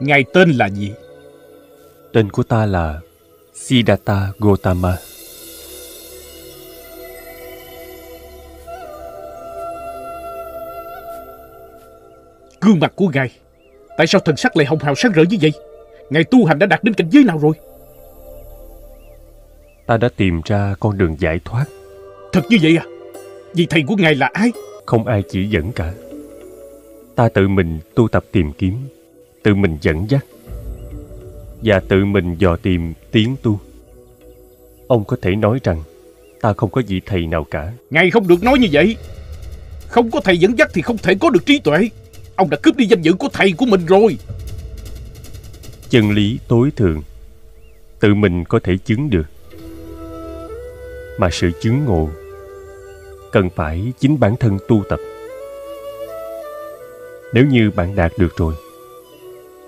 Ngài tên là gì? Tên của ta là Siddhartha Gautama. Gương mặt của ngài Tại sao thần sắc lại hồng hào sáng rỡ như vậy? Ngài tu hành đã đạt đến cảnh giới nào rồi? Ta đã tìm ra con đường giải thoát. Thật như vậy à? Vì thầy của ngài là ai? Không ai chỉ dẫn cả. Ta tự mình tu tập tìm kiếm Tự mình dẫn dắt Và tự mình dò tìm tiến tu. Ông có thể nói rằng Ta không có vị thầy nào cả. Ngài không được nói như vậy. Không có thầy dẫn dắt thì không thể có được trí tuệ. Ông đã cướp đi danh dự của thầy của mình rồi. Chân lý tối thượng Tự mình có thể chứng được. Mà sự chứng ngộ Cần phải chính bản thân tu tập. Nếu như bạn đạt được rồi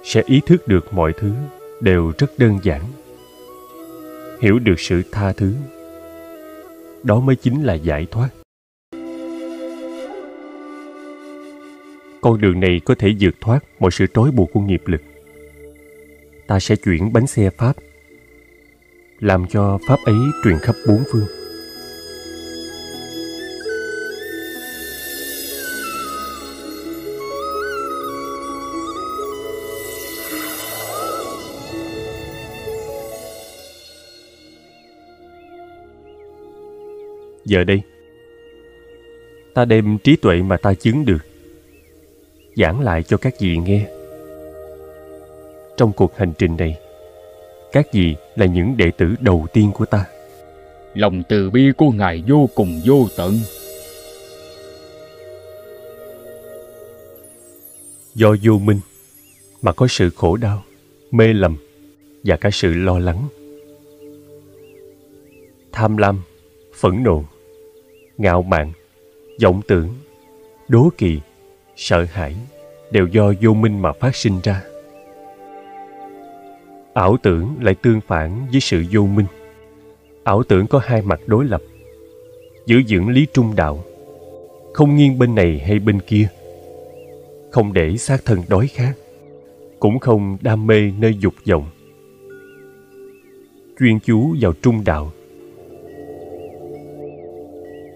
sẽ ý thức được mọi thứ đều rất đơn giản Hiểu được sự tha thứ Đó mới chính là giải thoát Con đường này có thể vượt thoát mọi sự trói buộc của nghiệp lực. Ta sẽ chuyển bánh xe Pháp, làm cho Pháp ấy truyền khắp bốn phương. Giờ đây, ta đem trí tuệ mà ta chứng được giảng lại cho các vị nghe. Trong cuộc hành trình này, các vị là những đệ tử đầu tiên của ta. Lòng từ bi của Ngài vô cùng vô tận. Do vô minh mà có sự khổ đau, mê lầm và cả sự lo lắng. Tham lam, phẫn nộ, ngạo mạn, vọng tưởng, đố kỵ, sợ hãi đều do vô minh mà phát sinh ra. Ảo tưởng lại tương phản với sự vô minh. Ảo tưởng có hai mặt đối lập giữ dưỡng lý trung đạo không nghiêng bên này hay bên kia không để xác thân đói khát cũng không đam mê nơi dục vọng. Chuyên chú vào trung đạo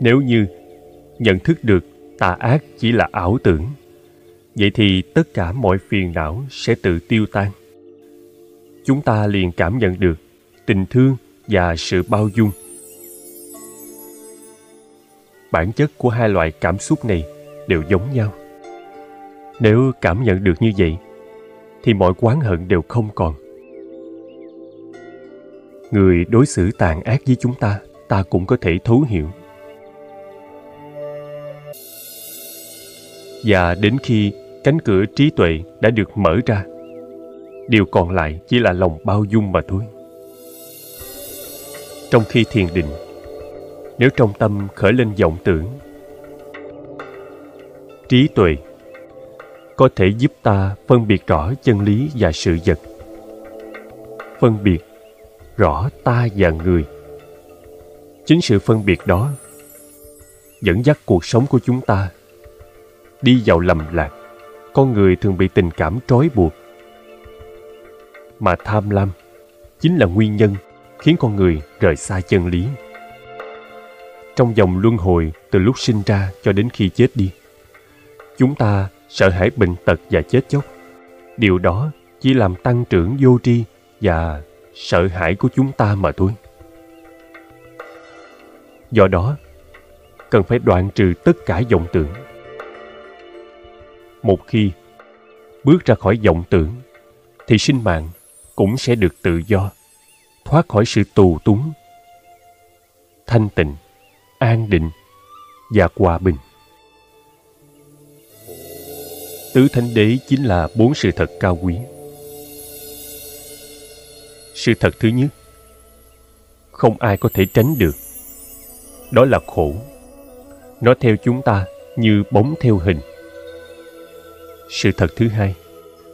nếu như nhận thức được tà ác chỉ là ảo tưởng, vậy thì tất cả mọi phiền não sẽ tự tiêu tan. Chúng ta liền cảm nhận được tình thương và sự bao dung. Bản chất của hai loại cảm xúc này đều giống nhau. Nếu cảm nhận được như vậy, thì mọi oán hận đều không còn. Người đối xử tàn ác với chúng ta ta cũng có thể thấu hiểu. Và đến khi cánh cửa trí tuệ đã được mở ra, điều còn lại chỉ là lòng bao dung mà thôi. Trong khi thiền định, nếu trong tâm khởi lên vọng tưởng, trí tuệ có thể giúp ta phân biệt rõ chân lý và sự vật, phân biệt rõ ta và người. Chính sự phân biệt đó dẫn dắt cuộc sống của chúng ta đi vào lầm lạc, con người thường bị tình cảm trói buộc. Mà tham lam chính là nguyên nhân khiến con người rời xa chân lý. Trong dòng luân hồi từ lúc sinh ra cho đến khi chết đi, chúng ta sợ hãi bệnh tật và chết chóc. Điều đó chỉ làm tăng trưởng vô tri và sợ hãi của chúng ta mà thôi. Do đó, cần phải đoạn trừ tất cả vọng tưởng một khi bước ra khỏi vọng tưởng, thì sinh mạng cũng sẽ được tự do, thoát khỏi sự tù túng, thanh tịnh, an định và hòa bình. Tứ thánh đế chính là bốn sự thật cao quý. Sự thật thứ nhất, không ai có thể tránh được, đó là khổ. Nó theo chúng ta như bóng theo hình sự thật thứ hai,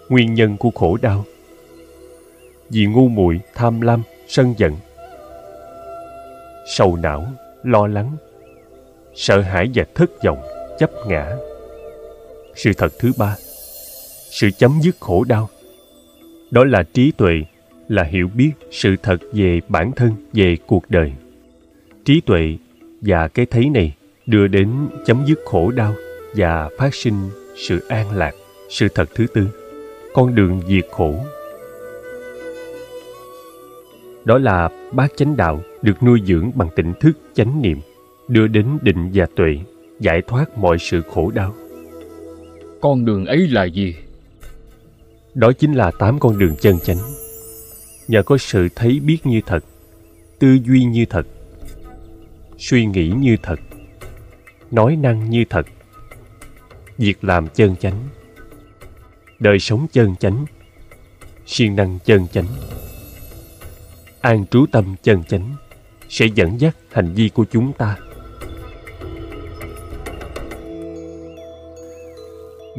nguyên nhân của khổ đau. Vì ngu muội, tham lam, sân giận. Sầu não, lo lắng. Sợ hãi và thất vọng, chấp ngã. Sự thật thứ ba, sự chấm dứt khổ đau. Đó là trí tuệ, là hiểu biết sự thật về bản thân, về cuộc đời. Trí tuệ và cái thấy này đưa đến chấm dứt khổ đau và phát sinh sự an lạc sự thật thứ tư con đường diệt khổ. Đó là bát chánh đạo được nuôi dưỡng bằng tỉnh thức chánh niệm đưa đến định và tuệ giải thoát mọi sự khổ đau. Con đường ấy là gì? đó chính là tám con đường chân chánh. Nhờ có sự thấy biết như thật tư duy như thật suy nghĩ như thật nói năng như thật việc làm chân chánh đời sống chân chánh. Siêng năng chân chánh an trú tâm chân chánh sẽ dẫn dắt hành vi của chúng ta.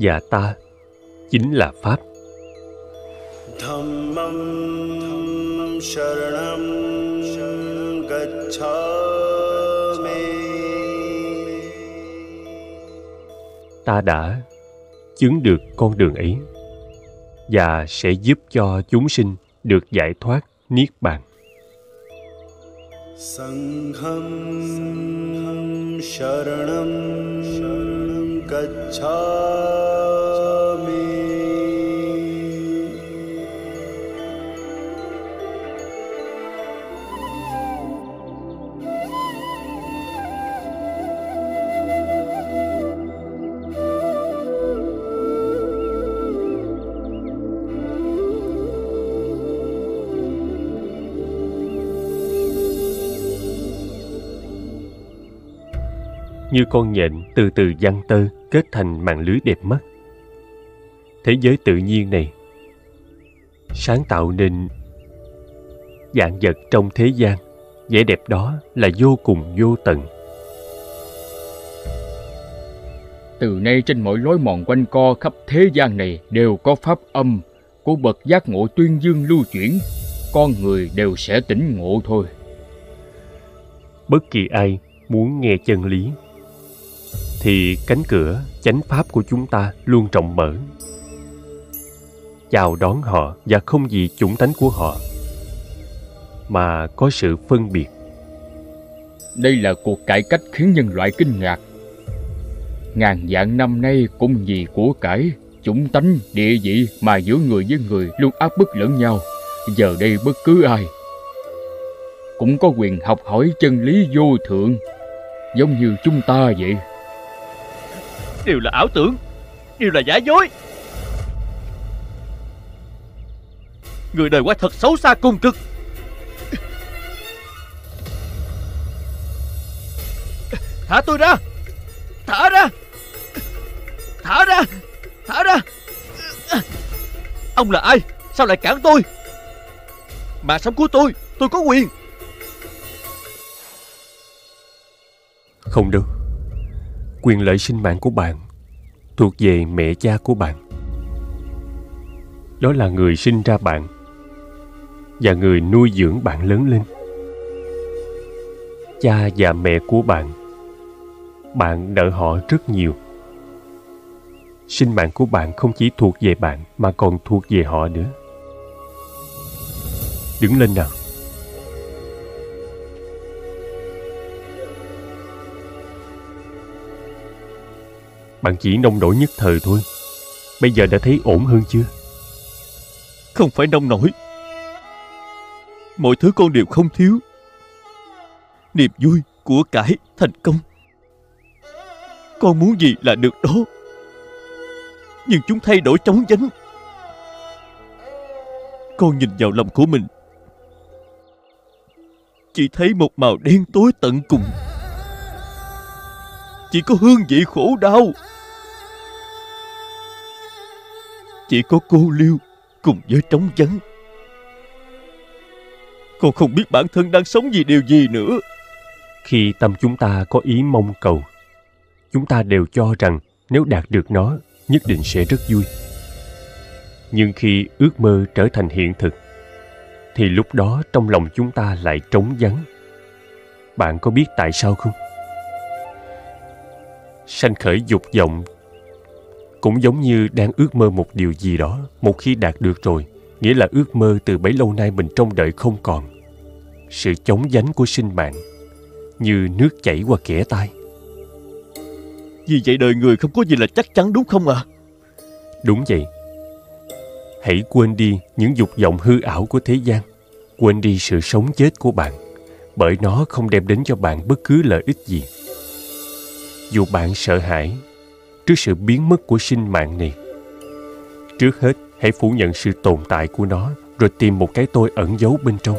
Và ta chính là pháp. Dhammam sharanam ta đã chứng được con đường ấy và sẽ giúp cho chúng sinh được giải thoát niết bàn सङ्घं शरणं गच्छामि như con nhện từ từ giăng tơ kết thành mạng lưới đẹp mắt thế giới tự nhiên này sáng tạo nên dạng vật trong thế gian vẻ đẹp đó là vô cùng vô tận Từ nay trên mọi lối mòn quanh co khắp thế gian này đều có pháp âm của bậc giác ngộ tuyên dương lưu chuyển. Con người đều sẽ tỉnh ngộ thôi. bất kỳ ai muốn nghe chân lý thì cánh cửa chánh pháp của chúng ta luôn rộng mở chào đón họ và không gì chủng tánh của họ mà có sự phân biệt Đây là cuộc cải cách khiến nhân loại kinh ngạc. Ngàn vạn năm nay cũng vì của cải, chủng tánh, địa vị mà giữa người với người luôn áp bức lẫn nhau. Giờ đây bất cứ ai cũng có quyền học hỏi chân lý vô thượng, giống như chúng ta vậy đều là ảo tưởng. Đều là giả dối. Người đời quá thật xấu xa cùng cực. Thả tôi ra. Thả ra. Thả ra. Thả ra. Ông là ai? Sao lại cản tôi? Mạng sống của tôi tôi có quyền. Không được quyền lợi sinh mạng của bạn, thuộc về mẹ cha của bạn. Đó là người sinh ra bạn và người nuôi dưỡng bạn lớn lên. Cha và mẹ của bạn bạn nợ họ rất nhiều. Sinh mạng của bạn không chỉ thuộc về bạn mà còn thuộc về họ nữa. Đứng lên nào. Bạn chỉ nông nổi nhất thời thôi. Bây giờ đã thấy ổn hơn chưa? Không phải nông nổi. Mọi thứ con đều không thiếu. Niềm vui của cải thành công. Con muốn gì là được đó. Nhưng chúng thay đổi chóng vánh con nhìn vào lòng của mình. Chỉ thấy một màu đen tối tận cùng chỉ có hương vị khổ đau. Chỉ có cô liêu cùng với trống vắng. Con không biết bản thân đang sống vì điều gì nữa. Khi tâm chúng ta có ý mong cầu, chúng ta đều cho rằng nếu đạt được nó, nhất định sẽ rất vui. Nhưng khi ước mơ trở thành hiện thực, thì lúc đó trong lòng chúng ta lại trống vắng. Bạn có biết tại sao không? Sanh khởi dục vọng cũng giống như đang ước mơ một điều gì đó một khi đạt được rồi nghĩa là ước mơ từ bấy lâu nay mình trông đợi không còn. Sự chống dánh của sinh mạng, như nước chảy qua kẻ tay. Vì vậy đời người không có gì là chắc chắn đúng không ạ? À? Đúng vậy. Hãy quên đi những dục vọng hư ảo của thế gian. Quên đi sự sống chết của bạn, bởi nó không đem đến cho bạn bất cứ lợi ích gì. Dù bạn sợ hãi trước sự biến mất của sinh mạng này, trước hết hãy phủ nhận sự tồn tại của nó rồi tìm một cái tôi ẩn giấu bên trong.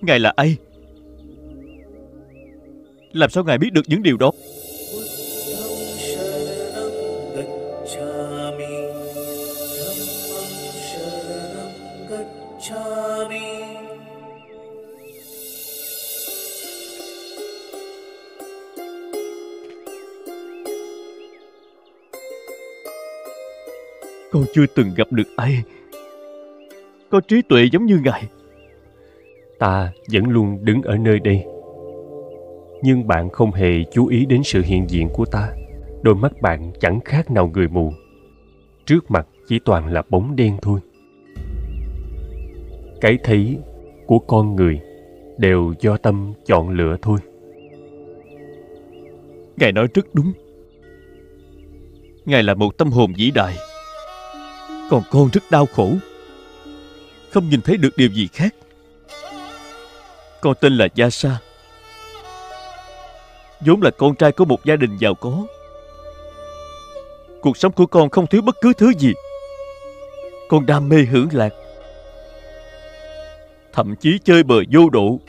Ngài là ai? Làm sao ngài biết được những điều đó? Con chưa từng gặp được ai. Có trí tuệ giống như ngài. Ta vẫn luôn đứng ở nơi đây. Nhưng bạn không hề chú ý đến sự hiện diện của ta. Đôi mắt bạn chẳng khác nào người mù. Trước mặt chỉ toàn là bóng đen thôi. Cái thấy của con người đều do tâm chọn lựa thôi. Ngài nói rất đúng. Ngài là một tâm hồn vĩ đại còn con rất đau khổ. Không nhìn thấy được điều gì khác. Con tên là gia sa. Vốn là con trai của một gia đình giàu có. Cuộc sống của con không thiếu bất cứ thứ gì. Con đam mê hưởng lạc. Thậm chí chơi bời vô độ.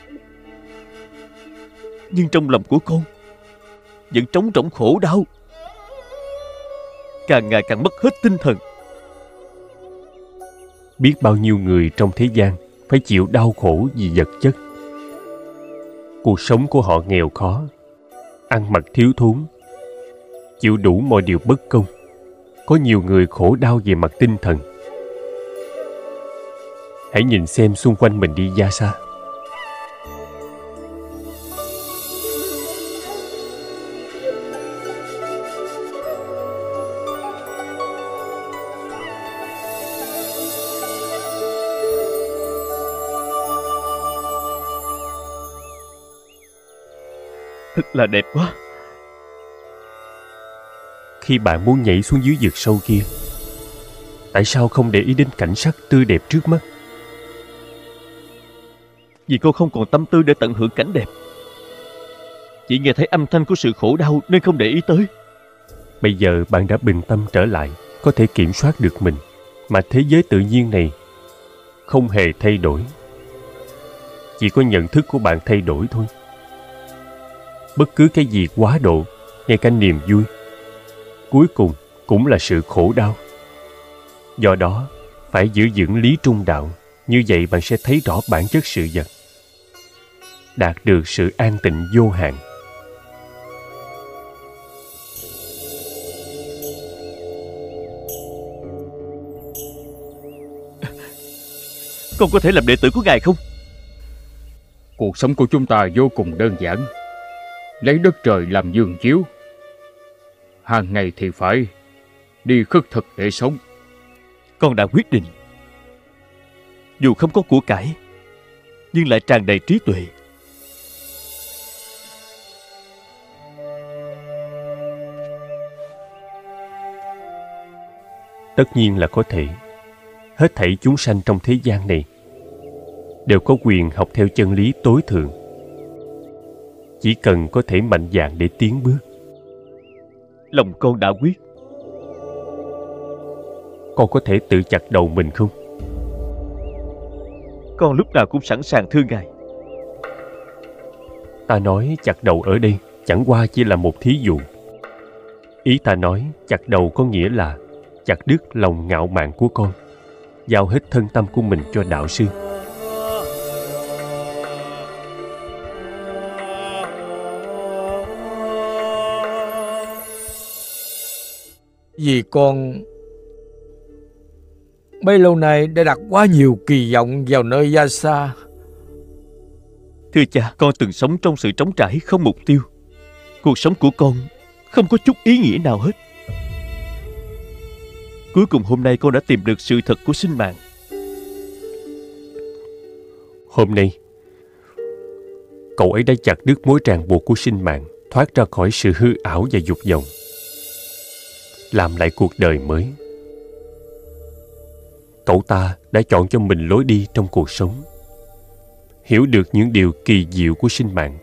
Nhưng trong lòng của con, vẫn trống rỗng khổ đau. Càng ngày càng mất hết tinh thần biết bao nhiêu người trong thế gian phải chịu đau khổ vì vật chất. Cuộc sống của họ nghèo khó, ăn mặc thiếu thốn, chịu đủ mọi điều bất công. Có nhiều người khổ đau về mặt tinh thần. Hãy nhìn xem xung quanh mình đi ra xa là đẹp quá. Khi bạn muốn nhảy xuống dưới vực sâu kia, Tại sao không để ý đến cảnh sắc tươi đẹp trước mắt? Vì cô không còn tâm tư để tận hưởng cảnh đẹp. Chỉ nghe thấy âm thanh của sự khổ đau nên không để ý tới. Bây giờ bạn đã bình tâm trở lại, Có thể kiểm soát được mình, Mà thế giới tự nhiên này Không hề thay đổi. Chỉ có nhận thức của bạn thay đổi thôi bất cứ cái gì quá độ ngay cả niềm vui. Cuối cùng cũng là sự khổ đau. Do đó phải giữ vững lý trung đạo như vậy bạn sẽ thấy rõ bản chất sự vật đạt được sự an tịnh vô hạn. Con có thể làm đệ tử của ngài không? Cuộc sống của chúng ta vô cùng đơn giản lấy đất trời làm giường chiếu. Hàng ngày thì phải đi khất thực để sống. Con đã quyết định. Dù không có của cải, nhưng lại tràn đầy trí tuệ. Tất nhiên là có thể. Hết thảy chúng sanh trong thế gian này đều có quyền học theo chân lý tối thượng chỉ cần có thể mạnh dạn để tiến bước. Lòng con đã quyết. Con có thể tự chặt đầu mình không? Con lúc nào cũng sẵn sàng thưa ngài. Ta nói chặt đầu ở đây chẳng qua chỉ là một thí dụ. Ý ta nói chặt đầu có nghĩa là chặt đứt lòng ngạo mạn của con giao hết thân tâm của mình cho đạo sư Vì con bấy lâu nay đã đặt quá nhiều kỳ vọng vào nơi gia xa. Thưa cha, con từng sống trong sự trống trải không mục tiêu. Cuộc sống của con không có chút ý nghĩa nào hết. Cuối cùng hôm nay con đã tìm được sự thật của sinh mạng. Hôm nay, cậu ấy đã chặt đứt mối ràng buộc của sinh mạng, thoát ra khỏi sự hư ảo và dục vọng, làm lại cuộc đời mới. Cậu ta đã chọn cho mình lối đi trong cuộc sống, hiểu được những điều kỳ diệu của sinh mạng.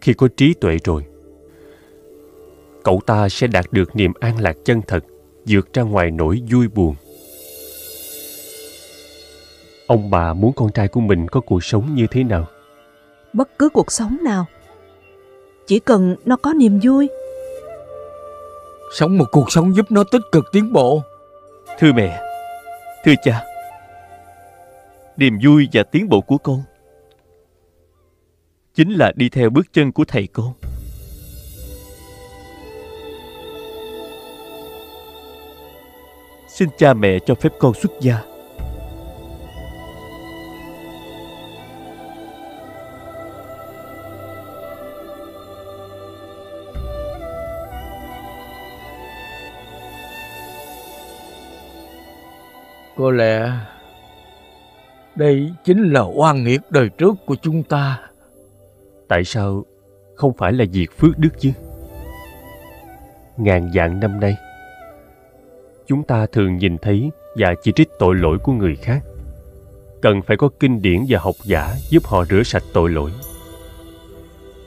Khi có trí tuệ rồi, cậu ta sẽ đạt được niềm an lạc chân thật, vượt ra ngoài nỗi vui buồn. Ông bà muốn con trai của mình có cuộc sống như thế nào? Bất cứ cuộc sống nào. Chỉ cần nó có niềm vui. Sống một cuộc sống giúp nó tích cực tiến bộ. Thưa mẹ, thưa cha, niềm vui và tiến bộ của con chính là đi theo bước chân của thầy con. Xin cha mẹ cho phép con xuất gia. Có lẽ đây chính là oan nghiệt đời trước của chúng ta. Tại sao không phải là việc phước đức chứ? Ngàn vạn năm nay, chúng ta thường nhìn thấy và chỉ trích tội lỗi của người khác. Cần phải có kinh điển và học giả giúp họ rửa sạch tội lỗi.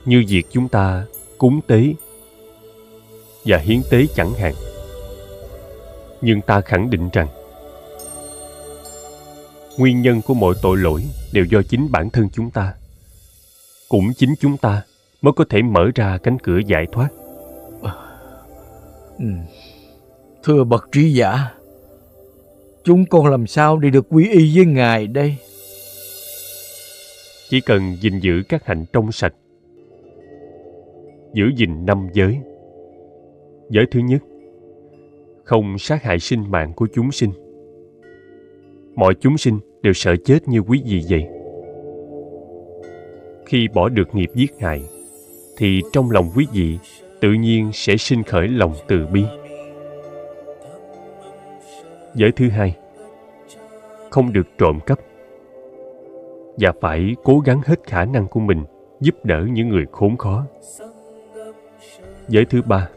Như việc chúng ta cúng tế và hiến tế chẳng hạn. Nhưng ta khẳng định rằng nguyên nhân của mọi tội lỗi đều do chính bản thân chúng ta. Cũng chính chúng ta mới có thể mở ra cánh cửa giải thoát. Ừ. Thưa bậc trí giả, chúng con làm sao để được quy y với Ngài đây? chỉ cần gìn giữ các hạnh trong sạch giữ gìn năm giới. Giới thứ nhất không sát hại sinh mạng của chúng sinh. Mọi chúng sinh đều sợ chết như quý vị vậy. Khi bỏ được nghiệp giết hại thì trong lòng quý vị tự nhiên sẽ sinh khởi lòng từ bi. Giới thứ hai, không được trộm cắp và phải cố gắng hết khả năng của mình giúp đỡ những người khốn khó. Giới thứ ba,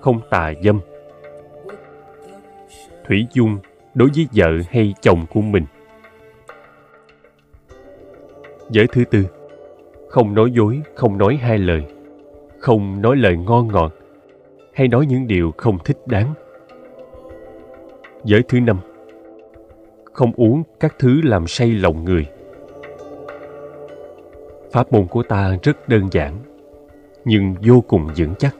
không tà dâm. Thủy dung đối với vợ hay chồng của mình. Giới thứ tư, không nói dối, không nói hai lời, không nói lời ngon ngọt, hay nói những điều không thích đáng. Giới thứ năm, không uống các thứ làm say lòng người. Pháp môn của ta rất đơn giản, nhưng vô cùng vững chắc.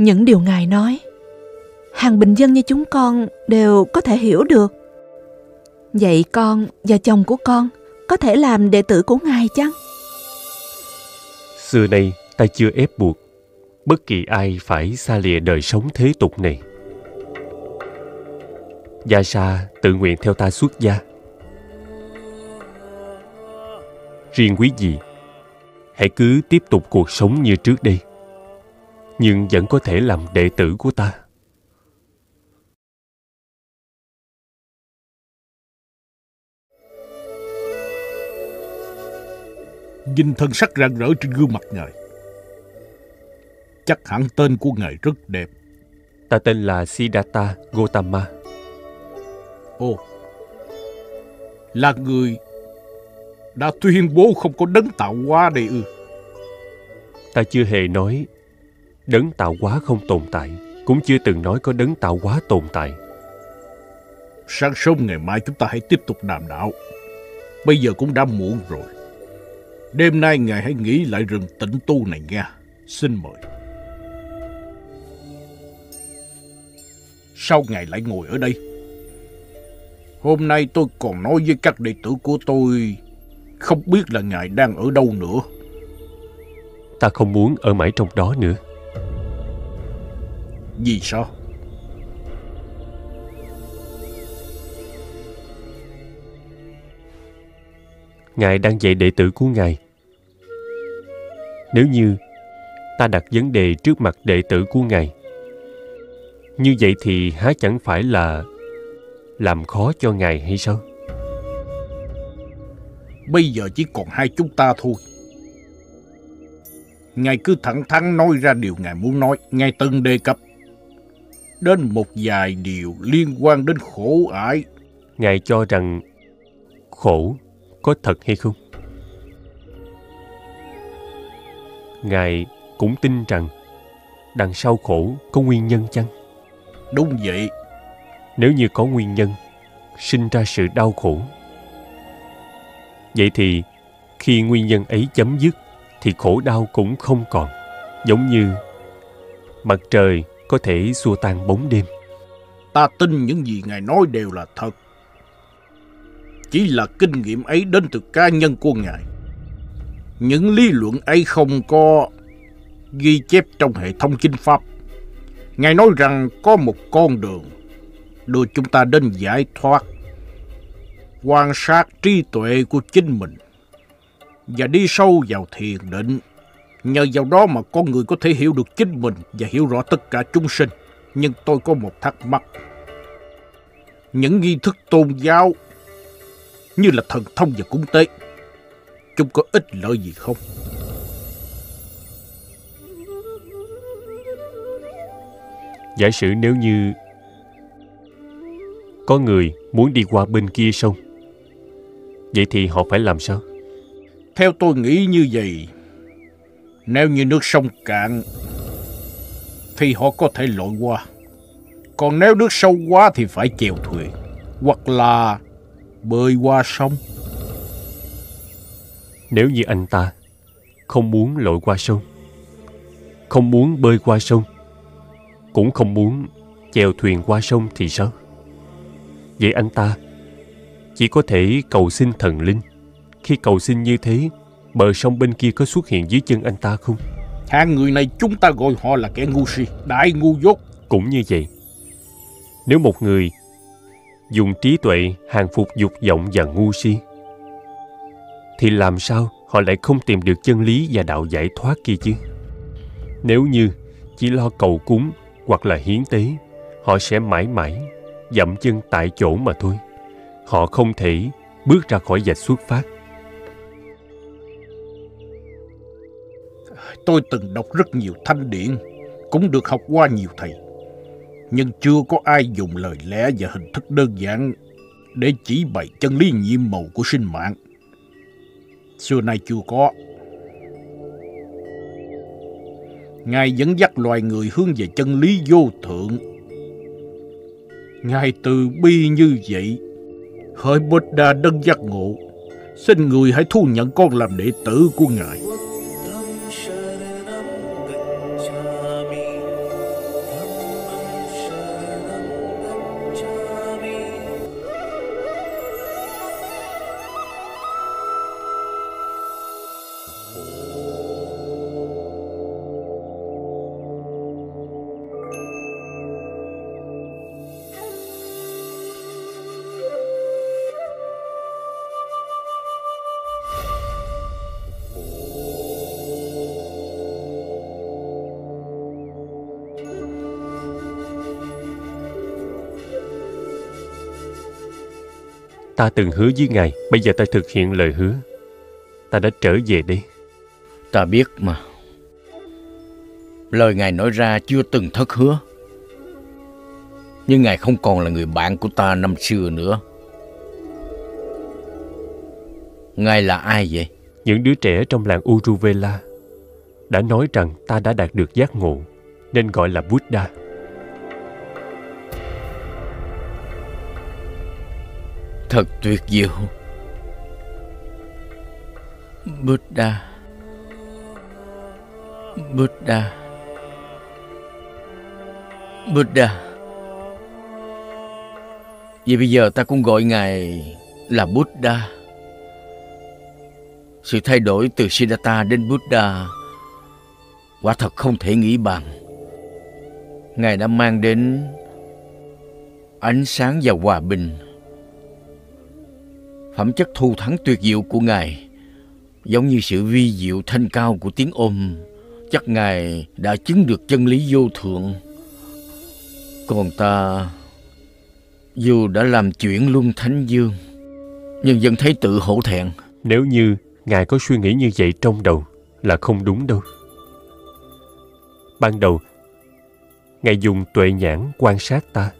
Những điều Ngài nói, hàng bình dân như chúng con đều có thể hiểu được. Vậy con và chồng của con có thể làm đệ tử của Ngài chăng? xưa nay ta chưa ép buộc bất kỳ ai phải xa lìa đời sống thế tục này gia sa tự nguyện theo ta xuất gia riêng quý vị hãy cứ tiếp tục cuộc sống như trước đây nhưng vẫn có thể làm đệ tử của ta Nhìn thân sắc rạng rỡ trên gương mặt ngài. Chắc hẳn tên của ngài rất đẹp. ta tên là siddhartha gautama Ồ, là người đã tuyên bố không có đấng tạo hóa đây ư. ta chưa hề nói đấng tạo hóa không tồn tại cũng chưa từng nói có đấng tạo hóa tồn tại Sáng sớm ngày mai chúng ta hãy tiếp tục đàm đạo. Bây giờ cũng đã muộn rồi. Đêm nay ngài hãy nghỉ lại rừng tĩnh tu này nha. Xin mời. Sao ngài lại ngồi ở đây? Hôm nay tôi còn nói với các đệ tử của tôi không biết là ngài đang ở đâu nữa. ta không muốn ở mãi trong đó nữa Vì sao? Ngài đang dạy đệ tử của Ngài. Nếu như ta đặt vấn đề trước mặt đệ tử của Ngài, như vậy thì há chẳng phải là làm khó cho Ngài hay sao? Bây giờ chỉ còn hai chúng ta thôi. Ngài cứ thẳng thắn nói ra điều Ngài muốn nói. Ngài từng đề cập đến một vài điều liên quan đến khổ ải. Ngài cho rằng khổ có thật hay không? Ngài cũng tin rằng đằng sau khổ có nguyên nhân chăng? Đúng vậy. Nếu như có nguyên nhân, sinh ra sự đau khổ. Vậy thì khi nguyên nhân ấy chấm dứt thì khổ đau cũng không còn. Giống như mặt trời có thể xua tan bóng đêm. Ta tin những gì Ngài nói đều là thật. Chỉ là kinh nghiệm ấy đến từ cá nhân của Ngài. Những lý luận ấy không có ghi chép trong hệ thống kinh pháp. Ngài nói rằng có một con đường đưa chúng ta đến giải thoát, quan sát trí tuệ của chính mình và đi sâu vào thiền định. Nhờ vào đó mà con người có thể hiểu được chính mình và hiểu rõ tất cả chúng sinh. Nhưng tôi có một thắc mắc. Những nghi thức tôn giáo như là thần thông và cúng tế, chúng có ích lợi gì không? Giả sử nếu như có người muốn đi qua bên kia sông, vậy thì họ phải làm sao? Theo tôi nghĩ như vậy, nếu như nước sông cạn thì họ có thể lội qua. Còn nếu nước sâu quá thì phải chèo thuyền hoặc là bơi qua sông. Nếu như anh ta không muốn lội qua sông, không muốn bơi qua sông, cũng không muốn chèo thuyền qua sông thì sao? Vậy anh ta chỉ có thể cầu xin thần linh. Khi cầu xin như thế, bờ sông bên kia có xuất hiện dưới chân anh ta không? Hạng người này chúng ta gọi họ là kẻ ngu si, đại ngu dốt. Cũng như vậy. Nếu một người dùng trí tuệ hàng phục dục vọng và ngu si, thì làm sao họ lại không tìm được chân lý và đạo giải thoát kia chứ? Nếu như chỉ lo cầu cúng hoặc là hiến tế, họ sẽ mãi mãi dậm chân tại chỗ mà thôi. Họ không thể bước ra khỏi vạch xuất phát. Tôi từng đọc rất nhiều thanh điển, cũng được học qua nhiều thầy. Nhưng chưa có ai dùng lời lẽ và hình thức đơn giản để chỉ bày chân lý nhiệm màu của sinh mạng. Xưa nay chưa có. Ngài dẫn dắt loài người hướng về chân lý vô thượng. Ngài từ bi như vậy, hỡi Buddha đấng giác ngộ, xin người hãy thu nhận con làm đệ tử của Ngài. Ta từng hứa với Ngài, bây giờ ta thực hiện lời hứa. Ta đã trở về đây. Ta biết mà. Lời Ngài nói ra chưa từng thất hứa. Nhưng Ngài không còn là người bạn của ta năm xưa nữa. Ngài là ai vậy? Những đứa trẻ trong làng Uruvela đã nói rằng ta đã đạt được giác ngộ, nên gọi là Buddha. Thật tuyệt diệu. Buddha. Buddha. Buddha. Vậy bây giờ ta cũng gọi Ngài là Buddha. Sự thay đổi từ Siddhartha đến Buddha quả thật không thể nghĩ bằng. Ngài đã mang đến ánh sáng và hòa bình. Phẩm chất thu thắng tuyệt diệu của Ngài giống như sự vi diệu thanh cao của tiếng ôm. Chắc Ngài đã chứng được chân lý vô thượng. Còn ta, dù đã làm chuyển luân thánh dương, nhưng vẫn thấy tự hổ thẹn. Nếu như Ngài có suy nghĩ như vậy trong đầu là không đúng đâu. Ban đầu, Ngài dùng tuệ nhãn quan sát ta.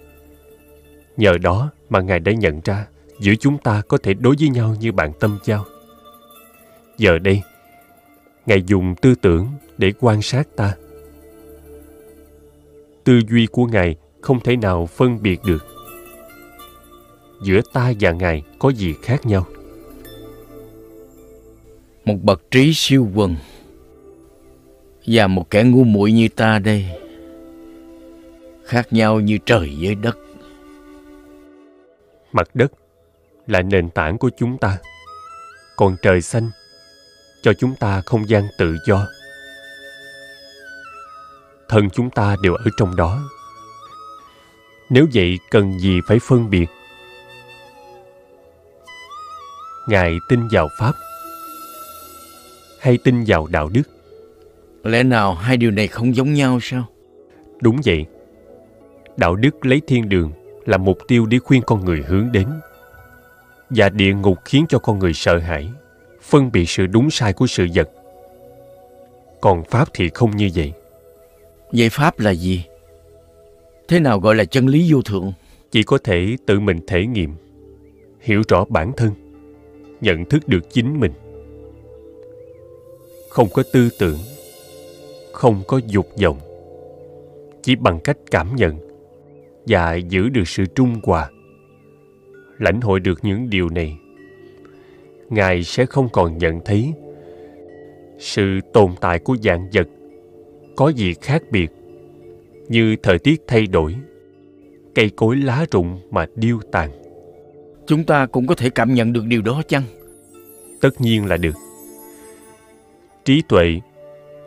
Nhờ đó mà Ngài đã nhận ra giữa chúng ta có thể đối với nhau như bạn tâm giao. Giờ đây, Ngài dùng tư tưởng để quan sát ta. Tư duy của Ngài không thể nào phân biệt được giữa ta và Ngài có gì khác nhau. Một bậc trí siêu quần và một kẻ ngu muội như ta đây khác nhau như trời với đất. Mặt đất là nền tảng của chúng ta, còn trời xanh cho chúng ta không gian tự do. Thân chúng ta đều ở trong đó. Nếu vậy cần gì phải phân biệt? Ngài tin vào Pháp hay tin vào đạo đức? Lẽ nào hai điều này không giống nhau sao? Đúng vậy. Đạo đức lấy thiên đường là mục tiêu để khuyên con người hướng đến. Và địa ngục khiến cho con người sợ hãi, phân biệt sự đúng sai của sự vật. Còn Pháp thì không như vậy. Vậy Pháp là gì? Thế nào gọi là chân lý vô thượng? Chỉ có thể tự mình thể nghiệm, hiểu rõ bản thân, nhận thức được chính mình. Không có tư tưởng, không có dục vọng. Chỉ bằng cách cảm nhận và giữ được sự trung hòa lãnh hội được những điều này. Ngài sẽ không còn nhận thấy sự tồn tại của dạng vật có gì khác biệt như thời tiết thay đổi cây cối lá rụng mà điêu tàn. Chúng ta cũng có thể cảm nhận được điều đó chăng? Tất nhiên là được. Trí tuệ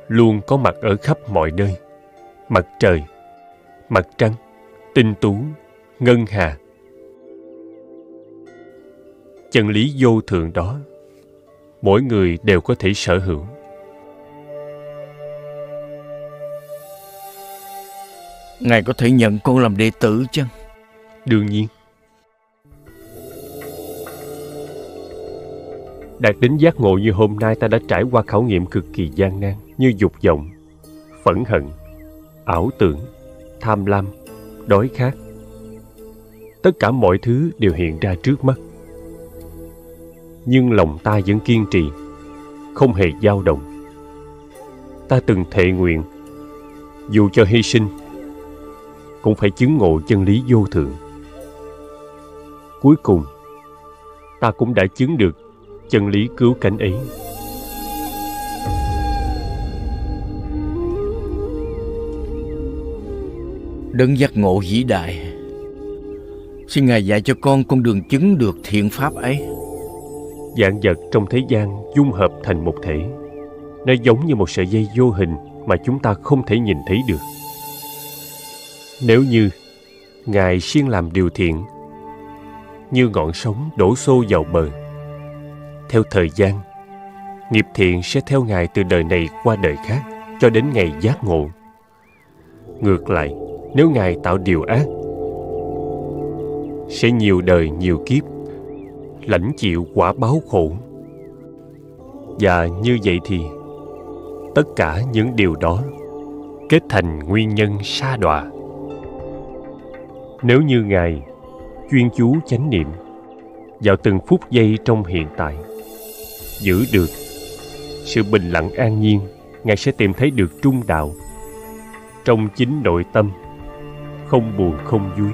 luôn có mặt ở khắp mọi nơi mặt trời mặt trăng tinh tú ngân hà chân lý vô thượng đó. Mỗi người đều có thể sở hữu. Ngài có thể nhận con làm đệ tử chăng? Đương nhiên. Đạt đến giác ngộ như hôm nay ta đã trải qua khảo nghiệm cực kỳ gian nan như dục vọng phẫn hận ảo tưởng tham lam đói khát. Tất cả mọi thứ đều hiện ra trước mắt nhưng lòng ta vẫn kiên trì, không hề dao động. Ta từng thệ nguyện, dù cho hy sinh, cũng phải chứng ngộ chân lý vô thượng. Cuối cùng, ta cũng đã chứng được chân lý cứu cánh ấy. Đấng giác ngộ vĩ đại, xin ngài dạy cho con con đường chứng được thiện pháp ấy dạng vật trong thế gian dung hợp thành một thể. Nó giống như một sợi dây vô hình mà chúng ta không thể nhìn thấy được. Nếu như ngài siêng làm điều thiện, như ngọn sóng đổ xô vào bờ, theo thời gian, nghiệp thiện sẽ theo ngài từ đời này qua đời khác cho đến ngày giác ngộ. Ngược lại, nếu ngài tạo điều ác, sẽ nhiều đời nhiều kiếp lãnh chịu quả báo khổ. Và như vậy thì, tất cả những điều đó kết thành nguyên nhân sa đọa. Nếu như ngài chuyên chú chánh niệm vào từng phút giây trong hiện tại, giữ được sự bình lặng an nhiên, ngài sẽ tìm thấy được trung đạo trong chính nội tâm, không buồn không vui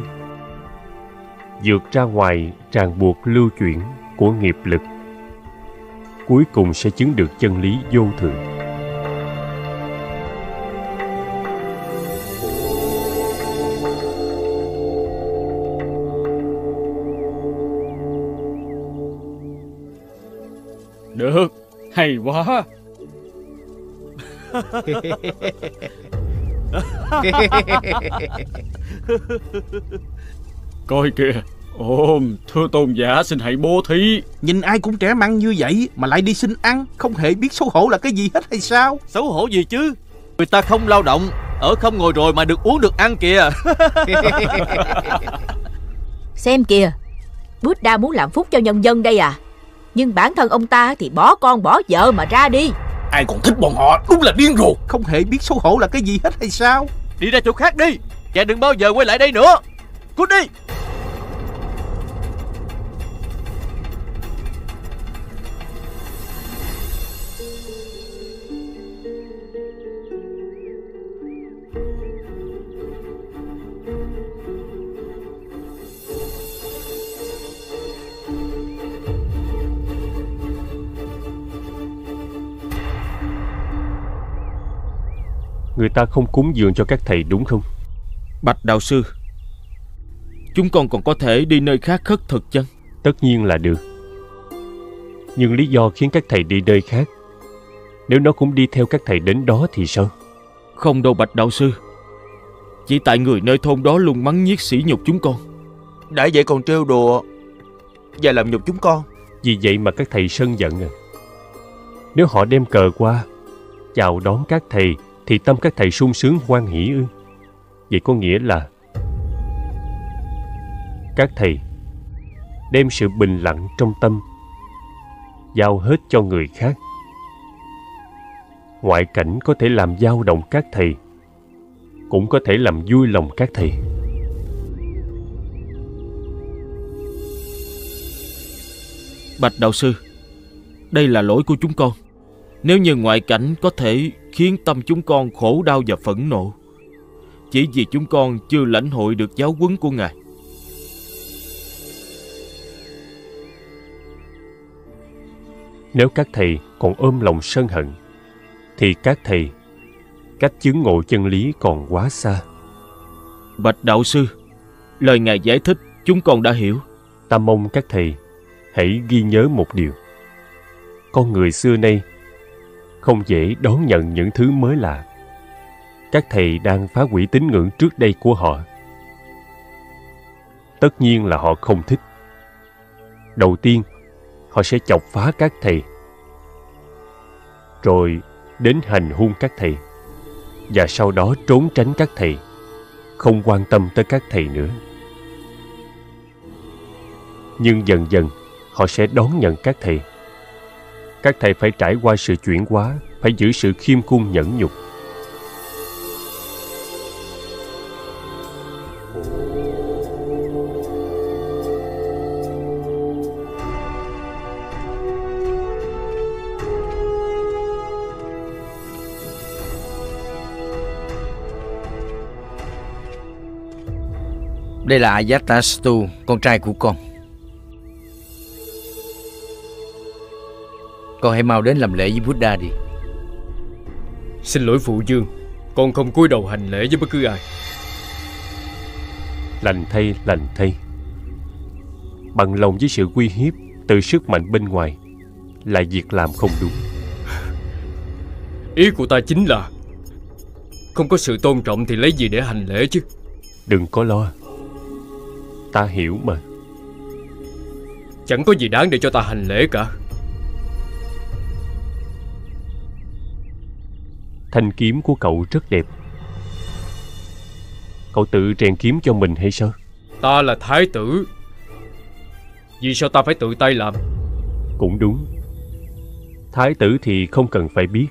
vượt ra ngoài ràng buộc lưu chuyển của nghiệp lực. Cuối cùng sẽ chứng được chân lý vô thượng. Được, hay quá Coi kìa. Ôm thưa tôn giả xin hãy bố thí. Nhìn ai cũng trẻ măng như vậy mà lại đi xin ăn, không hề biết xấu hổ là cái gì hết hay sao? Xấu hổ gì chứ? Người ta không lao động Ở không ngồi rồi mà được uống được ăn kìa. Xem kìa Buddha muốn làm phúc cho nhân dân đây à? Nhưng bản thân ông ta thì bỏ con bỏ vợ mà ra đi. Ai còn thích bọn họ, đúng là điên rồ. Không hề biết xấu hổ là cái gì hết hay sao? Đi ra chỗ khác đi Và đừng bao giờ quay lại đây nữa. Cút đi Người ta không cúng dường cho các thầy đúng không? Bạch đạo sư Chúng con còn có thể đi nơi khác khất thực chăng Tất nhiên là được. Nhưng lý do khiến các thầy đi nơi khác, nếu nó cũng đi theo các thầy đến đó thì sao? Không đâu bạch đạo sư Chỉ tại người nơi thôn đó luôn mắng nhiếc sỉ nhục chúng con Đã vậy còn trêu đùa Và làm nhục chúng con Vì vậy mà các thầy sân giận à. Nếu họ đem cờ qua, chào đón các thầy, thì tâm các thầy sung sướng hoan hỷ ư. Vậy có nghĩa là các thầy đem sự bình lặng trong tâm giao hết cho người khác. Ngoại cảnh có thể làm dao động các thầy, cũng có thể làm vui lòng các thầy. Bạch đạo sư Đây là lỗi của chúng con Nếu như ngoại cảnh có thể khiến tâm chúng con khổ đau và phẫn nộ Chỉ vì chúng con chưa lãnh hội được giáo huấn của Ngài Nếu các thầy còn ôm lòng sân hận, thì các thầy cách chứng ngộ chân lý còn quá xa. Bạch đạo sư Lời Ngài giải thích chúng con đã hiểu Ta mong các thầy hãy ghi nhớ một điều. Con người xưa nay không dễ đón nhận những thứ mới lạ. Các thầy đang phá hủy tín ngưỡng trước đây của họ. Tất nhiên là họ không thích. Đầu tiên, họ sẽ chọc phá các thầy. Rồi đến hành hung các thầy. Và sau đó trốn tránh các thầy. Không quan tâm tới các thầy nữa. Nhưng dần dần, họ sẽ đón nhận các thầy. Các thầy phải trải qua sự chuyển hóa, phải giữ sự khiêm cung nhẫn nhục. Đây là Ayatastu, con trai của con. Con hãy mau đến làm lễ với Buddha đi. Xin lỗi phụ dương Con không cúi đầu hành lễ với bất cứ ai Lành thay, lành thay. Bằng lòng với sự uy hiếp từ sức mạnh bên ngoài là việc làm không đúng. Ý của ta chính là Không có sự tôn trọng thì lấy gì để hành lễ chứ Đừng có lo. Ta hiểu mà. Chẳng có gì đáng để cho ta hành lễ cả Thanh kiếm của cậu rất đẹp. Cậu tự rèn kiếm cho mình hay sao? Ta là thái tử Vì sao ta phải tự tay làm Cũng đúng. Thái tử thì không cần phải biết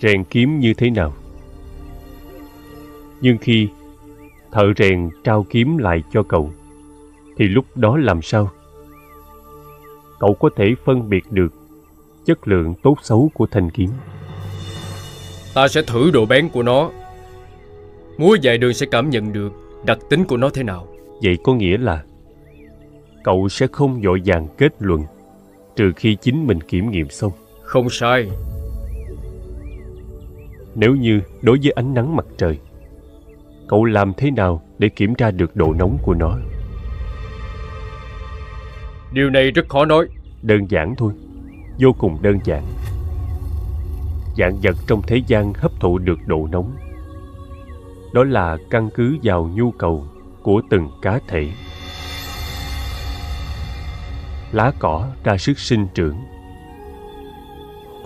rèn kiếm như thế nào. Nhưng khi thợ rèn trao kiếm lại cho cậu, thì lúc đó làm sao? Cậu có thể phân biệt được chất lượng tốt xấu của thanh kiếm. Ta sẽ thử độ bén của nó Múa dài đường sẽ cảm nhận được Đặc tính của nó thế nào Vậy có nghĩa là cậu sẽ không vội vàng kết luận trừ khi chính mình kiểm nghiệm xong. Không sai Nếu như đối với ánh nắng mặt trời, cậu làm thế nào để kiểm tra được độ nóng của nó? Điều này rất khó nói Đơn giản thôi, vô cùng đơn giản. Dạng vật trong thế gian hấp thụ được độ nóng đó là căn cứ vào nhu cầu của từng cá thể lá cỏ ra sức sinh trưởng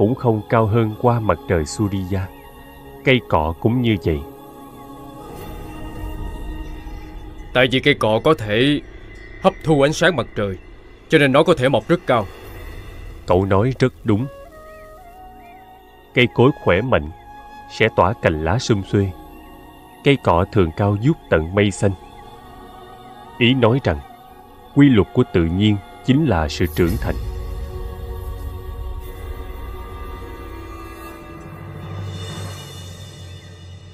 cũng không cao hơn qua mặt trời Surya. Cây cọ cũng như vậy. Tại vì cây cọ có thể hấp thu ánh sáng mặt trời, cho nên nó có thể mọc rất cao. Cậu nói rất đúng. Cây cối khỏe mạnh sẽ tỏa cành lá sum xuê. Cây cọ thường cao vút tận mây xanh. Ý nói rằng, quy luật của tự nhiên chính là sự trưởng thành.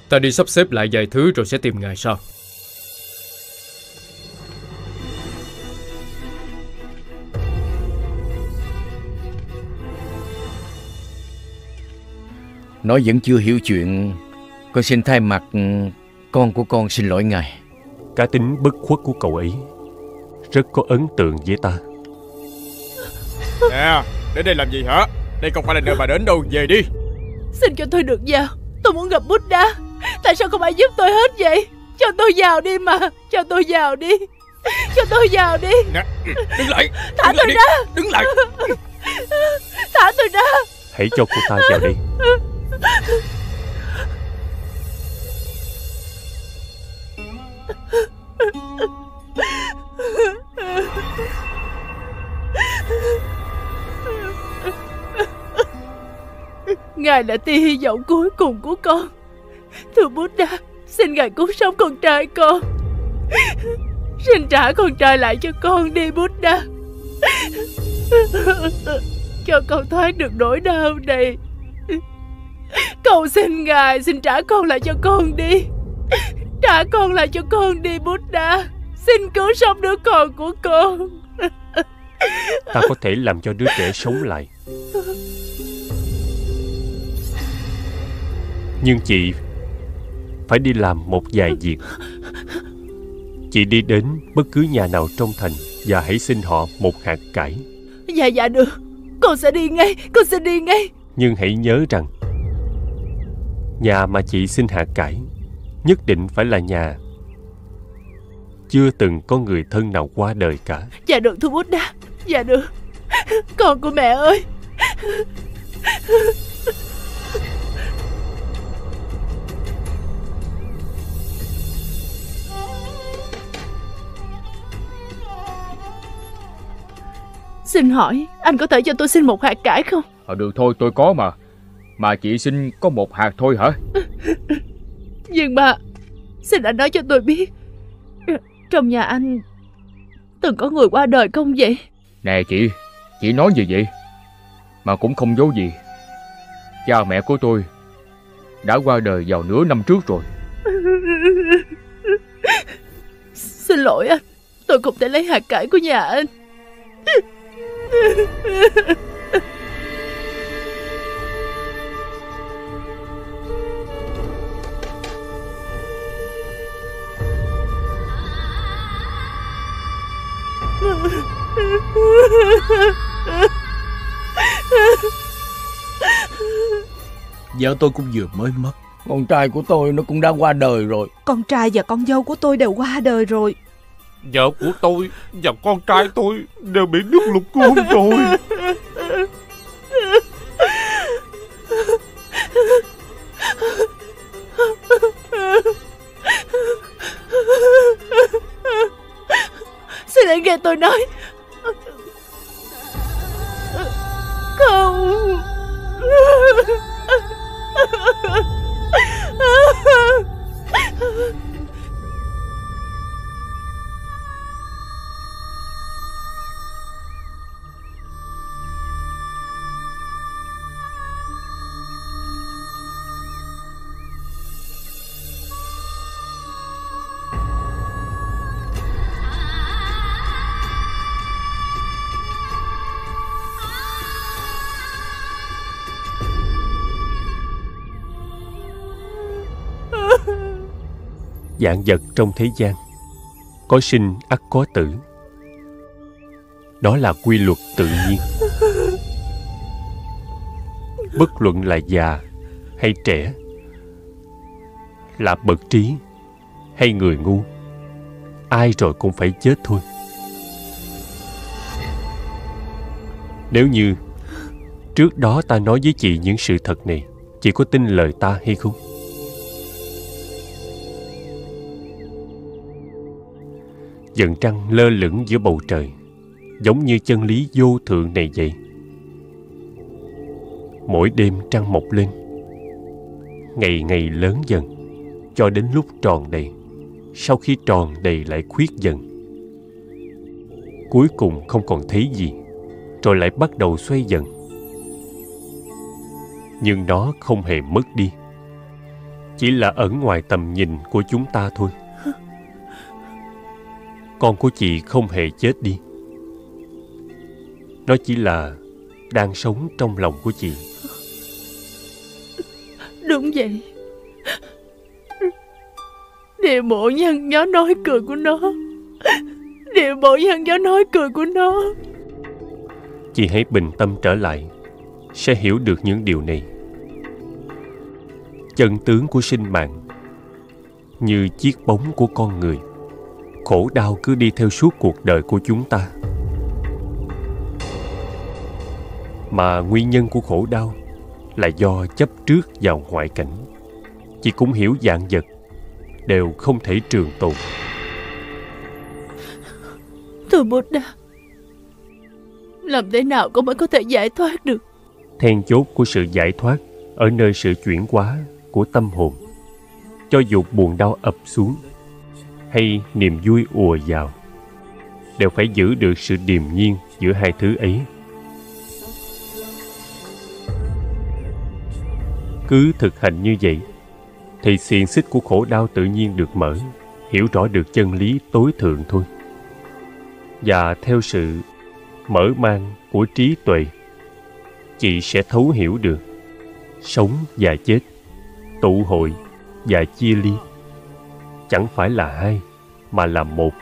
Ta đi sắp xếp lại vài thứ rồi sẽ tìm ngài sau. Nó vẫn chưa hiểu chuyện. Con xin thay mặt Con của con xin lỗi ngài. Cá tính bất khuất của cậu ấy Rất có ấn tượng với ta. Nè Đến đây làm gì hả? Đây không phải là nơi mà đến đâu Về đi. Xin cho tôi được vào. Tôi muốn gặp Buddha Tại sao không ai giúp tôi hết vậy? Cho tôi vào đi mà. Cho tôi vào đi. Cho tôi vào đi. Nè Đứng lại. Thả đứng tôi lại ra. Đứng lại. Thả tôi ra. Hãy cho cô ta vào đây Ngài là tia hy vọng cuối cùng của con. Thưa Buddha, Xin Ngài cứu sống con trai con. Xin trả con trai lại cho con đi, Buddha. Cho con thoát được nỗi đau này. Cầu xin Ngài Xin trả con lại cho con đi. Trả con lại cho con đi Buddha Xin cứu sống đứa con của con. Ta có thể làm cho đứa trẻ sống lại. Nhưng chị phải đi làm một vài việc. Chị đi đến bất cứ nhà nào trong thành Và hãy xin họ một hạt cải. Dạ dạ được. Con sẽ đi ngay Con sẽ đi ngay. Nhưng hãy nhớ rằng Nhà mà chị xin hạt cải Nhất định phải là nhà. Chưa từng có người thân nào qua đời cả. Dạ được thu Buddha Dạ được. Con của mẹ ơi. Xin hỏi Anh có thể cho tôi xin một hạt cải không? Ờ được thôi tôi có mà Mà chị xin có một hạt thôi hả? Nhưng mà Xin anh nói cho tôi biết. Trong nhà anh Từng có người qua đời không vậy? Nè chị Chị nói gì vậy? Mà cũng không giấu gì. Cha mẹ của tôi Đã qua đời vào nửa năm trước rồi. Xin lỗi anh Tôi không thể lấy hạt cải của nhà anh Vợ tôi cũng vừa mới mất. Con trai của tôi nó cũng đã qua đời rồi. Con trai và con dâu của tôi đều qua đời rồi. Vợ của tôi và con trai tôi Đều bị nước lụt cuốn rồi Xin hãy nghe tôi nói? Không. Dạng vật trong thế gian. Có sinh ắt có tử. Đó là quy luật tự nhiên. Bất luận là già hay trẻ, là bậc trí hay người ngu, ai rồi cũng phải chết thôi. Nếu như trước đó ta nói với chị những sự thật này, chị có tin lời ta hay không? Dần trăng lơ lửng giữa bầu trời, giống như chân lý vô thượng này vậy. Mỗi đêm trăng mọc lên, ngày ngày lớn dần, cho đến lúc tròn đầy, sau khi tròn đầy lại khuyết dần. Cuối cùng không còn thấy gì, rồi lại bắt đầu xoay dần. Nhưng nó không hề mất đi, chỉ là ẩn ngoài tầm nhìn của chúng ta thôi con của chị không hề chết đi. Nó chỉ là đang sống trong lòng của chị. Đúng vậy. Điều bộ nhân gió nói cười của nó. Điều bộ nhân gió nói cười của nó. Chị hãy bình tâm trở lại sẽ hiểu được những điều này. Chân tướng của sinh mạng như chiếc bóng của con người khổ đau cứ đi theo suốt cuộc đời của chúng ta. Mà nguyên nhân của khổ đau là do chấp trước vào ngoại cảnh. Chị cũng hiểu dạng vật đều không thể trường tồn. Thưa Buddha Làm thế nào con mới có thể giải thoát được? Then chốt của sự giải thoát ở nơi sự chuyển hóa của tâm hồn. Cho dù buồn đau ập xuống hay niềm vui ùa vào, đều phải giữ được sự điềm nhiên giữa hai thứ ấy. Cứ thực hành như vậy, thì xiềng xích của khổ đau tự nhiên được mở, hiểu rõ được chân lý tối thượng thôi. Và theo sự mở mang của trí tuệ, chị sẽ thấu hiểu được sống và chết, tụ hội và chia ly chẳng phải là hai mà là một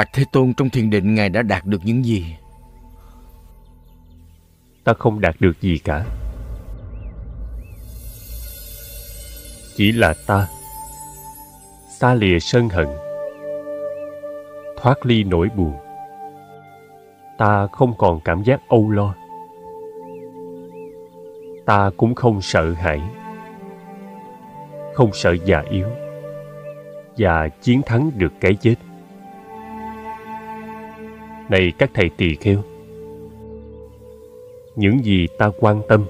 Bạch Thế Tôn trong thiền định Ngài đã đạt được những gì? ta không đạt được gì cả. Chỉ là ta, xa lìa sân hận, thoát ly nỗi buồn. Ta không còn cảm giác âu lo. Ta cũng không sợ hãi, không sợ già yếu và chiến thắng được cái chết này các thầy tỳ kheo, những gì ta quan tâm,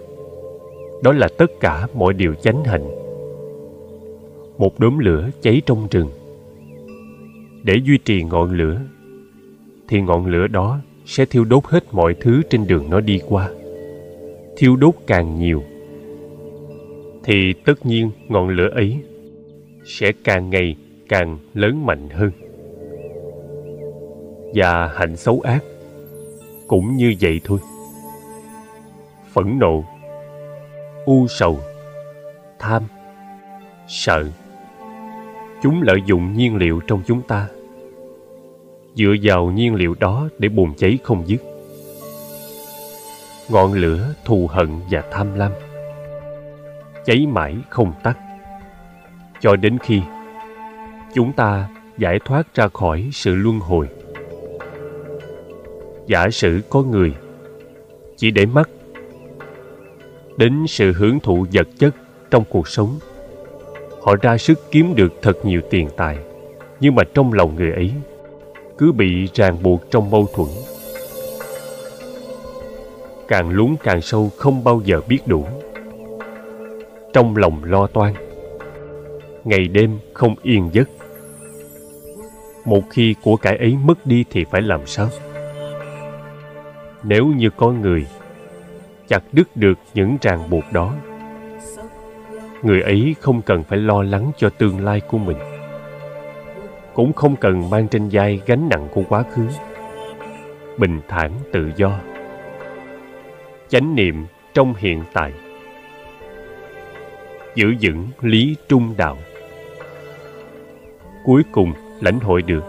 đó là tất cả mọi điều chánh hạnh. Một đốm lửa cháy trong rừng. Để duy trì ngọn lửa, thì ngọn lửa đó sẽ thiêu đốt hết mọi thứ trên đường nó đi qua. Thiêu đốt càng nhiều, thì tất nhiên ngọn lửa ấy sẽ càng ngày càng lớn mạnh hơn và hạnh xấu ác. Cũng như vậy thôi. Phẫn nộ, u sầu, tham, sợ, chúng lợi dụng nhiên liệu trong chúng ta. Dựa vào nhiên liệu đó để bùng cháy không dứt. Ngọn lửa, thù hận và tham lam, cháy mãi không tắt. Cho đến khi chúng ta giải thoát ra khỏi sự luân hồi giả sử có người, chỉ để mắt đến sự hưởng thụ vật chất trong cuộc sống. Họ ra sức kiếm được thật nhiều tiền tài, nhưng mà trong lòng người ấy cứ bị ràng buộc trong mâu thuẫn. Càng lún càng sâu không bao giờ biết đủ. Trong lòng lo toan, ngày đêm không yên giấc. Một khi của cải ấy mất đi thì phải làm sao? Nếu như có người, chặt đứt được những ràng buộc đó, người ấy không cần phải lo lắng cho tương lai của mình, cũng không cần mang trên vai gánh nặng của quá khứ. Bình thản tự do, chánh niệm trong hiện tại, giữ vững lý trung đạo. Cuối cùng, lãnh hội được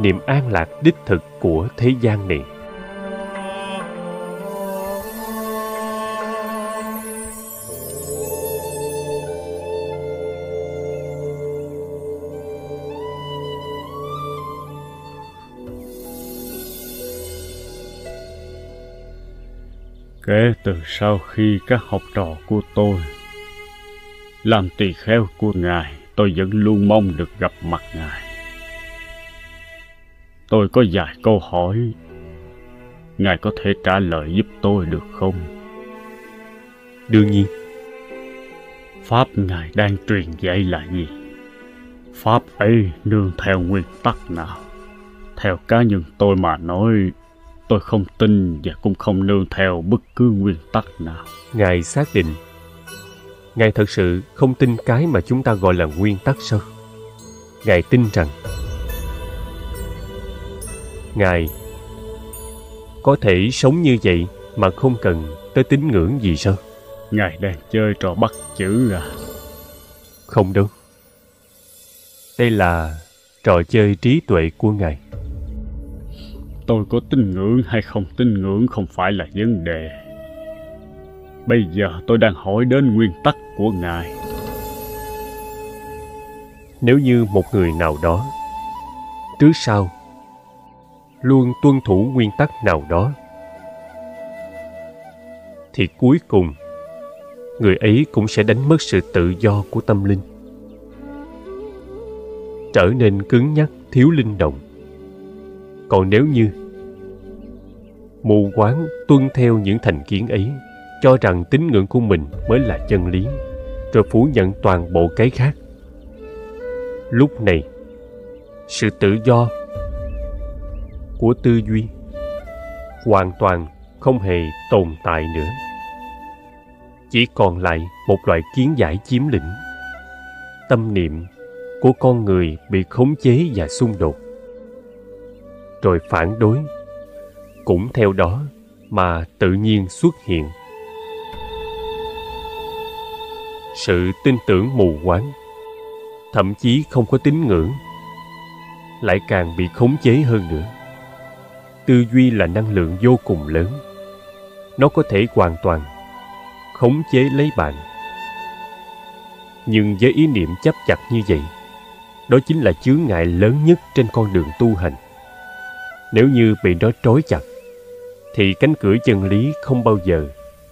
niềm an lạc đích thực của thế gian này. Kể từ sau khi các học trò của tôi làm tỳ kheo của Ngài, tôi vẫn luôn mong được gặp mặt Ngài. Tôi có vài câu hỏi, Ngài có thể trả lời giúp tôi được không? Đương nhiên. Pháp Ngài đang truyền dạy là gì? Pháp ấy nương theo nguyên tắc nào? Theo cá nhân tôi mà nói, tôi không tin và cũng không nương theo bất cứ nguyên tắc nào. Ngài xác định Ngài thật sự không tin cái mà chúng ta gọi là nguyên tắc sao? Ngài tin rằng Ngài có thể sống như vậy mà không cần tới tín ngưỡng gì sao? Ngài đang chơi trò bắt chữ à? Không đâu. Đây là trò chơi trí tuệ của Ngài. Tôi có tin ngưỡng hay không tin ngưỡng không phải là vấn đề. Bây giờ tôi đang hỏi đến nguyên tắc của Ngài. Nếu như một người nào đó trước sau luôn tuân thủ nguyên tắc nào đó, thì cuối cùng, người ấy cũng sẽ đánh mất sự tự do của tâm linh trở nên cứng nhắc, thiếu linh động còn nếu như mù quáng tuân theo những thành kiến ấy, cho rằng tín ngưỡng của mình mới là chân lý, rồi phủ nhận toàn bộ cái khác. Lúc này, sự tự do của tư duy hoàn toàn không hề tồn tại nữa. Chỉ còn lại một loại kiến giải chiếm lĩnh. Tâm niệm của con người bị khống chế và xung đột. Rồi phản đối cũng theo đó mà tự nhiên xuất hiện. Sự tin tưởng mù quáng, thậm chí không có tín ngưỡng, lại càng bị khống chế hơn nữa. Tư duy là năng lượng vô cùng lớn, nó có thể hoàn toàn khống chế lấy bạn. Nhưng với ý niệm chấp chặt như vậy, đó chính là chướng ngại lớn nhất trên con đường tu hành. Nếu như bị nó trói chặt thì cánh cửa chân lý không bao giờ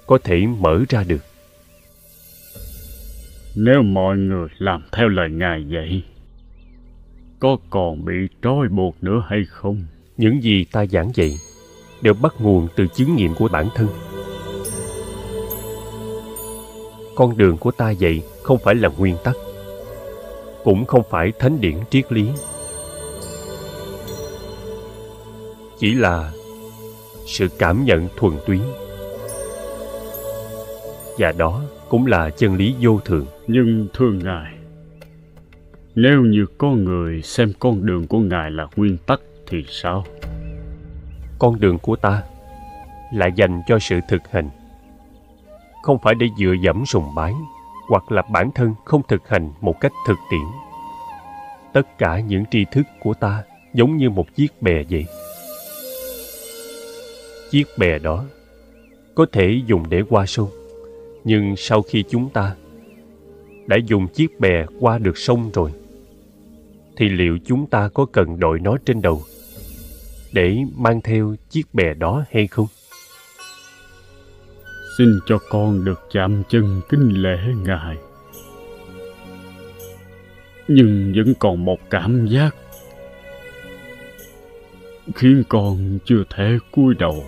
có thể mở ra được. Nếu mọi người làm theo lời ngài vậy có còn bị trói buộc nữa hay không? Những gì ta giảng dạy đều bắt nguồn từ chứng nghiệm của bản thân. Con đường của ta dạy không phải là nguyên tắc cũng không phải thánh điển triết lý. Chỉ là sự cảm nhận thuần túy. Và đó cũng là chân lý vô thường. Nhưng thưa ngài nếu như có người xem con đường của ngài là nguyên tắc thì sao? Con đường của ta là dành cho sự thực hành. Không phải để dựa dẫm sùng bái hoặc là bản thân không thực hành một cách thực tiễn. Tất cả những tri thức của ta giống như một chiếc bè vậy chiếc bè đó. Có thể dùng để qua sông, nhưng sau khi chúng ta đã dùng chiếc bè qua được sông rồi, thì liệu chúng ta có cần đội nó trên đầu để mang theo chiếc bè đó hay không? Xin cho con được chạm chân kính lễ ngài. Nhưng vẫn còn một cảm giác khiến con chưa thể cúi đầu.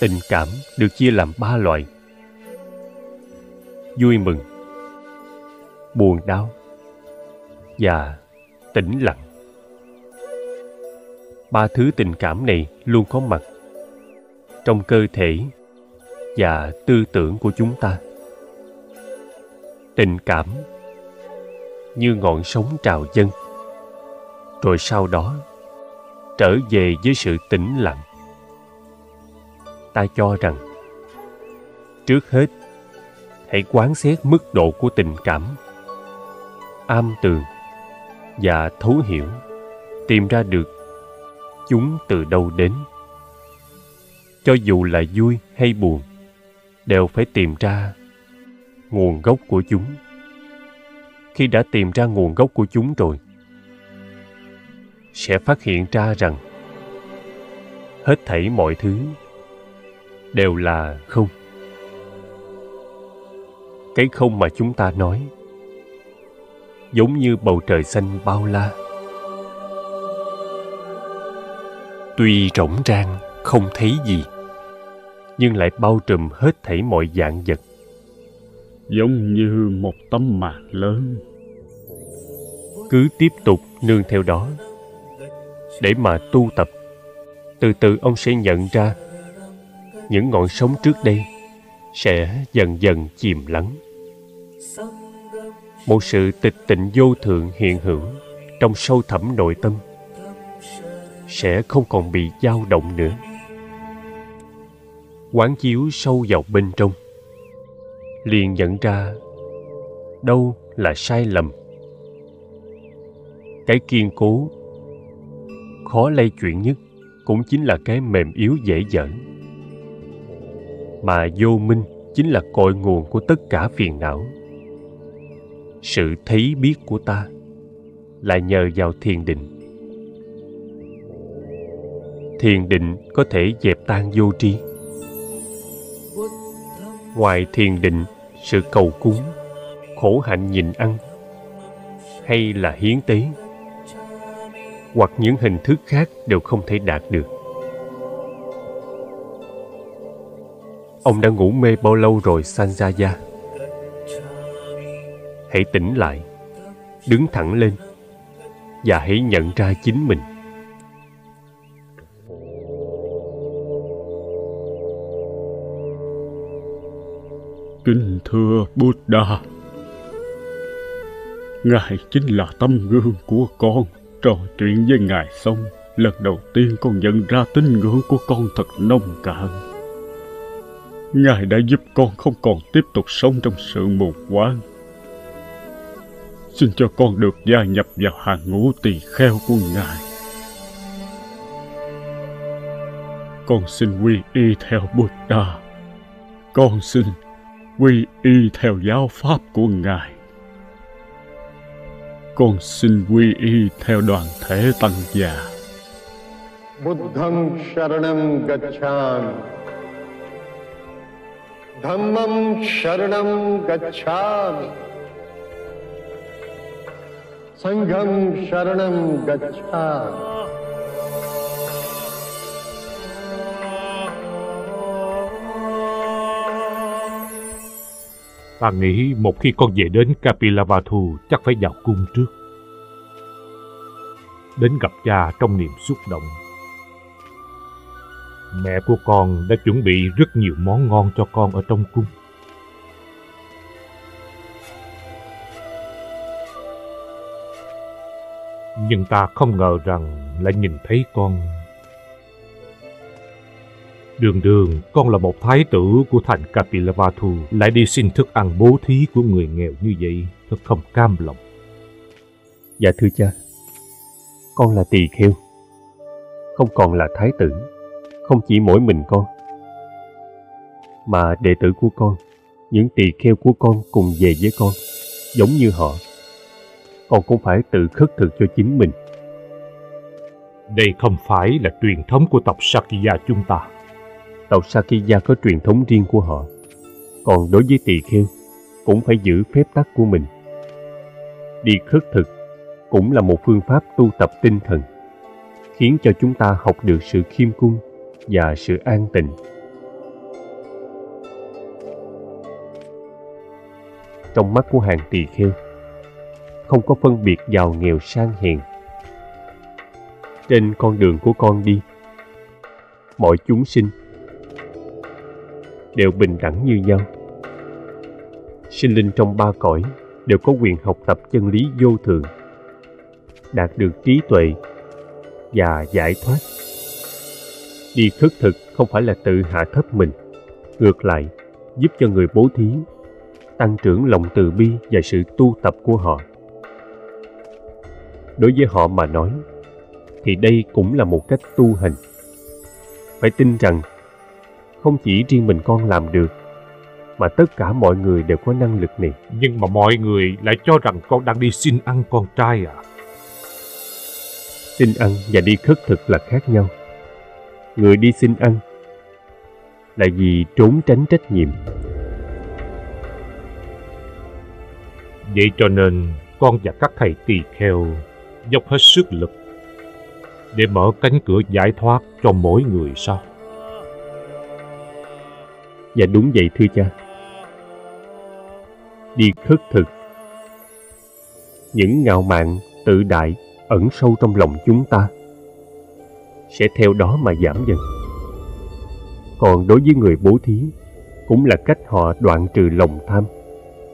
Tình cảm được chia làm ba loại. Vui mừng, buồn đau và tĩnh lặng. Ba thứ tình cảm này luôn có mặt trong cơ thể và tư tưởng của chúng ta. Tình cảm như ngọn sóng trào dâng, rồi sau đó trở về với sự tĩnh lặng ta cho rằng, trước hết, hãy quán xét mức độ của tình cảm, am tường và thấu hiểu, tìm ra được chúng từ đâu đến. Cho dù là vui hay buồn, đều phải tìm ra nguồn gốc của chúng. Khi đã tìm ra nguồn gốc của chúng rồi, sẽ phát hiện ra rằng hết thảy mọi thứ đều là không. Cái không mà chúng ta nói, giống như bầu trời xanh bao la. Tuy rỗng rang, không thấy gì, nhưng lại bao trùm hết thảy mọi dạng vật, giống như một tấm màn lớn. Cứ tiếp tục nương theo đó, để mà tu tập, từ từ ông sẽ nhận ra những ngọn sóng trước đây sẽ dần dần chìm lắng. Một sự tịch tịnh vô thượng hiện hữu trong sâu thẳm nội tâm sẽ không còn bị dao động nữa. Quán chiếu sâu vào bên trong, liền nhận ra đâu là sai lầm. Cái kiên cố, khó lay chuyển nhất cũng chính là cái mềm yếu dễ dở mà vô minh chính là cội nguồn của tất cả phiền não. Sự thấy biết của ta là nhờ vào thiền định. Thiền định có thể dẹp tan vô tri. Ngoài thiền định, sự cầu cúng, khổ hạnh nhịn ăn hay là hiến tế hoặc những hình thức khác đều không thể đạt được. Ông đã ngủ mê bao lâu rồi, sanjaya? Hãy tỉnh lại, đứng thẳng lên và hãy nhận ra chính mình. Kính thưa buddha, ngài chính là tấm gương của con. Trò chuyện với ngài xong, lần đầu tiên con nhận ra tín ngưỡng của con thật nông cạn ngài đã giúp con không còn tiếp tục sống trong sự mù quáng. Xin cho con được gia nhập vào hàng ngũ tỳ kheo của ngài. Con xin quy y theo buddha. Con xin quy y theo giáo pháp của ngài. Con xin quy y theo đoàn thể tăng già Buddham Sharanam Gacchami. Dhammam Sharanam Gacchami Sangham Sharanam Gacchami Ta nghĩ một khi con về đến Kapilavatthu chắc phải vào cung trước. Đến gặp cha trong niềm xúc động. Mẹ của con đã chuẩn bị rất nhiều món ngon cho con ở trong cung. Nhưng ta không ngờ rằng lại nhìn thấy con Đường đường, con là một thái tử của thành Kapilavatu, lại đi xin thức ăn bố thí của người nghèo như vậy, thật không cam lòng. Dạ thưa cha, con là tỳ kheo, không còn là thái tử, không chỉ mỗi mình con. Mà đệ tử của con, những tỳ kheo của con cùng về với con, giống như họ. Con cũng phải tự khất thực cho chính mình. Đây không phải là truyền thống của tộc Sakya chúng ta tộc Sakya có truyền thống riêng của họ. Còn đối với tỳ kheo, cũng phải giữ phép tắc của mình. Đi khất thực cũng là một phương pháp tu tập tinh thần, khiến cho chúng ta học được sự khiêm cung và sự an tịnh. Trong mắt của hàng tỳ kheo, không có phân biệt giàu nghèo sang hèn. Trên con đường của con đi, mọi chúng sinh đều bình đẳng như nhau. Sinh linh trong ba cõi đều có quyền học tập chân lý vô thường, đạt được trí tuệ và giải thoát. Đi khất thực không phải là tự hạ thấp mình, ngược lại giúp cho người bố thí tăng trưởng lòng từ bi và sự tu tập của họ. Đối với họ mà nói, thì đây cũng là một cách tu hành. Phải tin rằng không chỉ riêng mình con làm được, mà tất cả mọi người đều có năng lực này. Nhưng mà mọi người lại cho rằng con đang đi xin ăn con trai à? Xin ăn và đi khất thực là khác nhau. Người đi xin ăn là vì trốn tránh trách nhiệm. Vậy cho nên con và các thầy tỳ kheo dốc hết sức lực để mở cánh cửa giải thoát cho mỗi người sao? Dạ đúng vậy thưa cha. Đi khất thực. Những ngạo mạn, tự đại ẩn sâu trong lòng chúng ta sẽ theo đó mà giảm dần. Còn đối với người bố thí, cũng là cách họ đoạn trừ lòng tham,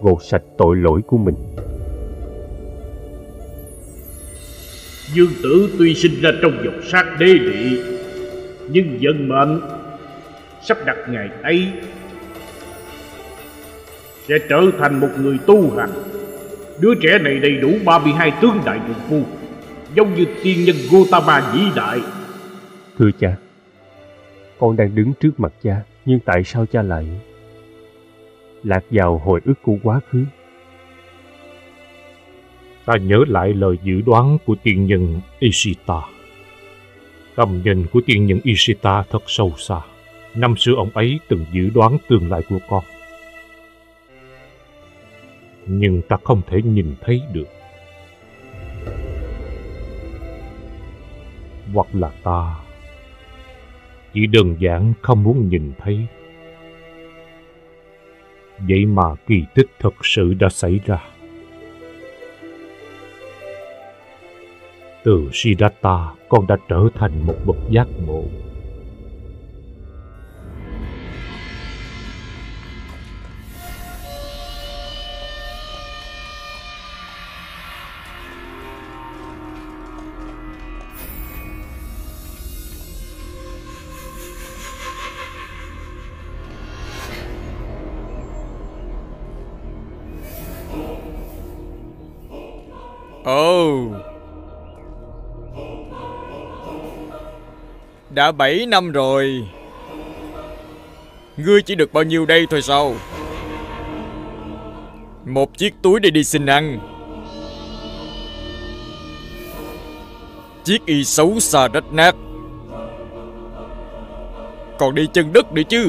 gột sạch tội lỗi của mình. Dương tử tuy sinh ra trong dòng sát đế địa Nhưng dân mệnh Sắp đặt ngày ấy Sẽ trở thành một người tu hành Đứa trẻ này đầy đủ 32 tướng đại dụng phu Giống như tiên nhân Gotama vĩ đại Thưa cha, con đang đứng trước mặt cha, nhưng tại sao cha lại lạc vào hồi ức của quá khứ? Ta nhớ lại lời dự đoán của tiên nhân Ishita. Tầm nhìn của tiên nhân Ishita thật sâu xa. Năm xưa ông ấy từng dự đoán tương lai của con. Nhưng ta không thể nhìn thấy được. Hoặc là ta chỉ đơn giản không muốn nhìn thấy. Vậy mà kỳ tích thật sự đã xảy ra. Từ Siddhartha, con đã trở thành một bậc giác ngộ. Đã 7 năm rồi. Ngươi chỉ được bao nhiêu đây thôi sao? Một chiếc túi để đi xin ăn. Chiếc y xấu xa rách nát. Còn đi chân đất nữa chứ.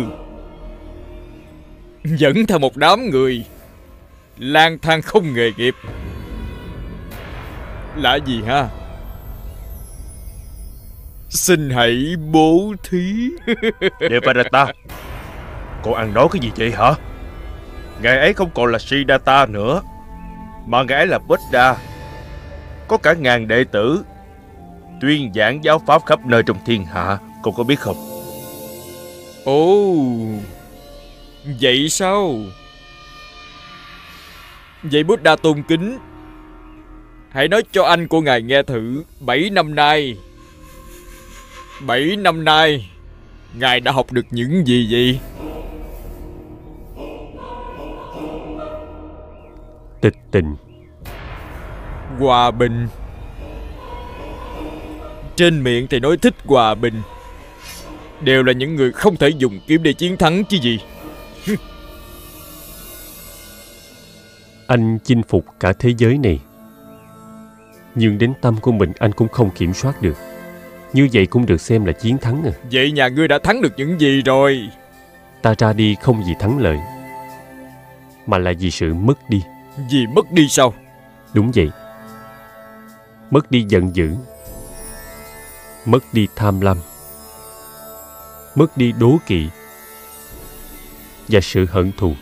Dẫn theo một đám người. Lang thang không nghề nghiệp. Là gì ha? Xin hãy bố thí. Devadatta Cô ăn nói cái gì vậy hả? Ngài ấy không còn là Siddhartha nữa Mà ngài ấy là Buddha. Có cả ngàn đệ tử Tuyên giảng giáo pháp khắp nơi trong thiên hạ. Cô có biết không? Ồ Vậy sao? Vậy Buddha tôn kính Hãy nói cho anh của ngài nghe thử Bảy năm nay Bảy năm nay Ngài đã học được những gì vậy? Tịch tình. Hòa bình. Trên miệng thì nói thích hòa bình. Đều là những người không thể dùng kiếm để chiến thắng chứ gì. Anh chinh phục cả thế giới này. Nhưng đến tâm của mình anh cũng không kiểm soát được Như vậy cũng được xem là chiến thắng à. Vậy nhà ngươi đã thắng được những gì rồi? Ta ra đi không vì thắng lợi Mà là vì sự mất đi. Vì mất đi sao? Đúng vậy. Mất đi giận dữ. Mất đi tham lam. Mất đi đố kỵ Và sự hận thù.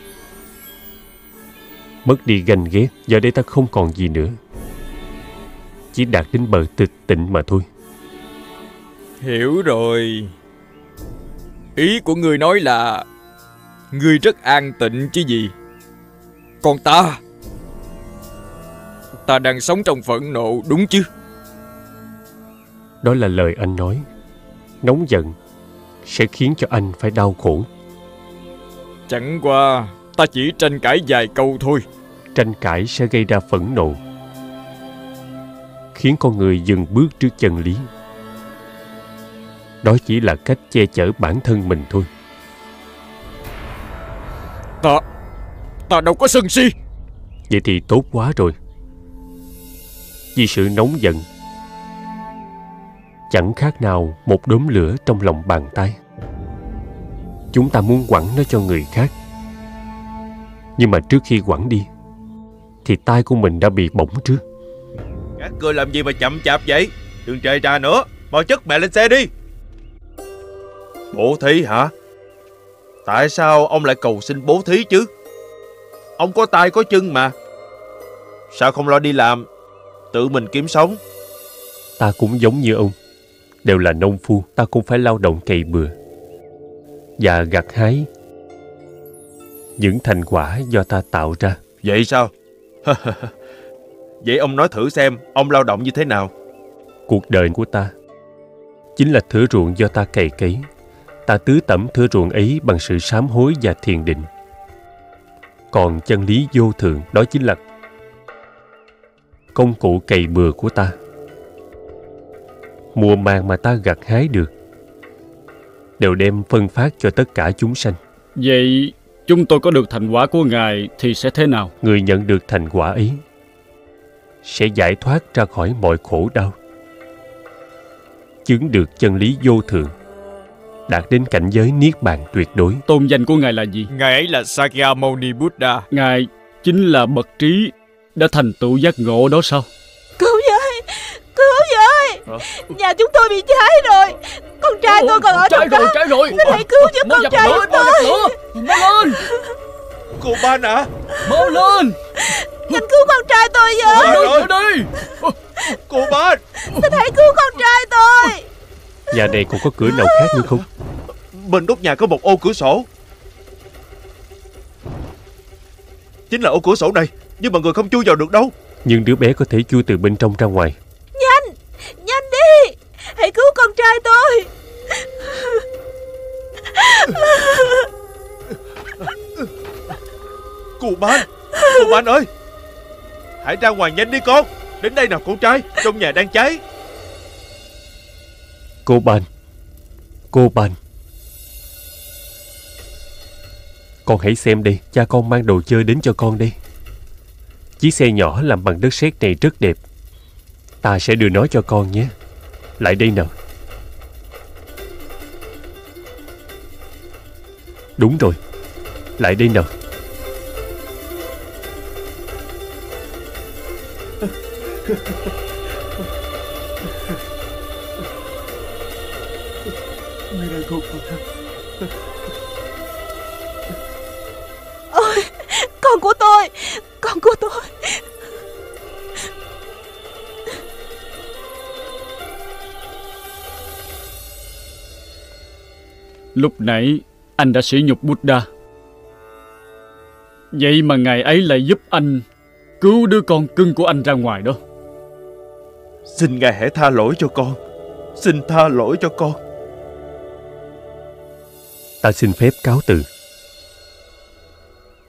Mất đi ganh ghét. Giờ đây ta không còn gì nữa. Chỉ đạt đến bờ tịch tịnh mà thôi Hiểu rồi Ý của ngươi nói là Ngươi rất an tịnh chứ gì Còn ta ta đang sống trong phẫn nộ, đúng chứ? Đó là lời anh nói. Nóng giận sẽ khiến cho anh phải đau khổ. Chẳng qua, ta chỉ tranh cãi vài câu thôi. Tranh cãi sẽ gây ra phẫn nộ, khiến con người dừng bước trước chân lý. Đó chỉ là cách che chở bản thân mình thôi. Ta, ta đâu có sân si. Vậy thì tốt quá rồi. Vì sự nóng giận chẳng khác nào một đốm lửa trong lòng bàn tay. Chúng ta muốn quẳng nó cho người khác. Nhưng mà trước khi quẳng đi, thì tay của mình đã bị bỏng trước. Các ngươi làm gì mà chậm chạp vậy? Đừng trề trà nữa, mau chất mẹ lên xe đi. Bố thí hả? Tại sao ông lại cầu xin bố thí chứ? Ông có tay có chân mà. Sao không lo đi làm, tự mình kiếm sống? Ta cũng giống như ông đều là nông phu, ta cũng phải lao động cày bừa và gặt hái những thành quả do ta tạo ra. Vậy sao? Vậy ông nói thử xem, ông lao động như thế nào? Cuộc đời của ta chính là thửa ruộng do ta cày cấy. Ta tứ tẩm thửa ruộng ấy bằng sự sám hối và thiền định. Còn chân lý vô thượng đó chính là công cụ cày bừa của ta mùa màng mà ta gặt hái được đều đem phân phát cho tất cả chúng sanh. Vậy chúng tôi có được thành quả của Ngài thì sẽ thế nào? Người nhận được thành quả ấy sẽ giải thoát ra khỏi mọi khổ đau. Chứng được chân lý vô thượng, đạt đến cảnh giới niết bàn tuyệt đối. Tôn danh của Ngài là gì? Ngài ấy là Sakyamuni Buddha. Ngài chính là bậc trí đã thành tựu giác ngộ đó sao? ơi Nhà chúng tôi bị cháy rồi. Con trai tôi còn ở trong đó rồi, cháy rồi. Xin hãy cứu giúp con trai của tôi. Mau lên. Cô Ban à Mau lên. Nhanh cứu con trai tôi với. Mau đi. Cô Ban Xin hãy cứu con trai tôi. Nhà này còn có cửa nào khác nữa không Bên đốt nhà có một ô cửa sổ. Chính là ô cửa sổ này Nhưng mà người không chui vào được đâu. Nhưng đứa bé có thể chui từ bên trong ra ngoài. Nhanh Nhanh đi Hãy cứu con trai tôi. Cô Ban Cô Ban ơi Hãy ra ngoài nhanh đi con. Đến đây nào con trai Trong nhà đang cháy. Cô Ban Cô Ban Con hãy xem đi Cha con mang đồ chơi đến cho con đi Chiếc xe nhỏ làm bằng đất sét này rất đẹp. Ta sẽ đưa nó cho con nhé. Lại đây nào. Đúng rồi. Lại đây nào. Ôi Con của tôi Con của tôi Lúc nãy anh đã sỉ nhục Buddha. Vậy mà ngày ấy lại giúp anh cứu đứa con cưng của anh ra ngoài đó. Xin Ngài hãy tha lỗi cho con Xin tha lỗi cho con Ta xin phép cáo từ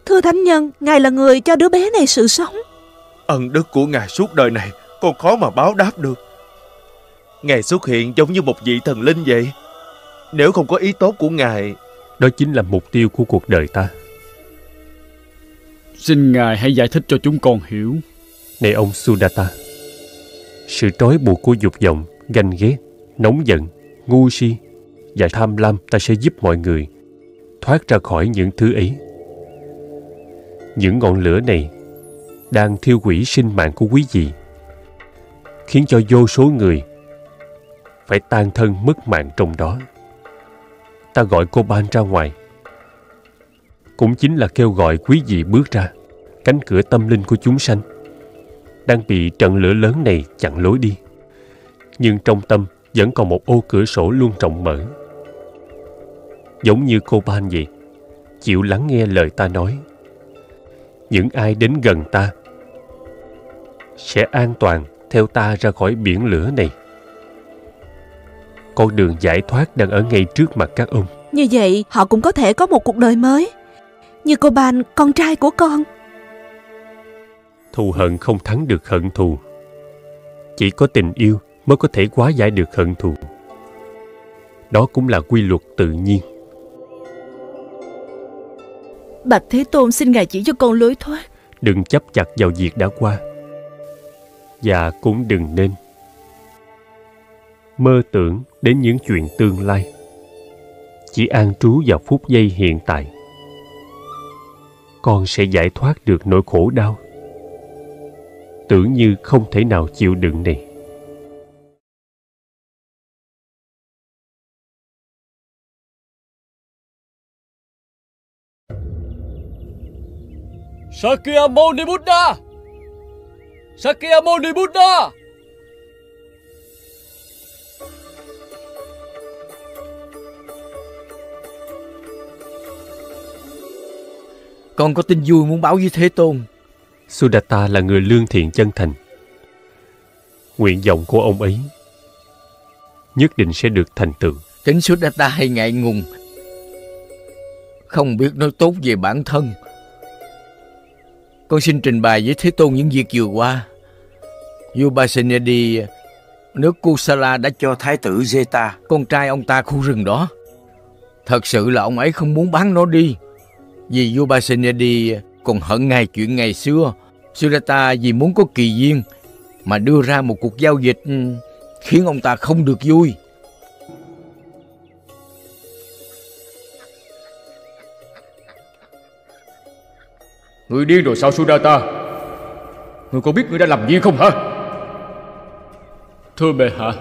Thưa Thánh Nhân, Ngài là người cho đứa bé này sự sống. Ân đức của Ngài suốt đời này Con khó mà báo đáp được Ngài xuất hiện giống như một vị thần linh vậy Nếu không có ý tốt của Ngài Đó chính là mục tiêu của cuộc đời ta Xin Ngài hãy giải thích cho chúng con hiểu. Này ông Sudata Sự trói buộc của dục vọng, ganh ghét, nóng giận, ngu si và tham lam ta sẽ giúp mọi người thoát ra khỏi những thứ ấy. Những ngọn lửa này đang thiêu hủy sinh mạng của quý vị, khiến cho vô số người phải tan thân mất mạng trong đó. Ta gọi cô Ban ra ngoài. Cũng chính là kêu gọi quý vị bước ra, cánh cửa tâm linh của chúng sanh đang bị trận lửa lớn này chặn lối đi. Nhưng trong tâm vẫn còn một ô cửa sổ luôn rộng mở. Giống như cô ban vậy, chịu lắng nghe lời ta nói những ai đến gần ta sẽ an toàn theo ta ra khỏi biển lửa này. Con đường giải thoát đang ở ngay trước mặt các ông. Như vậy họ cũng có thể có một cuộc đời mới. Như cô Ban, con trai của con. Thù hận không thắng được hận thù. Chỉ có tình yêu mới có thể hóa giải được hận thù. Đó cũng là quy luật tự nhiên. Bạch Thế Tôn xin Ngài chỉ cho con lối thoát. Đừng chấp chặt vào việc đã qua. Và cũng đừng nên mơ tưởng đến những chuyện tương lai. Chỉ an trú vào phút giây hiện tại. Con sẽ giải thoát được nỗi khổ đau. Tưởng như không thể nào chịu đựng này. Sakyamuni Buddha! Sakyamuni Buddha! Con có tin vui muốn báo với Thế Tôn. Sudatta là người lương thiện chân thành. Nguyện vọng của ông ấy nhất định sẽ được thành tựu. Tính Sudatta hay ngại ngùng. Không biết nói tốt về bản thân con xin trình bày với Thế Tôn những việc vừa qua. Yubasenedi Nước Kusala đã cho Thái tử Zeta, Con trai ông ta khu rừng đó. Thật sự là ông ấy không muốn bán nó đi, Vì Yubasenedi còn hận ngày chuyện ngày xưa. Surata vì muốn có kỳ duyên Mà đưa ra một cuộc giao dịch ừ, Khiến ông ta không được vui. Người điên rồi sao Sudata? Người có biết người đã làm gì không hả? Thưa bệ hạ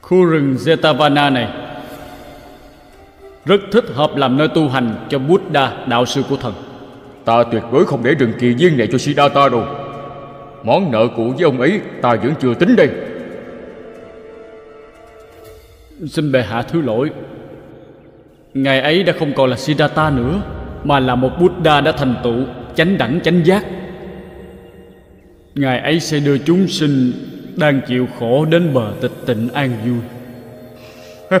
Khu rừng Zetavana này Rất thích hợp làm nơi tu hành cho Buddha đạo sư của thần. Ta tuyệt đối không để rừng kỳ viên này cho Siddhartha đâu. Món nợ cũ với ông ấy ta vẫn chưa tính đây. Xin bệ hạ thứ lỗi. Ngày ấy đã không còn là Siddhartha nữa Mà là một Buddha đã thành tựu Chánh đẳng chánh giác. Ngài ấy sẽ đưa chúng sinh Đang chịu khổ đến bờ tịch tịnh an vui.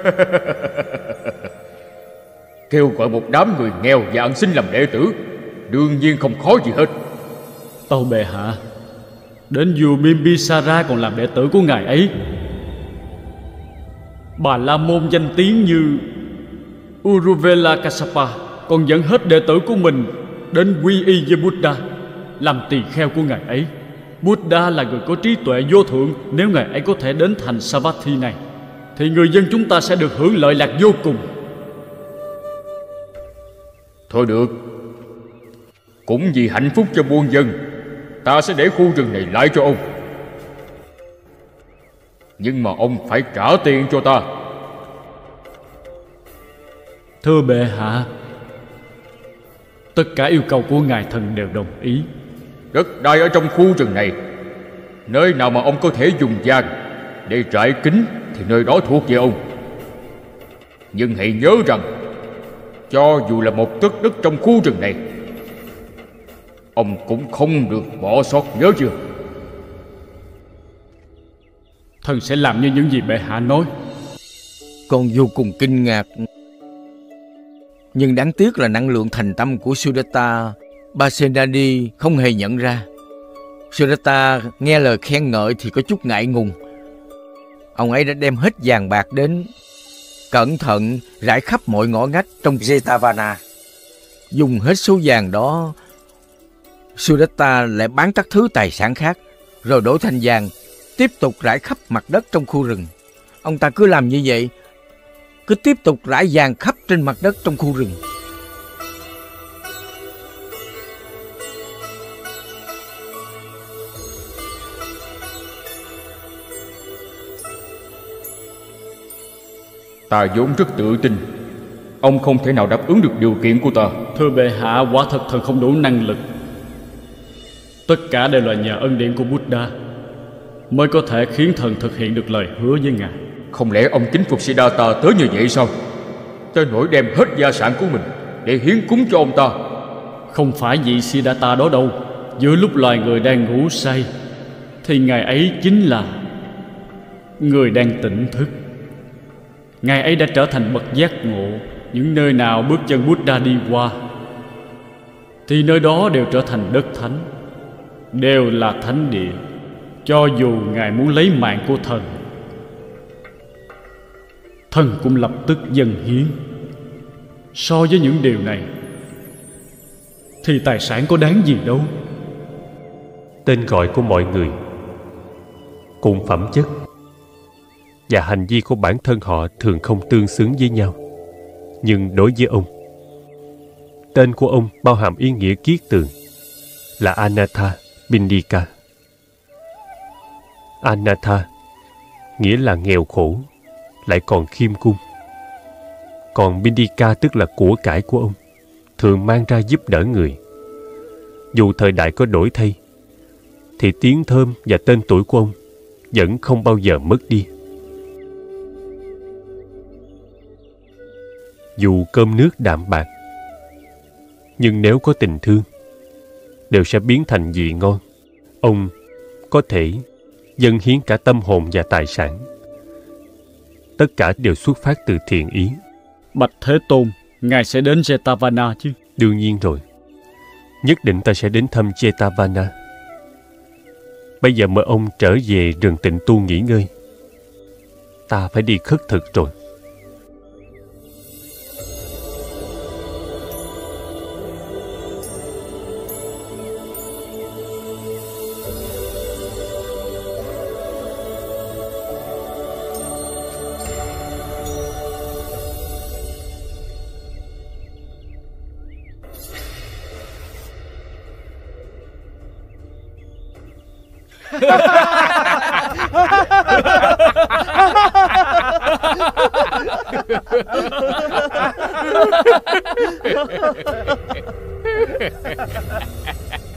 Kêu gọi một đám người nghèo và ăn xin làm đệ tử Đương nhiên không khó gì hết. Tâu bệ hạ Đến dù Bimbisara còn làm đệ tử của ngài ấy. Bà La Môn danh tiếng như Uruvela Kassapa Còn dẫn hết đệ tử của mình Đến quy y với Buddha Làm tỳ kheo của ngài ấy. Buddha là người có trí tuệ vô thượng Nếu ngài ấy có thể đến thành Savatthi này Thì người dân chúng ta sẽ được hưởng lợi lạc vô cùng. Thôi được. Cũng vì hạnh phúc cho muôn dân Ta sẽ để khu rừng này lại cho ông. Nhưng mà ông phải trả tiền cho ta. Thưa bệ hạ Tất cả yêu cầu của ngài thần đều đồng ý. Đất đai ở trong khu rừng này. Nơi nào mà ông có thể dùng vàng Để trải kính Thì nơi đó thuộc về ông. Nhưng hãy nhớ rằng Cho dù là một tấc đất trong khu rừng này Ông cũng không được bỏ sót nhớ chưa? Thần sẽ làm như những gì bệ hạ nói. Con vô cùng kinh ngạc nhưng đáng tiếc là năng lượng thành tâm của Sudatta Basenadi không hề nhận ra. Sudatta nghe lời khen ngợi thì có chút ngại ngùng. Ông ấy đã đem hết vàng bạc đến Cẩn thận rải khắp mọi ngõ ngách trong Jetavana. Dùng hết số vàng đó Sudatta lại bán các thứ tài sản khác, Rồi đổi thành vàng, Tiếp tục rải khắp mặt đất trong khu rừng. Ông ta cứ làm như vậy cứ tiếp tục rải vàng khắp trên mặt đất trong khu rừng. Ta vốn rất tự tin. Ông không thể nào đáp ứng được điều kiện của ta. Thưa bệ hạ quả thật thần không đủ năng lực. Tất cả đều là nhờ ân điển của Buddha Mới có thể khiến thần thực hiện được lời hứa với ngài không lẽ ông kính phục Siddhartha tới như vậy sao? Tới nỗi đem hết gia sản của mình Để hiến cúng cho ông ta. Không phải vị Siddhartha đó đâu. Giữa lúc loài người đang ngủ say, thì ngài ấy chính là người đang tỉnh thức. Ngài ấy đã trở thành bậc giác ngộ. Những nơi nào bước chân buddha đi qua, thì nơi đó đều trở thành đất thánh, đều là thánh địa. Cho dù ngài muốn lấy mạng của thần thần cũng lập tức dâng hiến. So với những điều này, thì tài sản có đáng gì đâu? Tên gọi của mọi người cùng phẩm chất và hành vi của bản thân họ thường không tương xứng với nhau. Nhưng đối với ông, tên của ông bao hàm ý nghĩa kiết tường là anatha bindika. Anatha nghĩa là nghèo khổ lại còn khiêm cung. Còn bindika tức là của cải của ông, thường mang ra giúp đỡ người. Dù thời đại có đổi thay, thì tiếng thơm và tên tuổi của ông vẫn không bao giờ mất đi. Dù cơm nước đạm bạc, nhưng nếu có tình thương, đều sẽ biến thành vị ngon. Ông có thể dâng hiến cả tâm hồn và tài sản tất cả đều xuất phát từ thiện ý. Bạch thế tôn ngài sẽ đến jetavana chứ? Đương nhiên rồi. Nhất định ta sẽ đến thăm jetavana. Bây giờ mời ông trở về rừng tịnh tu nghỉ ngơi. Ta phải đi khất thực rồi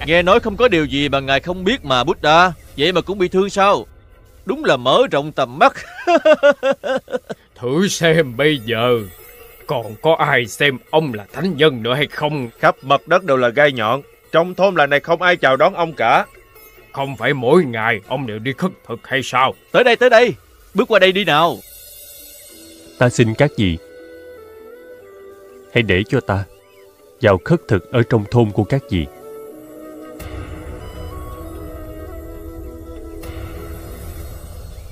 Nghe nói không có điều gì mà ngài không biết mà Buddha. Vậy mà cũng bị thương sao? Đúng là mở rộng tầm mắt. Thử xem bây giờ Còn có ai xem ông là thánh nhân nữa hay không? Khắp mặt đất đều là gai nhọn Trong thôn làng này không ai chào đón ông cả. Không phải mỗi ngày ông đều đi khất thực hay sao? Tới đây tới đây. Bước qua đây đi nào. Ta xin các vị hãy để cho ta vào khất thực ở trong thôn của các vị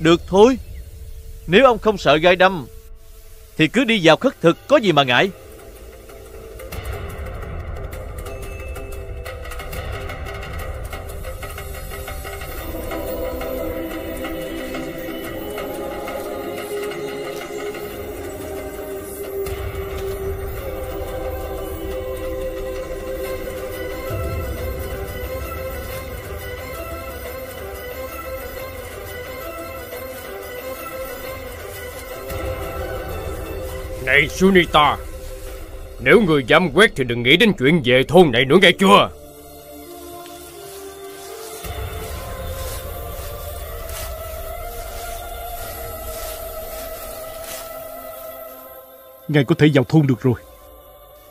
Được thôi. Nếu ông không sợ gai đâm, Thì cứ đi vào khất thực, có gì mà ngại. Này Sunita Nếu người dám quét thì đừng nghĩ đến chuyện về thôn này nữa nghe chưa Ngài có thể vào thôn được rồi.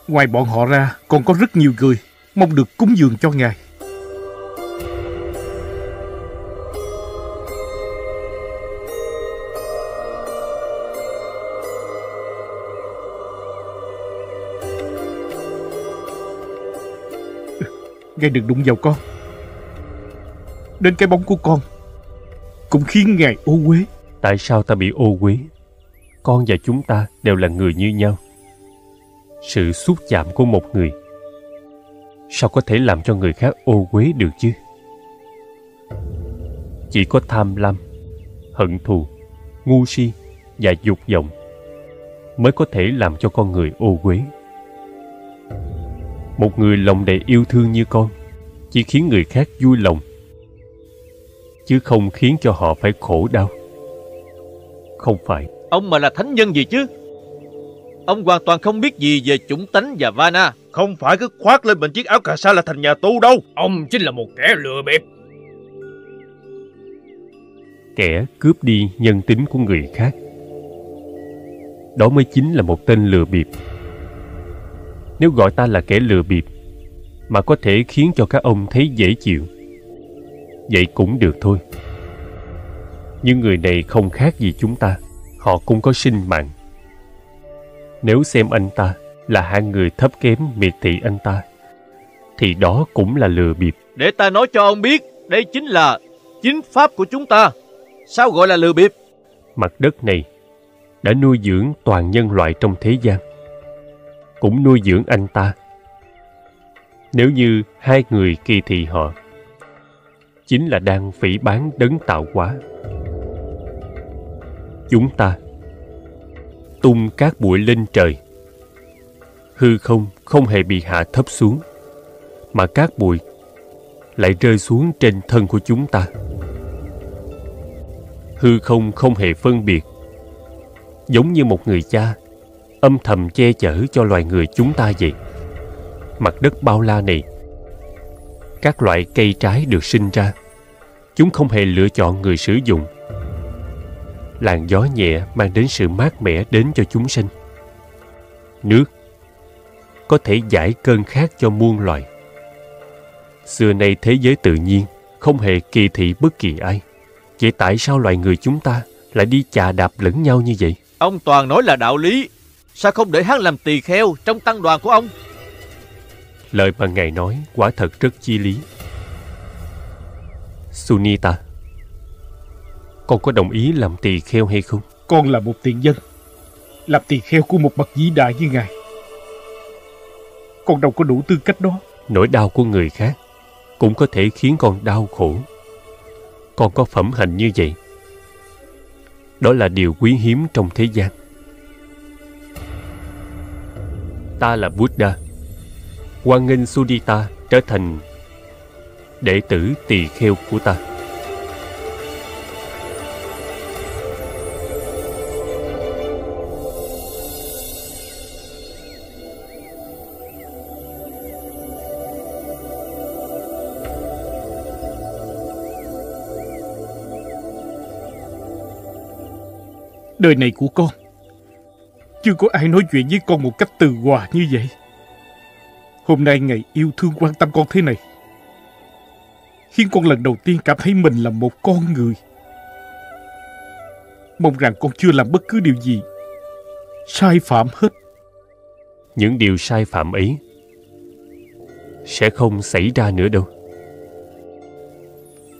Ngoài bọn họ ra, còn có rất nhiều người mong được cúng dường cho Ngài. Ngài đừng đụng vào con. Đến cái bóng của con cũng khiến Ngài ô uế. tại sao ta bị ô uế con và chúng ta đều là người như nhau sự xúc chạm của một người, sao có thể làm cho người khác ô uế được chứ chỉ có tham lam, hận thù, ngu si và dục vọng mới có thể làm cho con người ô uế một người lòng đầy yêu thương như con chỉ khiến người khác vui lòng chứ không khiến cho họ phải khổ đau. Không phải. Ông mà là thánh nhân gì chứ? Ông hoàn toàn không biết gì về chủng tánh và Vana. Không phải cứ khoác lên mình chiếc áo cà sa là thành nhà tu đâu. Ông chính là một kẻ lừa bịp. Kẻ cướp đi nhân tính của người khác. Đó mới chính là một tên lừa bịp nếu gọi ta là kẻ lừa bịp mà có thể khiến cho các ông thấy dễ chịu. Vậy cũng được thôi. Nhưng người này không khác gì chúng ta họ cũng có sinh mạng. Nếu xem anh ta là hạng người thấp kém miệt thị anh ta thì đó cũng là lừa bịp. Để ta nói cho ông biết, đây chính là chính pháp của chúng ta. Sao gọi là lừa bịp? mặt đất này đã nuôi dưỡng toàn nhân loại trong thế gian cũng nuôi dưỡng anh ta. Nếu như hai người kỳ thị họ, chính là đang phỉ bán đấng tạo hóa. Chúng ta tung các bụi lên trời. Hư không không hề bị hạ thấp xuống, mà các bụi lại rơi xuống trên thân của chúng ta. Hư không không hề phân biệt, giống như một người cha âm thầm che chở cho loài người chúng ta vậy. Mặt đất bao la này, các loại cây trái được sinh ra. Chúng không hề lựa chọn người sử dụng. Làn gió nhẹ mang đến sự mát mẻ đến cho chúng sinh. Nước có thể giải cơn khát cho muôn loài. Xưa nay thế giới tự nhiên không hề kỳ thị bất kỳ ai. Vậy tại sao loài người chúng ta lại đi chà đạp lẫn nhau như vậy? Ông toàn nói là đạo lý. Sao không để hắn làm tỳ kheo trong tăng đoàn của ông? lời mà ngài nói quả thật rất chi lý. Sunita con có đồng ý làm tỳ kheo hay không? Con là một tiện dân Làm tỳ kheo của một bậc vĩ đại như ngài. Con đâu có đủ tư cách đó. Nỗi đau của người khác cũng có thể khiến con đau khổ. Con có phẩm hạnh như vậy. Đó là điều quý hiếm trong thế gian ta là buddha. Hoan nghênh sudita trở thành đệ tử tỳ kheo của ta. Đời này của con chưa có ai nói chuyện với con một cách từ hòa như vậy. Hôm nay ngày yêu thương quan tâm con thế này, Khiến con lần đầu tiên cảm thấy mình là một con người. Mong rằng con chưa làm bất cứ điều gì Sai phạm hết. Những điều sai phạm ấy sẽ không xảy ra nữa đâu.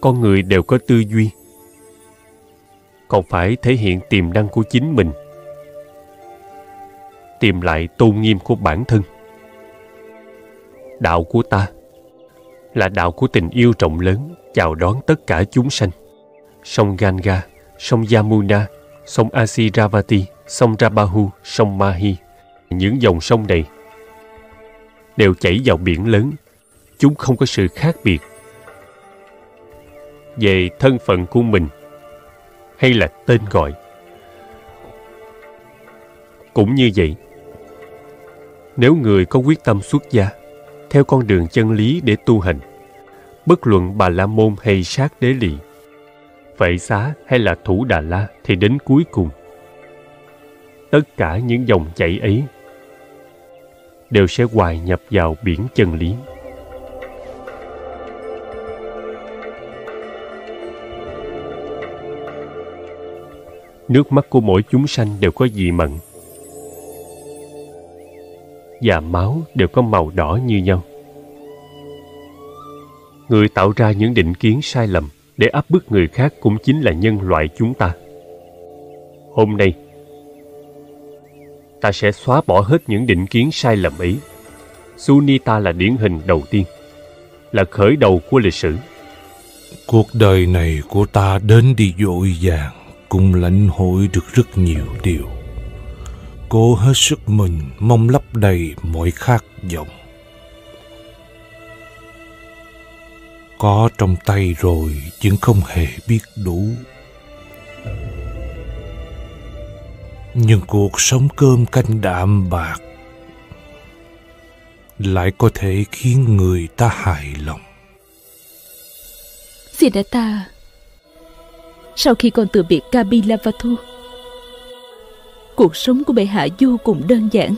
Con người đều có tư duy. Còn phải thể hiện tiềm năng của chính mình tìm lại tôn nghiêm của bản thân. Đạo của ta là đạo của tình yêu rộng lớn, chào đón tất cả chúng sanh. Sông ganga, sông yamuna, sông asiravati, sông rabahu, sông mahi, những dòng sông này đều chảy vào biển lớn. Chúng không có sự khác biệt về thân phận của mình hay là tên gọi. Cũng như vậy nếu người có quyết tâm xuất gia, theo con đường chân lý để tu hành, bất luận bà la môn hay sát đế lì vậy xá hay là thủ đà la thì đến cuối cùng, tất cả những dòng chảy ấy đều sẽ hòa nhập vào biển chân lý. Nước mắt của mỗi chúng sanh đều có dị mận và máu đều có màu đỏ như nhau. Người tạo ra những định kiến sai lầm để áp bức người khác cũng chính là nhân loại chúng ta. Hôm nay, ta sẽ xóa bỏ hết những định kiến sai lầm ấy. Sunita là điển hình đầu tiên, là khởi đầu của lịch sử. Cuộc đời này của ta đến đi dội vàng cũng lãnh hội được rất nhiều điều. Cố hết sức mình mong lấp đầy mọi khát vọng. Có trong tay rồi nhưng không hề biết đủ. Nhưng cuộc sống cơm canh đạm bạc lại có thể khiến người ta hài lòng. Siddhartha Sau khi con từ biệt Kapilavatu Cuộc sống của bệ hạ vô cùng đơn giản.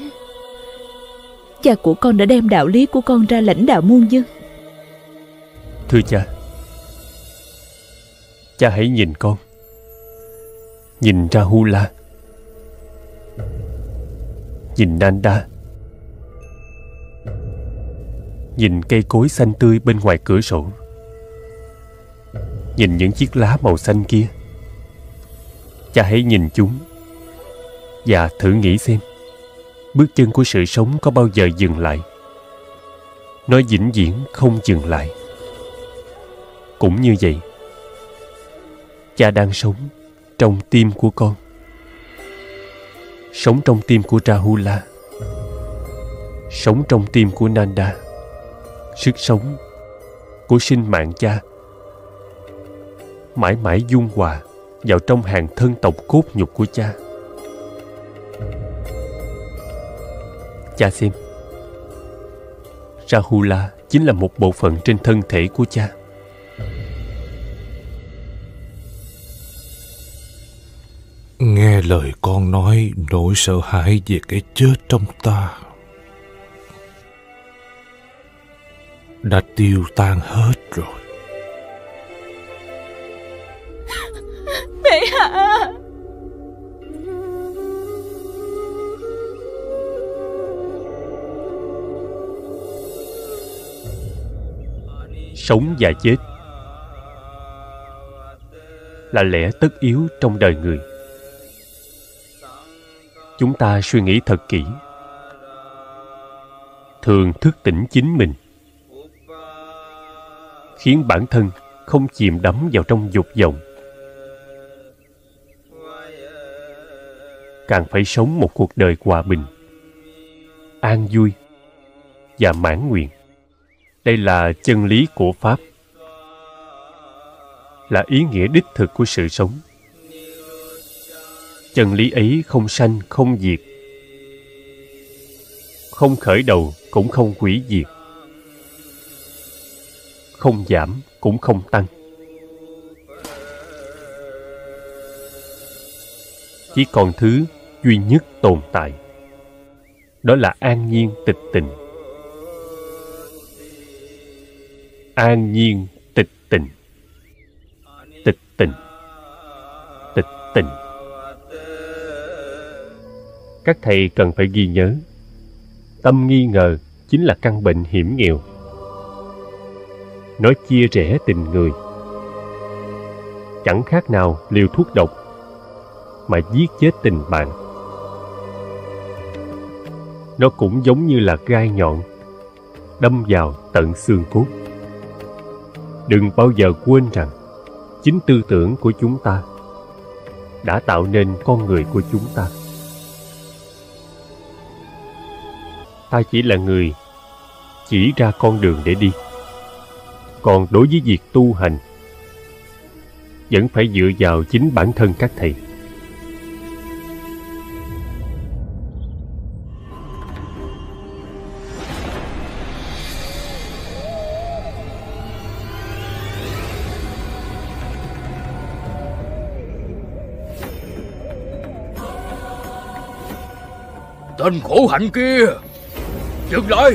Cha của con đã đem đạo lý của con ra lãnh đạo muôn dân. Thưa cha Cha hãy nhìn con, Nhìn Rahula, Nhìn Nanda, Nhìn cây cối xanh tươi bên ngoài cửa sổ, Nhìn những chiếc lá màu xanh kia. Cha hãy nhìn chúng. Và thử nghĩ xem, Bước chân của sự sống có bao giờ dừng lại? Nó vĩnh viễn không dừng lại. Cũng như vậy, Cha đang sống trong tim của con. Sống trong tim của Rahula. Sống trong tim của Nanda. Sức sống của sinh mạng cha Mãi mãi dung hòa vào trong hàng thân tộc cốt nhục của cha. Cha xem. Rahula chính là một bộ phận trên thân thể của cha. Nghe lời con nói, nỗi sợ hãi về cái chết trong ta Đã tiêu tan hết rồi. Sống và chết Là lẽ tất yếu trong đời người. Chúng ta suy nghĩ thật kỹ, Thường thức tỉnh chính mình, Khiến bản thân không chìm đắm vào trong dục vọng. Càng phải sống một cuộc đời hòa bình, an vui và mãn nguyện đây là chân lý của pháp. Là ý nghĩa đích thực của sự sống. Chân lý ấy không sanh, không diệt. Không khởi đầu cũng không hủy diệt. Không giảm cũng không tăng. Chỉ còn thứ duy nhất tồn tại. Đó là an nhiên tịch tình. An nhiên tịch tình. Tịch tình. Tịch tình. Các thầy cần phải ghi nhớ, tâm nghi ngờ chính là căn bệnh hiểm nghèo. Nó chia rẽ tình người, chẳng khác nào liều thuốc độc mà giết chết tình bạn. Nó cũng giống như là gai nhọn, đâm vào tận xương cốt đừng bao giờ quên rằng, chính tư tưởng của chúng ta đã tạo nên con người của chúng ta. Ta chỉ là người chỉ ra con đường để đi. Còn đối với việc tu hành, vẫn phải dựa vào chính bản thân các thầy. Tên khổ hạnh kia. Dừng lại.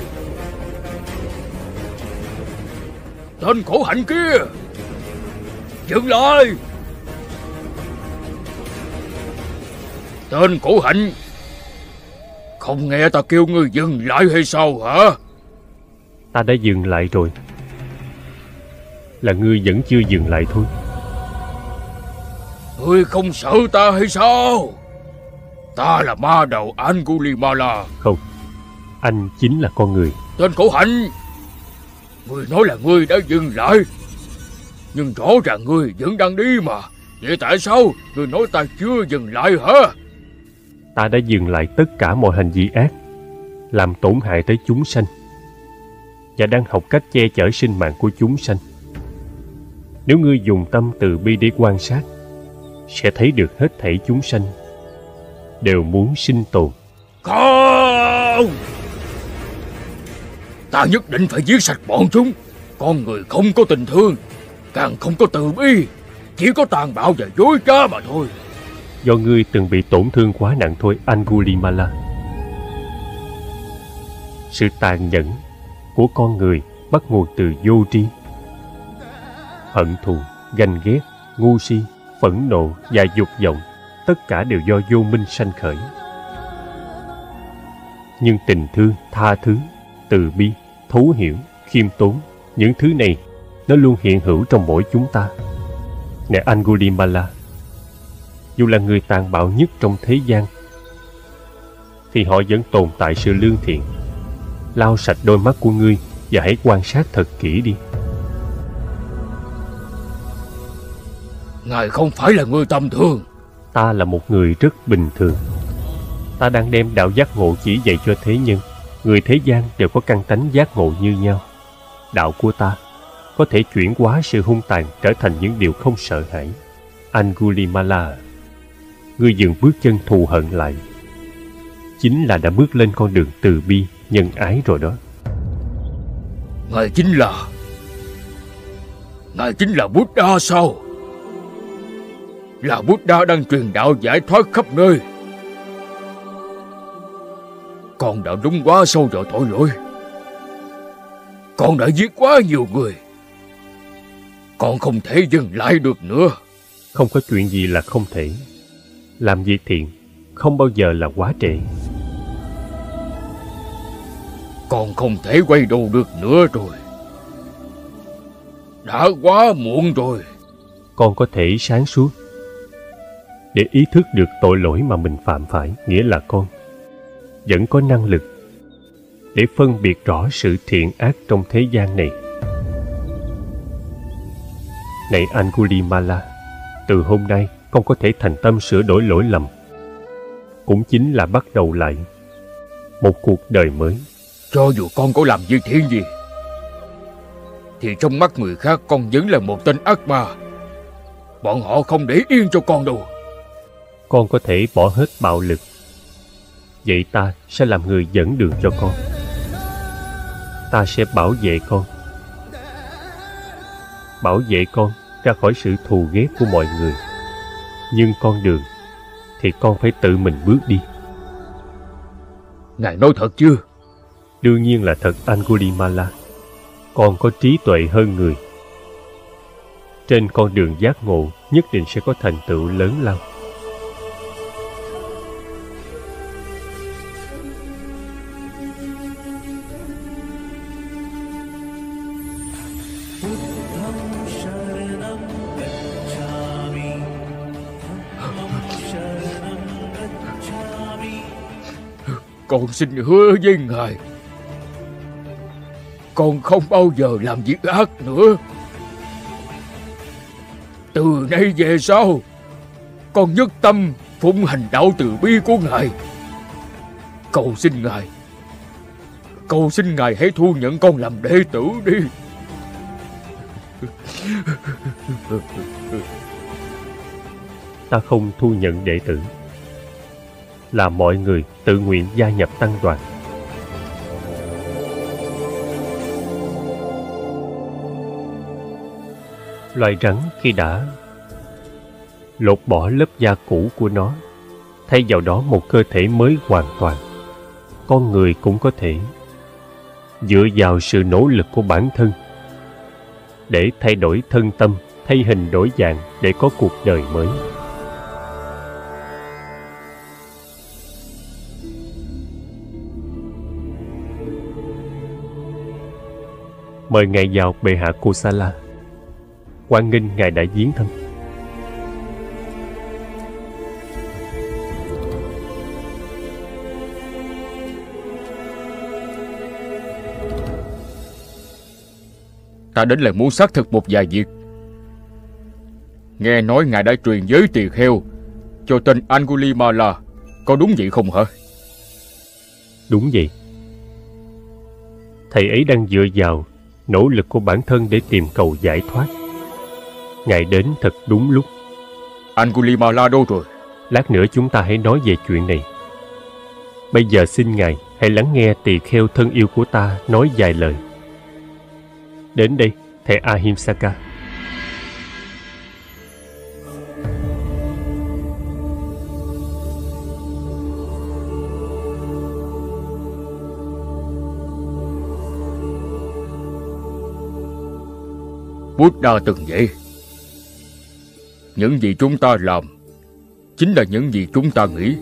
Tên khổ hạnh kia. Dừng lại. Tên khổ hạnh. Không nghe ta kêu ngươi dừng lại hay sao hả? Ta đã dừng lại rồi. Là ngươi vẫn chưa dừng lại thôi. Ngươi không sợ ta hay sao Ta là ma đầu Angulimala. Không Anh chính là con người. Tên khổ hạnh. Ngươi nói là ngươi đã dừng lại. Nhưng rõ ràng ngươi vẫn đang đi mà. Vậy tại sao ngươi nói ta chưa dừng lại hả? Ta đã dừng lại tất cả mọi hành vi ác Làm tổn hại tới chúng sanh Và đang học cách che chở sinh mạng của chúng sanh. Nếu ngươi dùng tâm từ bi để quan sát Sẽ thấy được hết thảy chúng sanh Đều muốn sinh tồn. Không! Ta nhất định phải giết sạch bọn chúng. Con người không có tình thương Càng không có từ bi. Chỉ có tàn bạo và dối trá mà thôi. Do ngươi từng bị tổn thương quá nặng thôi Angulimala. Sự tàn nhẫn của con người bắt nguồn từ vô tri. Hận thù ganh ghét ngu si phẫn nộ và dục vọng tất cả đều do vô minh sanh khởi. Nhưng tình thương tha thứ, từ bi, thấu hiểu, khiêm tốn, những thứ này, nó luôn hiện hữu trong mỗi chúng ta. Nè angulimala, dù là người tàn bạo nhất trong thế gian, thì họ vẫn tồn tại sự lương thiện. Lau sạch đôi mắt của ngươi và hãy quan sát thật kỹ đi. Ngài không phải là người tầm thường ta là một người rất bình thường. Ta đang đem đạo giác ngộ chỉ dạy cho thế nhân. Người thế gian đều có căn tánh giác ngộ như nhau. Đạo của ta có thể chuyển hóa sự hung tàn trở thành những điều không sợ hãi. Angulimala, ngươi dừng bước chân thù hận lại. Chính là đã bước lên con đường từ bi, nhân ái rồi đó. Ngài chính là, Ngài chính là Buddha sao? Là Buddha đang truyền đạo giải thoát khắp nơi. Con đã đúng quá sâu vào tội lỗi. Con đã giết quá nhiều người. Con không thể dừng lại được nữa. Không có chuyện gì là không thể. Làm việc thiện không bao giờ là quá trễ. Con không thể quay đầu được nữa rồi. Đã quá muộn rồi. Con có thể sáng suốt để ý thức được tội lỗi mà mình phạm phải, nghĩa là con vẫn có năng lực để phân biệt rõ sự thiện ác trong thế gian này. Này angulimala, từ hôm nay con có thể thành tâm sửa đổi lỗi lầm. Cũng chính là bắt đầu lại một cuộc đời mới. Cho dù con có làm như thế gì, Thì trong mắt người khác con vẫn là một tên ác ma. Bọn họ không để yên cho con đâu con có thể bỏ hết bạo lực. Vậy ta sẽ làm người dẫn đường cho con. Ta sẽ bảo vệ con. Bảo vệ con ra khỏi sự thù ghét của mọi người. Nhưng con đường thì con phải tự mình bước đi. Ngài nói thật chưa? Đương nhiên là thật angulimala con có trí tuệ hơn người. Trên con đường giác ngộ nhất định sẽ có thành tựu lớn lao Con xin hứa với Ngài, Con không bao giờ làm việc ác nữa. Từ nay về sau, Con nhất tâm phụng hành đạo từ bi của Ngài. Cầu xin Ngài, Cầu xin Ngài hãy thu nhận con làm đệ tử đi. Ta không thu nhận đệ tử là mọi người tự nguyện gia nhập tăng đoàn. Loài rắn khi đã lột bỏ lớp da cũ của nó, thay vào đó một cơ thể mới hoàn toàn, con người cũng có thể dựa vào sự nỗ lực của bản thân để thay đổi thân tâm, thay hình đổi dạng để có cuộc đời mới. Mời ngài vào bệ hạ Kosala. Quan nghênh ngài đã viếng thăm. Ta đến là muốn xác thực một vài việc Nghe nói ngài đã truyền giới tỳ kheo Cho tên Angulimala Có đúng vậy không hả Đúng vậy. Thầy ấy đang dựa vào nỗ lực của bản thân để tìm cầu giải thoát. Ngài đến thật đúng lúc. Angulimala đâu rồi Lát nữa chúng ta hãy nói về chuyện này. Bây giờ xin Ngài hãy lắng nghe tỳ kheo thân yêu của ta nói vài lời. Đến đây, thầy Ahimsaka. Buddha từng vậy. Những gì chúng ta làm chính là những gì chúng ta nghĩ.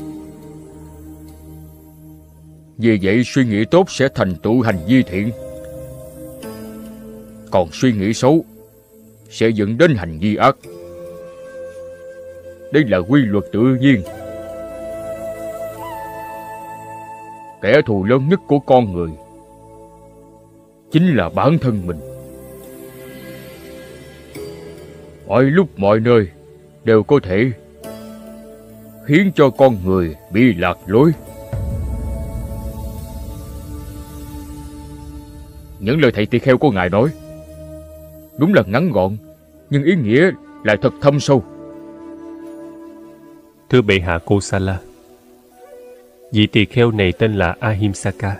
Vì vậy, suy nghĩ tốt sẽ thành tựu hành vi thiện. Còn suy nghĩ xấu sẽ dẫn đến hành vi ác. Đây là quy luật tự nhiên. Kẻ thù lớn nhất của con người chính là bản thân mình. Mọi lúc mọi nơi đều có thể khiến cho con người bị lạc lối. Những lời thầy tỳ kheo của Ngài nói đúng là ngắn gọn, nhưng ý nghĩa lại thật thâm sâu. Thưa bệ hạ Kosala, vị tỳ kheo này tên là Ahimsaka.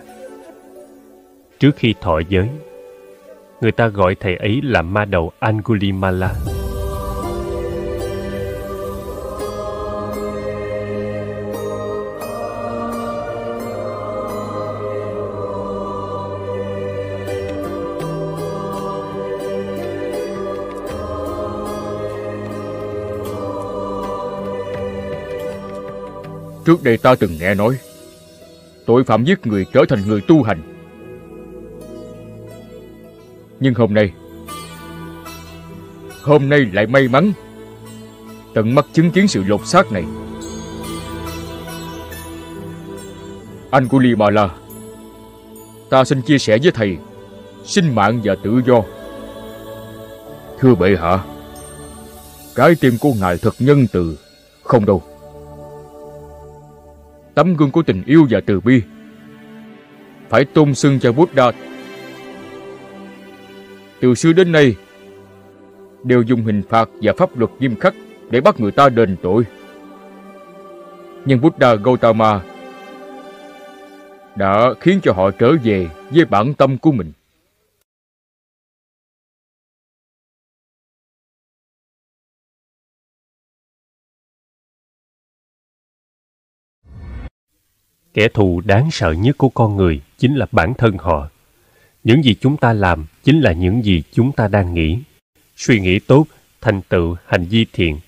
Trước khi thọ giới, người ta gọi thầy ấy là ma đầu Angulimala. Trước đây ta từng nghe nói, Tội phạm giết người trở thành người tu hành. Nhưng hôm nay Hôm nay lại may mắn, Tận mắt chứng kiến sự lột xác này. Anh Angulimala Ta xin chia sẻ với thầy, Sinh mạng và tự do. Thưa bệ hạ, Cái tim của ngài thật nhân từ, Không đâu tấm gương của tình yêu và từ bi. Phải tôn xưng cho Buddha. Từ xưa đến nay, đều dùng hình phạt và pháp luật nghiêm khắc để bắt người ta đền tội. Nhưng Buddha Gautama đã khiến cho họ trở về với bản tâm của mình. Kẻ thù đáng sợ nhất của con người chính là bản thân họ. Những gì chúng ta làm chính là những gì chúng ta đang nghĩ. Suy nghĩ tốt thành tựu hành vi thiện.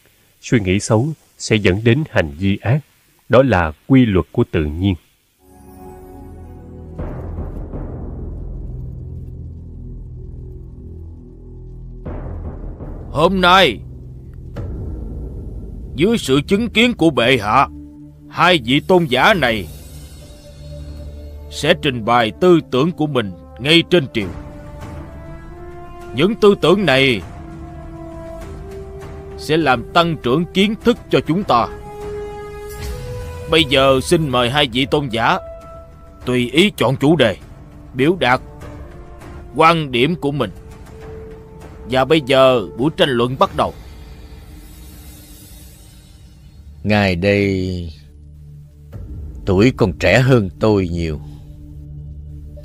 Suy nghĩ xấu sẽ dẫn đến hành vi ác. Đó là quy luật của tự nhiên. Hôm nay, dưới sự chứng kiến của bệ hạ, hai vị tôn giả này sẽ trình bày tư tưởng của mình ngay trên triều. Những tư tưởng này sẽ làm tăng trưởng kiến thức cho chúng ta. Bây giờ xin mời hai vị tôn giả tùy ý chọn chủ đề, biểu đạt quan điểm của mình. Và bây giờ buổi tranh luận bắt đầu. Ngài đây tuổi còn trẻ hơn tôi nhiều.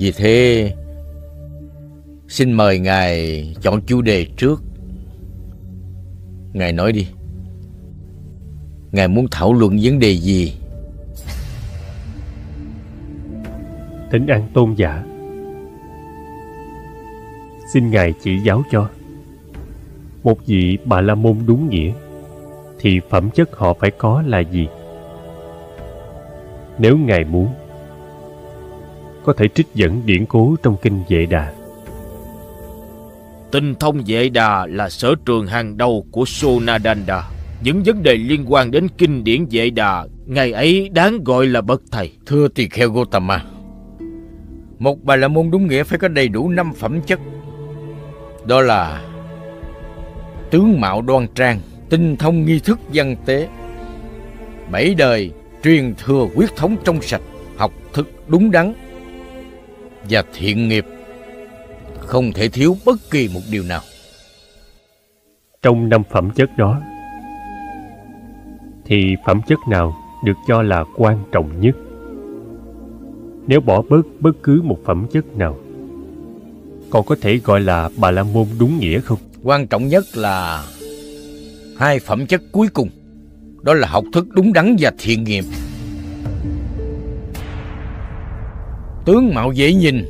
Vì thế, xin mời Ngài chọn chủ đề trước. Ngài nói đi. Ngài muốn thảo luận vấn đề gì? Thính an tôn giả. Xin Ngài chỉ giáo cho. Một vị bà la môn đúng nghĩa, thì phẩm chất họ phải có là gì? Nếu Ngài muốn, có thể trích dẫn điển cố trong kinh Vệ Đà. Tinh thông Vệ Đà là sở trường hàng đầu của Sonadanda. Những vấn đề liên quan đến kinh điển Vệ Đà, ngày ấy đáng gọi là bậc thầy. Thưa tỳ kheo Gotama, một bà la môn đúng nghĩa phải có đầy đủ năm phẩm chất. Đó là tướng mạo đoan trang, tinh thông nghi thức văn tế, bảy đời truyền thừa quyết thống trong sạch, học thức đúng đắn, và thiện nghiệp không thể thiếu bất kỳ một điều nào. Trong năm phẩm chất đó, thì phẩm chất nào được cho là quan trọng nhất? Nếu bỏ bớt bất cứ một phẩm chất nào, còn có thể gọi là bà la môn đúng nghĩa không? Quan trọng nhất là hai phẩm chất cuối cùng, đó là học thức đúng đắn và thiện nghiệp. Tướng mạo dễ nhìn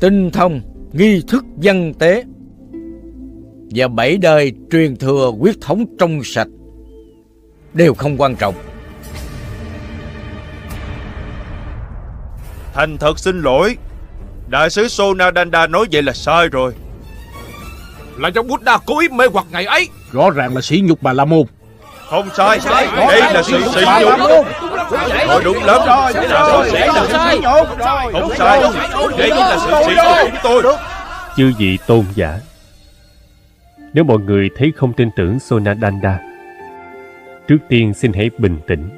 tinh thông nghi thức văn tế và bảy đời truyền thừa huyết thống trong sạch đều không quan trọng. Thành thật xin lỗi. Đại sứ Sonadanda nói vậy là sai rồi. Là do Buddha cố ý mê hoặc ngày ấy. Rõ ràng là sỉ nhục Bà La Môn. Không sai, đây là sự sỉ nhục. Nói đúng lắm, là sự sỉ nhục. Không sai, đây cũng là sự nhục của tôi. Chư vị tôn giả Nếu mọi người thấy không tin tưởng Sonadanda Trước tiên xin hãy bình tĩnh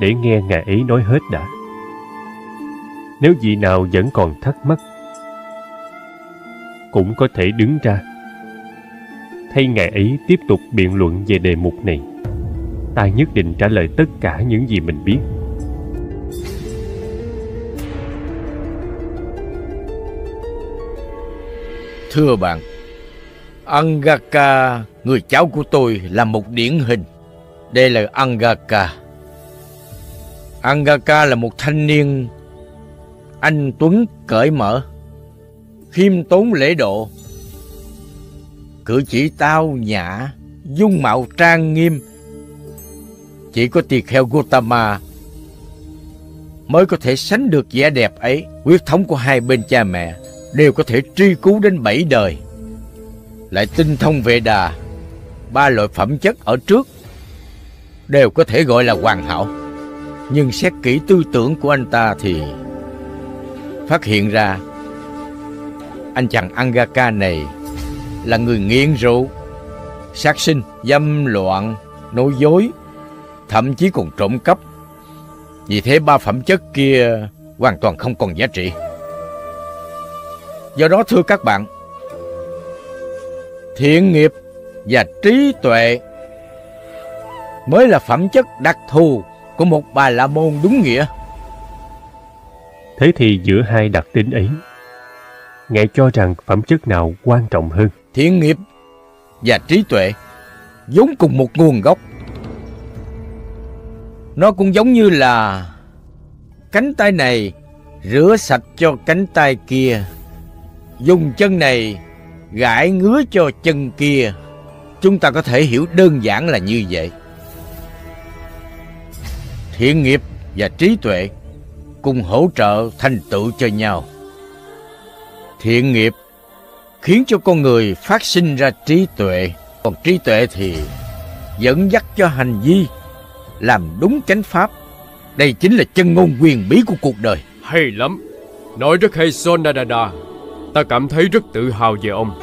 Để nghe ngài ấy nói hết đã. Nếu vị nào vẫn còn thắc mắc Cũng có thể đứng ra Thay ngài ấy tiếp tục biện luận về đề mục này Ta nhất định trả lời tất cả những gì mình biết Thưa bạn, Angaka, người cháu của tôi là một điển hình. Đây là Angaka. Angaka là một thanh niên anh Tuấn cởi mở, khiêm tốn lễ độ, cử chỉ tao nhã, dung mạo trang nghiêm. Chỉ có tỳ kheo Gautama mới có thể sánh được vẻ đẹp ấy. Huyết thống của hai bên cha mẹ đều có thể truy cứu đến bảy đời. Lại tinh thông về đà, ba loại phẩm chất ở trước đều có thể gọi là hoàn hảo. Nhưng xét kỹ tư tưởng của anh ta thì phát hiện ra anh chàng Angaka này là người nghiện rượu, sát sinh, dâm loạn, nói dối, thậm chí còn trộm cắp. Vì thế ba phẩm chất kia hoàn toàn không còn giá trị. Do đó thưa các bạn, thiện nghiệp và trí tuệ mới là phẩm chất đặc thù của một bà la môn đúng nghĩa. Thế thì giữa hai đặc tính ấy, Ngài cho rằng phẩm chất nào quan trọng hơn? Thiện nghiệp và trí tuệ vốn cùng một nguồn gốc. Nó cũng giống như là cánh tay này rửa sạch cho cánh tay kia. Dùng chân này gãi ngứa cho chân kia. Chúng ta có thể hiểu đơn giản là như vậy. Thiện nghiệp và trí tuệ cùng hỗ trợ thành tựu cho nhau. Thiện nghiệp khiến cho con người phát sinh ra trí tuệ. Còn trí tuệ thì dẫn dắt cho hành vi làm đúng chánh pháp. Đây chính là chân ngôn quyền bí của cuộc đời. Hay lắm. Nói rất hay sonadada. Ta cảm thấy rất tự hào về ông.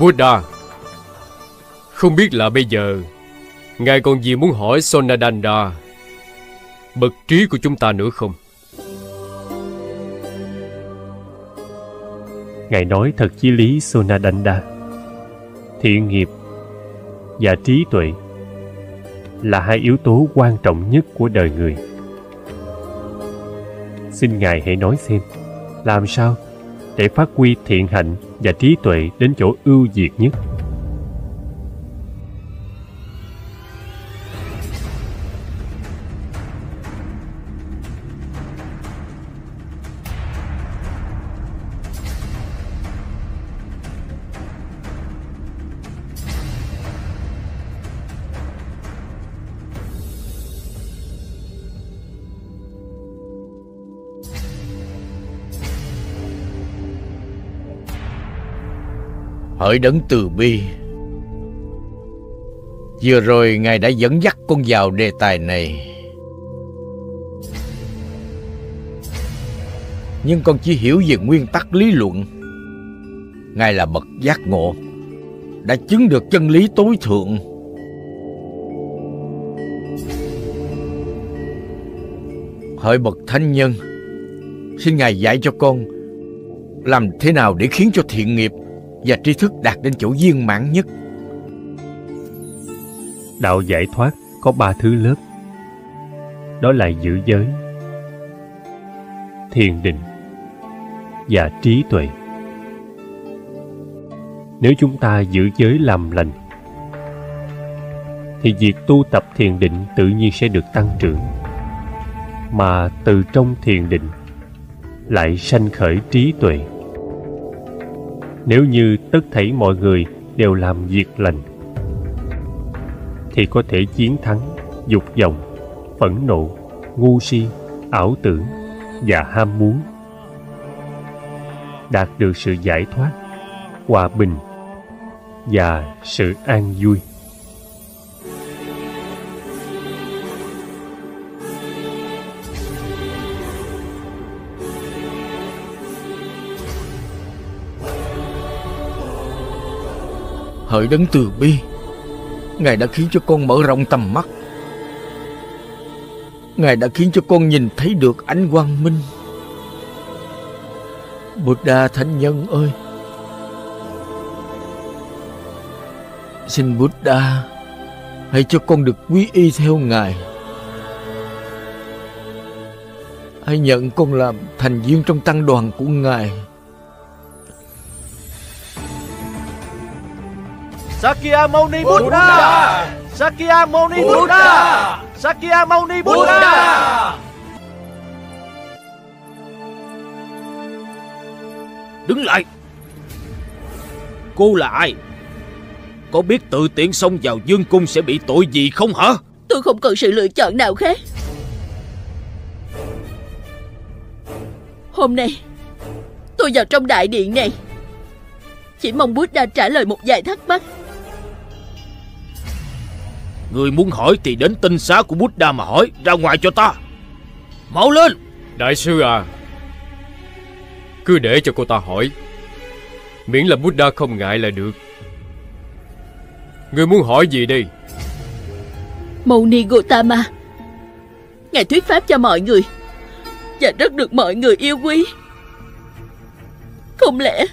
Buddha Không biết là bây giờ Ngài còn gì muốn hỏi Sonadanda Bậc trí của chúng ta nữa không? Ngài nói thật chí lý Sonadanda Thiện nghiệp và trí tuệ là hai yếu tố quan trọng nhất của đời người xin Ngài hãy nói xem, làm sao để phát huy thiện hạnh và trí tuệ đến chỗ ưu việt nhất. Hỡi đấng từ bi. Vừa rồi ngài đã dẫn dắt con vào đề tài này. Nhưng con chỉ hiểu về nguyên tắc lý luận. Ngài là bậc giác ngộ, đã chứng được chân lý tối thượng. Hỡi bậc thánh nhân, xin ngài dạy cho con làm thế nào để khiến cho thiện nghiệp và tri thức đạt đến chỗ viên mãn nhất. Đạo giải thoát có ba thứ lớp. Đó là giữ giới, thiền định và trí tuệ. Nếu chúng ta giữ giới làm lành, thì việc tu tập thiền định tự nhiên sẽ được tăng trưởng. Mà từ trong thiền định lại sanh khởi trí tuệ nếu như tất thảy mọi người đều làm việc lành, thì có thể chiến thắng dục vọng, phẫn nộ, ngu si, ảo tưởng và ham muốn. Đạt được sự giải thoát, hòa bình và sự an vui. Hỡi đấng từ bi, ngài đã khiến cho con mở rộng tầm mắt. Ngài đã khiến cho con nhìn thấy được ánh quang minh. Bụt đà thánh nhân ơi, xin buddha, hãy cho con được quý y theo ngài. Hãy nhận con làm thành viên trong tăng đoàn của ngài. Sakyamuni Buddha Sakyamuni Buddha Sakyamuni Buddha Đứng lại. Cô là ai? Có biết tự tiện xông vào dương cung sẽ bị tội gì không hả? Tôi không còn sự lựa chọn nào khác. Hôm nay Tôi vào trong đại điện này. Chỉ mong Buddha trả lời một vài thắc mắc Người muốn hỏi thì đến tinh xá của Buddha mà hỏi Ra ngoài cho ta. Mau lên! Đại sư à Cứ để cho cô ta hỏi. Miễn là Buddha không ngại là được. Người muốn hỏi gì đi? Mâu Ni Gotama Ngài thuyết pháp cho mọi người Và rất được mọi người yêu quý. Không lẽ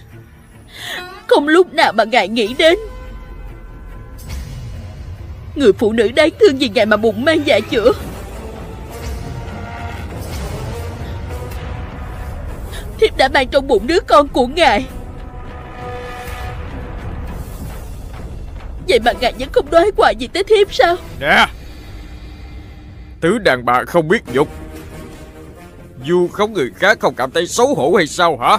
Không lúc nào mà Ngài nghĩ đến Người phụ nữ đáng thương vì ngày mà bụng mang dạ chữa. Thiếp đã mang trong bụng đứa con của Ngài. Vậy mà Ngài vẫn không nói quà gì tới thiếp sao? Nè, Tứ đàn bà không biết dục Dù không người khác không cảm thấy xấu hổ hay sao hả?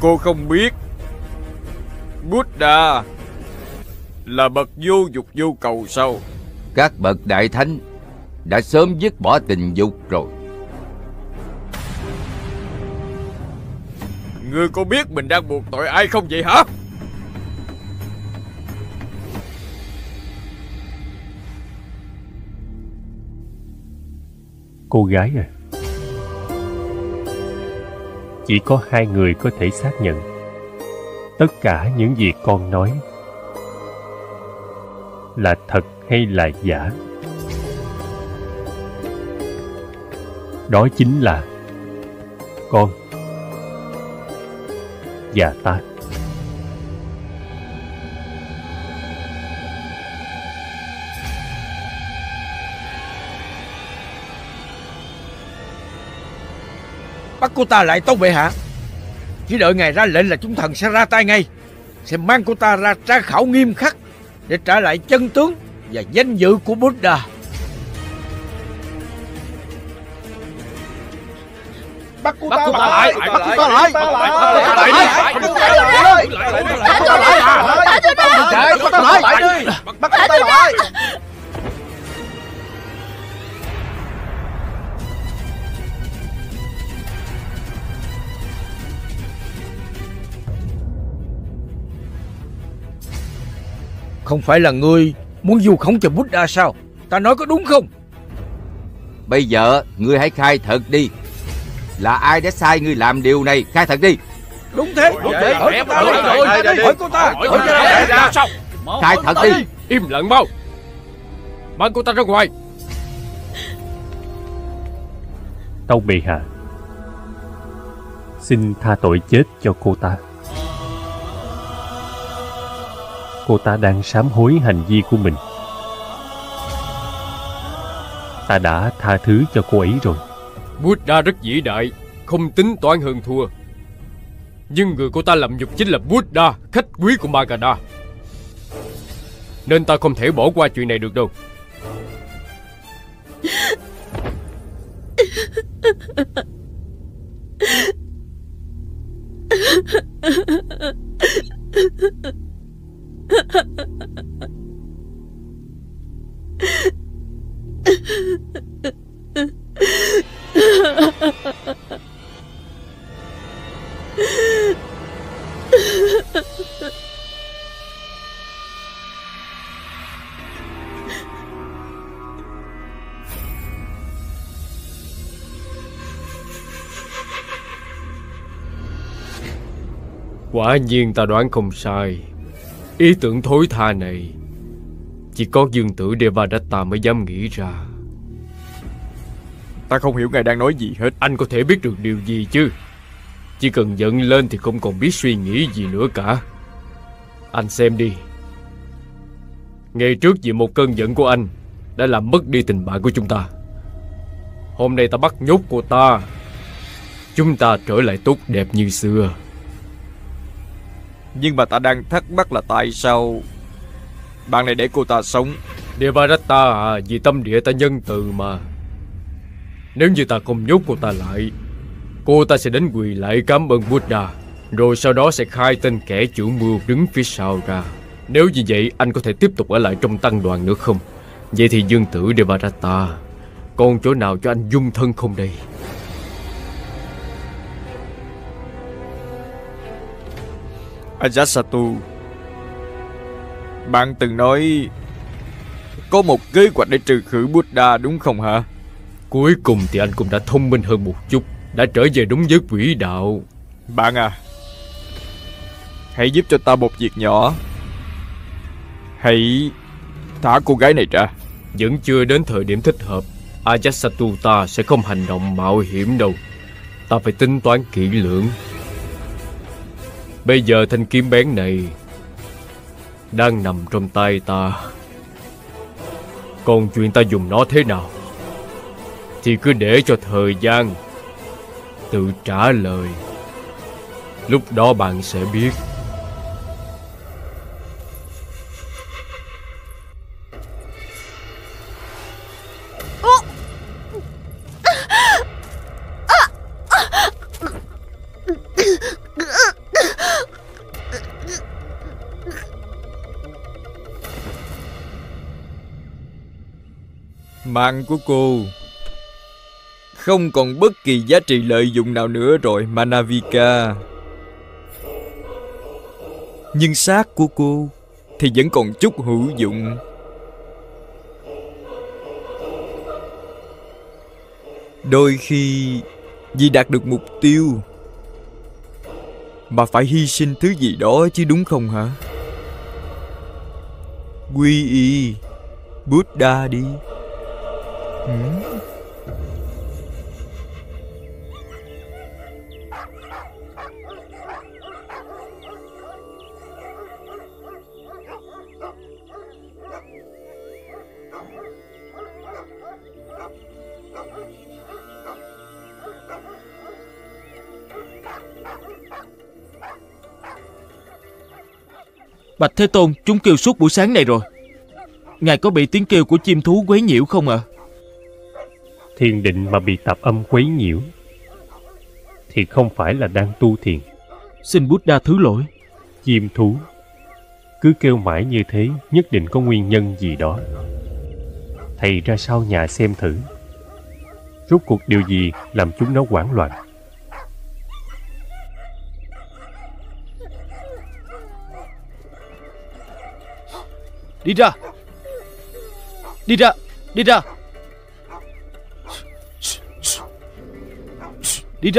Cô không biết. Buddha là bậc vô dục vô cầu sao? Các bậc đại thánh Đã sớm dứt bỏ tình dục rồi. Ngươi có biết mình đang buộc tội ai không vậy hả? Cô gái à chỉ có hai người có thể xác nhận tất cả những gì con nói là thật hay là giả? Đó chính là con và ta. Bắt cô ta lại tâu bệ hạ. Chỉ đợi ngài ra lệnh là chúng thần sẽ ra tay ngay, Sẽ mang cô ta ra tra khảo nghiêm khắc. Để trả lại chân tướng Và danh dự của Buddha Bắt cô Bắt ta cô ta lại lại, Bắt cô ta lại bắt cô ta Bắt cô ta lại, lại bắt cô ta lại. Bắt cô ta lại Thả tôi ra. Bắt cô ta lại đi Bắt cô ta lại Không phải là ngươi Muốn du khống cho Buddha sao? Ta nói có đúng không? Bây giờ ngươi hãy khai thật đi. Là ai đã sai ngươi làm điều này? Khai thật đi. Đúng thế. Đúng Hỏi cô ta hỏi, hỏi cô ta Hỏi cô sao? Khai thật đi. Im lặng mau. Mang cô ta ra ngoài. Tâu bệ hạ xin tha tội chết cho cô ta cô ta đang sám hối hành vi của mình. Ta đã tha thứ cho cô ấy rồi. Buddha rất vĩ đại Không tính toán hơn thua. Nhưng người cô ta làm nhục chính là Buddha Khách quý của Magadha Nên ta không thể bỏ qua chuyện này được đâu Quả nhiên ta đoán không sai. Ý tưởng thối tha này Chỉ có dương tử Devadatta mới dám nghĩ ra. Ta không hiểu ngài đang nói gì hết. Anh có thể biết được điều gì chứ? Chỉ cần giận lên thì không còn biết suy nghĩ gì nữa cả. Anh xem đi. Ngày trước vì một cơn giận của anh Đã làm mất đi tình bạn của chúng ta. Hôm nay ta bắt nhốt cô ta. Chúng ta trở lại tốt đẹp như xưa nhưng mà ta đang thắc mắc là tại sao Bạn này để cô ta sống? Devadatta à Vì tâm địa ta nhân từ mà. Nếu như ta không nhốt cô ta lại, Cô ta sẽ đến quỳ lại cảm ơn Buddha, Rồi sau đó sẽ khai tên kẻ chủ mưu đứng phía sau ra. Nếu như vậy, anh có thể tiếp tục ở lại trong tăng đoàn nữa không? Vậy thì dương tử Devadatta Còn chỗ nào cho anh dung thân không đây? Ajasatu. Bạn từng nói Có một kế hoạch để trừ khử Buddha đúng không hả? Cuối cùng thì anh cũng đã thông minh hơn một chút Đã trở về đúng với quỹ đạo. Bạn à Hãy giúp cho ta một việc nhỏ. Hãy thả cô gái này ra. Vẫn chưa đến thời điểm thích hợp Ajasatu ta sẽ không hành động mạo hiểm đâu. Ta phải tính toán kỹ lưỡng Bây giờ thanh kiếm bén này Đang nằm trong tay ta. Còn chuyện ta dùng nó thế nào? Thì cứ để cho thời gian Tự trả lời. Lúc đó bạn sẽ biết. Mạng của cô. Không còn bất kỳ giá trị lợi dụng nào nữa rồi, Manavika. Nhưng xác của cô Thì vẫn còn chút hữu dụng. Đôi khi Vì đạt được mục tiêu Mà phải hy sinh thứ gì đó chứ đúng không hả? Quy y, Buddha đi. Bạch Thế Tôn, chúng kêu suốt buổi sáng này rồi. Ngài có bị tiếng kêu của chim thú quấy nhiễu không ạ? À? Thiền định mà bị tạp âm quấy nhiễu thì không phải là đang tu thiền. Xin Buddha thứ lỗi. Chim thú cứ kêu mãi như thế nhất định có nguyên nhân gì đó. Thầy ra sau nhà xem thử. Rốt cuộc điều gì làm chúng nó hoảng loạn? Đi ra! Đi ra! Đi ra! Đi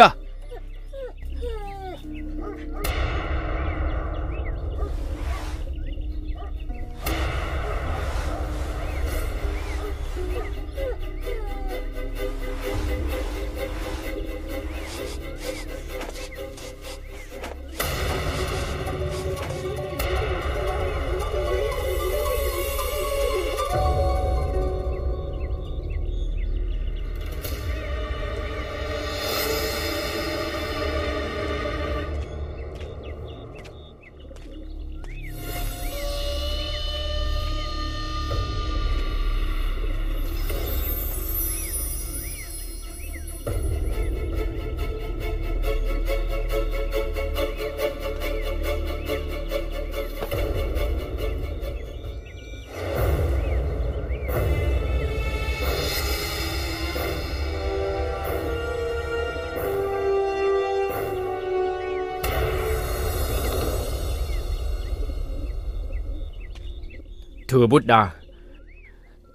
Thưa Buddha,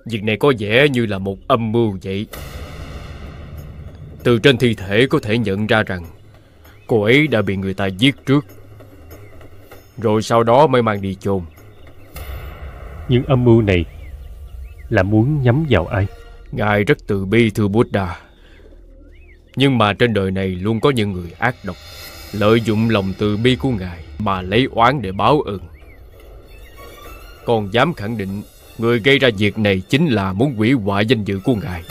việc này có vẻ như là một âm mưu vậy. Từ trên thi thể có thể nhận ra rằng cô ấy đã bị người ta giết trước. Rồi sau đó mới mang đi chôn. Nhưng âm mưu này là muốn nhắm vào ai? Ngài rất từ bi thưa Buddha. Nhưng mà trên đời này luôn có những người ác độc Lợi dụng lòng từ bi của Ngài Mà lấy oán để báo ơn Còn dám khẳng định Người gây ra việc này chính là muốn hủy hoại danh dự của Ngài.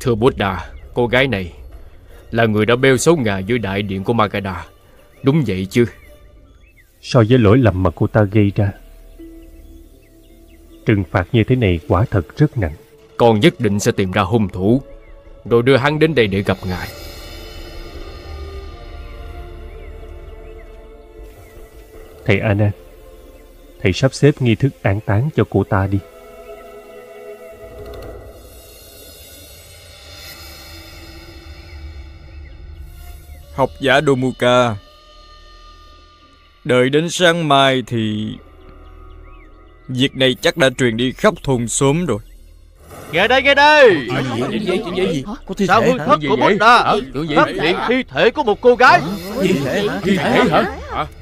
Thưa Buddha Cô gái này Là người đã bêu xấu Ngài dưới đại điện của Magadha. Đúng vậy chứ? So với lỗi lầm mà cô ta gây ra Trừng phạt như thế này quả thật rất nặng. Con nhất định sẽ tìm ra hung thủ Rồi đưa hắn đến đây để gặp ngài. Thầy Anna Thầy sắp xếp nghi thức an táng cho cô ta đi. Học giả Domuka Đợi đến sáng mai thì Việc này chắc đã truyền đi khắp thôn xóm rồi. Nghe đây nghe đây! À, gì, chuyện gì, chuyện gì? Có thi Sao hương thất của Buddha Phát hiện thi thể của một cô gái. Thi thể hả? Thi thể hả?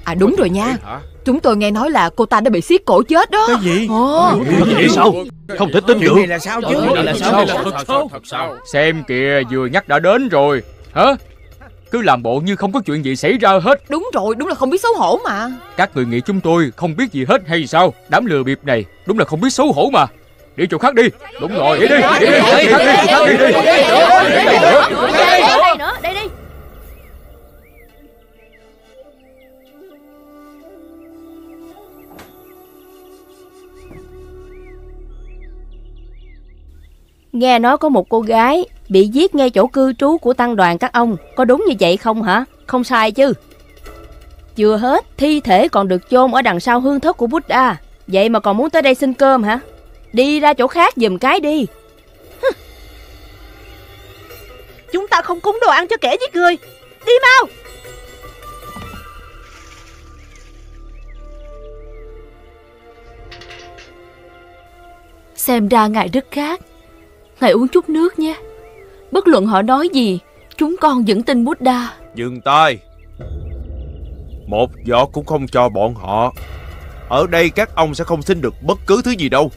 À đúng rồi nha Chúng tôi nghe nói là cô ta đã bị siết cổ chết đó Cái gì? Ồ. Vậy sao? Không thể tin được này là sao chứ? Này là sao? Thật sao? Thật sao? Xem kìa vừa nhắc đã đến rồi Hả? Cứ làm bộ như không có chuyện gì xảy ra hết Đúng rồi, đúng là không biết xấu hổ mà Các người nghĩ chúng tôi không biết gì hết hay sao Đám lừa bịp này đúng là không biết xấu hổ mà Đi chỗ khác đi Đúng rồi, đi đi Đi đi, Nghe nói có một cô gái bị giết ngay chỗ cư trú của tăng đoàn các ông, có đúng như vậy không hả? Không sai chứ. Chưa hết, thi thể còn được chôn ở đằng sau hương thất của Buddha. Vậy mà còn muốn tới đây xin cơm hả? Đi ra chỗ khác giùm cái đi. Chúng ta không cúng đồ ăn cho kẻ giết người. Đi mau. Xem ra ngài rất khác. Ngài uống chút nước nhé. Bất luận họ nói gì, chúng con vẫn tin Buddha. Dừng tay. Một giọt cũng không cho bọn họ. Ở đây các ông sẽ không xin được bất cứ thứ gì đâu.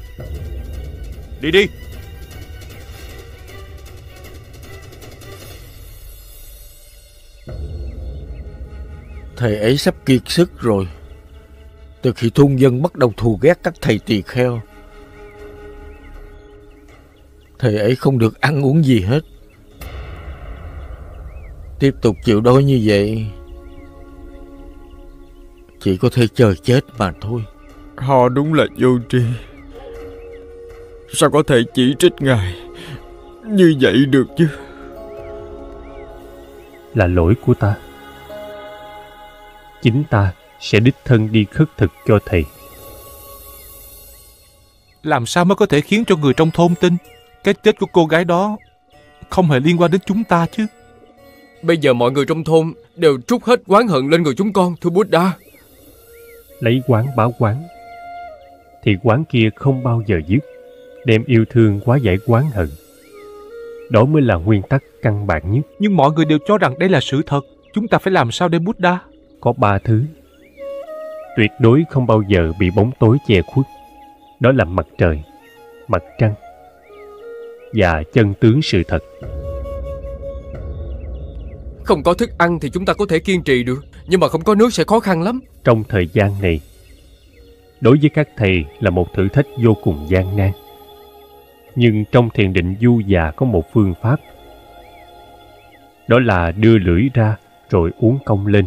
Đi đi. Thầy ấy sắp kiệt sức rồi. Từ khi thôn dân bắt đầu thù ghét các thầy tỳ kheo Thầy ấy không được ăn uống gì hết. Tiếp tục chịu đói như vậy Chỉ có thể chờ chết mà thôi. Họ đúng là vô tri. Sao có thể chỉ trích ngài Như vậy được chứ? Là lỗi của ta. Chính ta sẽ đích thân đi khất thực cho thầy. Làm sao mới có thể khiến cho người trong thôn tin Cái chết của cô gái đó Không hề liên quan đến chúng ta chứ Bây giờ mọi người trong thôn đều trút hết oán hận lên người chúng con, thưa Buddha. Lấy quán báo quán, thì quán kia không bao giờ dứt, đem yêu thương quá giải quán hận. Đó mới là nguyên tắc căn bản nhất. Nhưng mọi người đều cho rằng đây là sự thật. Chúng ta phải làm sao để Buddha? Có ba thứ. Tuyệt đối không bao giờ bị bóng tối che khuất. Đó là mặt trời, mặt trăng và chân tướng sự thật. Không có thức ăn thì chúng ta có thể kiên trì được Nhưng mà không có nước sẽ khó khăn lắm. Trong thời gian này Đối với các thầy là một thử thách vô cùng gian nan. Nhưng trong thiền định du già có một phương pháp Đó là đưa lưỡi ra rồi uống cong lên.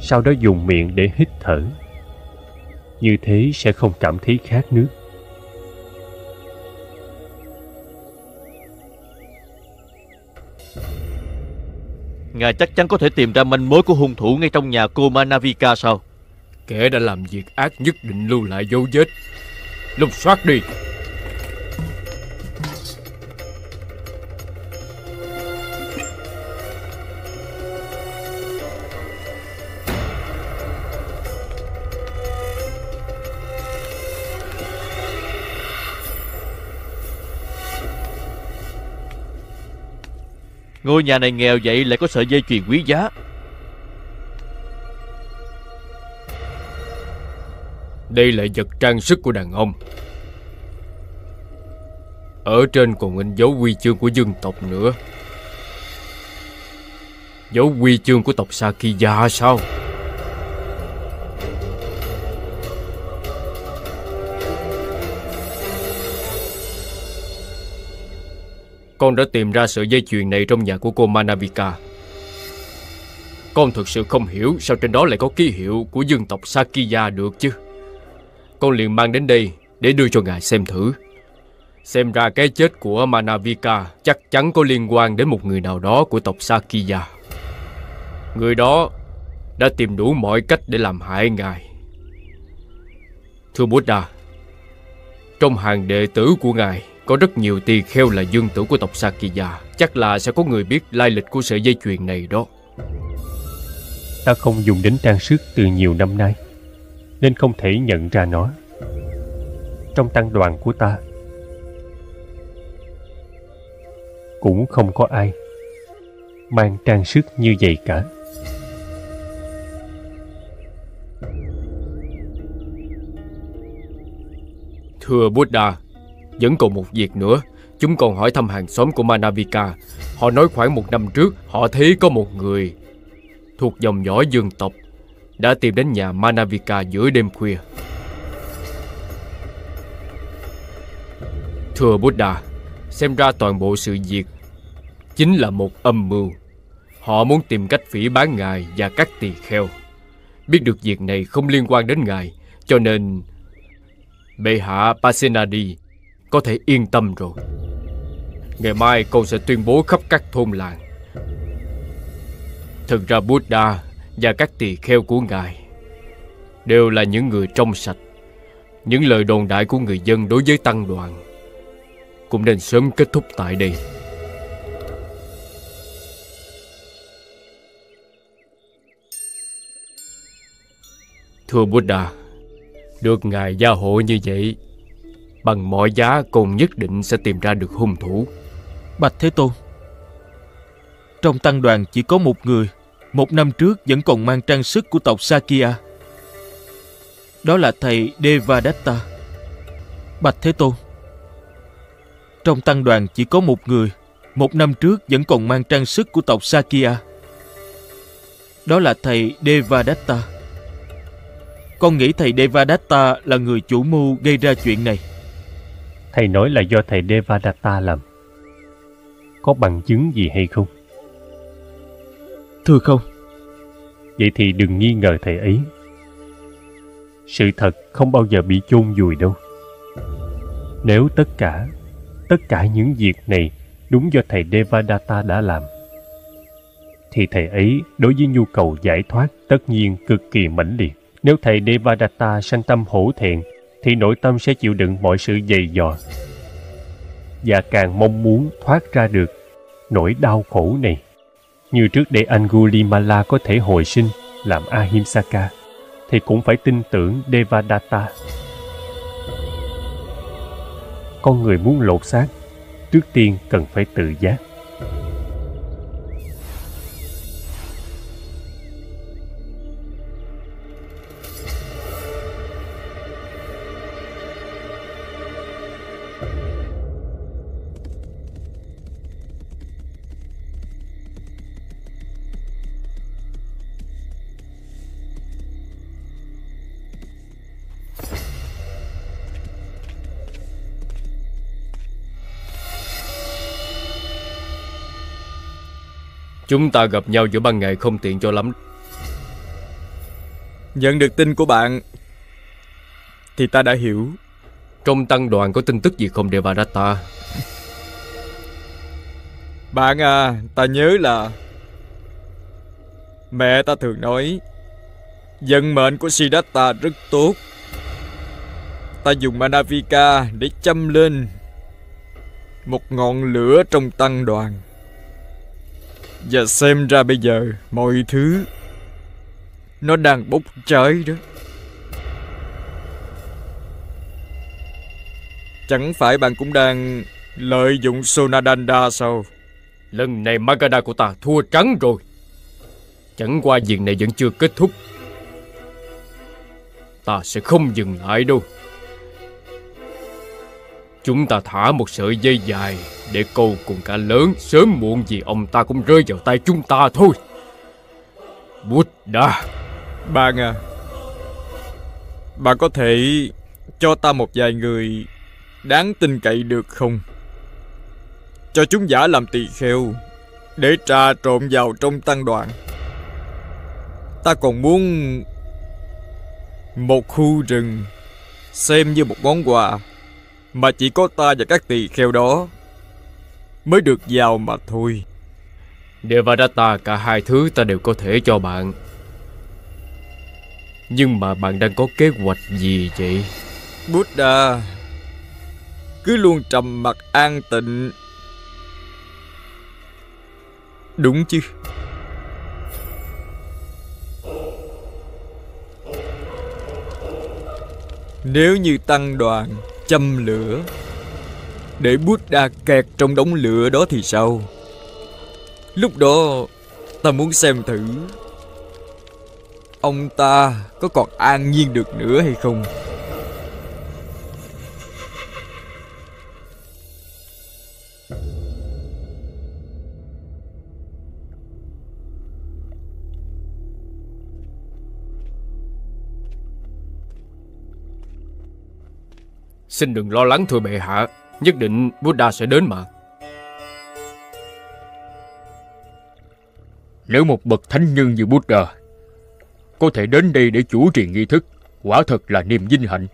Sau đó dùng miệng để hít thở. Như thế sẽ không cảm thấy khát nước Ngài chắc chắn có thể tìm ra manh mối của hung thủ ngay trong nhà cô Manavika sao? Kẻ đã làm việc ác nhất định lưu lại dấu vết. Lục soát đi. Ngôi nhà này nghèo vậy lại có sợi dây chuyền quý giá. Đây là vật trang sức của đàn ông. Ở trên còn in dấu huy chương của dân tộc nữa. Dấu huy chương của tộc Sakiya sao? Con đã tìm ra sợi dây chuyền này trong nhà của cô Manavika. Con thực sự không hiểu sao trên đó lại có ký hiệu của dân tộc Sakiya được chứ. Con liền mang đến đây để đưa cho ngài xem thử. Xem ra cái chết của Manavika chắc chắn có liên quan đến một người nào đó của tộc Sakiya. Người đó đã tìm đủ mọi cách để làm hại ngài. Thưa Buddha, Trong hàng đệ tử của ngài có rất nhiều tỳ kheo là dương tử của tộc Sakiya. Chắc là sẽ có người biết lai lịch của sợi dây chuyền này đó. Ta không dùng đến trang sức từ nhiều năm nay Nên không thể nhận ra nó. Trong tăng đoàn của ta Cũng không có ai Mang trang sức như vậy cả. Thưa Buddha vẫn còn một việc nữa. Chúng còn hỏi thăm hàng xóm của Manavika. Họ nói khoảng một năm trước, Họ thấy có một người Thuộc dòng dõi dương tộc, Đã tìm đến nhà Manavika giữa đêm khuya. Thưa Buddha, Xem ra toàn bộ sự việc Chính là một âm mưu. Họ muốn tìm cách phỉ bán ngài và các tỳ kheo. Biết được việc này không liên quan đến ngài, Cho nên Bệ hạ Pasenadi có thể yên tâm rồi. Ngày mai con sẽ tuyên bố khắp các thôn làng. Thực ra Buddha và các tỳ kheo của ngài đều là những người trong sạch. Những lời đồn đại của người dân đối với tăng đoàn cũng nên sớm kết thúc tại đây. Thưa Buddha, được Ngài gia hộ như vậy Bằng mọi giá, cùng nhất định sẽ tìm ra được hung thủ. Bạch Thế Tôn, Trong tăng đoàn chỉ có một người, Một năm trước vẫn còn mang trang sức của tộc Sakya Đó là thầy Devadatta. Bạch Thế Tôn, Trong tăng đoàn chỉ có một người, Một năm trước vẫn còn mang trang sức của tộc Sakya Đó là thầy Devadatta. Con nghĩ thầy Devadatta là người chủ mưu gây ra chuyện này. Thầy nói là do thầy Devadatta làm. Có bằng chứng gì hay không? Thưa không. Vậy thì đừng nghi ngờ thầy ấy. Sự thật không bao giờ bị chôn vùi đâu. Nếu tất cả, tất cả những việc này đúng do thầy Devadatta đã làm, thì thầy ấy đối với nhu cầu giải thoát tất nhiên cực kỳ mãnh liệt. Nếu thầy Devadatta sanh tâm hổ thẹn, thì nội tâm sẽ chịu đựng mọi sự dày dò và càng mong muốn thoát ra được nỗi đau khổ này. Như trước để Angulimala có thể hồi sinh làm Ahimsaka, thì cũng phải tin tưởng Devadatta. Con người muốn lột xác, trước tiên cần phải tự giác. Chúng ta gặp nhau giữa ban ngày không tiện cho lắm. Nhận được tin của bạn Thì ta đã hiểu. Trong tăng đoàn có tin tức gì không Devadatta Bạn à Ta nhớ là Mẹ ta thường nói Vận mệnh của Siddhartha rất tốt. Ta dùng Manavika để châm lên Một ngọn lửa trong tăng đoàn và xem ra bây giờ mọi thứ Nó đang bốc cháy đó. Chẳng phải bạn cũng đang lợi dụng Sonadanda sao? Lần này Magada của ta thua trắng rồi. Chẳng qua việc này vẫn chưa kết thúc. Ta sẽ không dừng lại đâu. Chúng ta thả một sợi dây dài Để câu cùng cả lớn, Sớm muộn gì ông ta cũng rơi vào tay chúng ta thôi. Buddha Bạn à Bạn có thể cho ta một vài người Đáng tin cậy được không? Cho chúng giả làm tỳ kheo Để trà trộn vào trong tăng đoàn. Ta còn muốn Một khu rừng Xem như một món quà. Mà chỉ có ta và các tỳ kheo đó Mới được vào mà thôi. Devadatta cả hai thứ ta đều có thể cho bạn. Nhưng mà bạn đang có kế hoạch gì vậy? Buddha Cứ luôn trầm mặc an tịnh. Đúng chứ? Nếu như tăng đoàn châm lửa. Để Buddha kẹt trong đống lửa đó thì sao? Lúc đó, ta muốn xem thử. Ông ta có còn an nhiên được nữa hay không? Xin đừng lo lắng thưa bệ hạ. Nhất định Buddha sẽ đến mà. Nếu một bậc thánh nhân như Buddha Có thể đến đây để chủ trì nghi thức Quả thật là niềm vinh hạnh.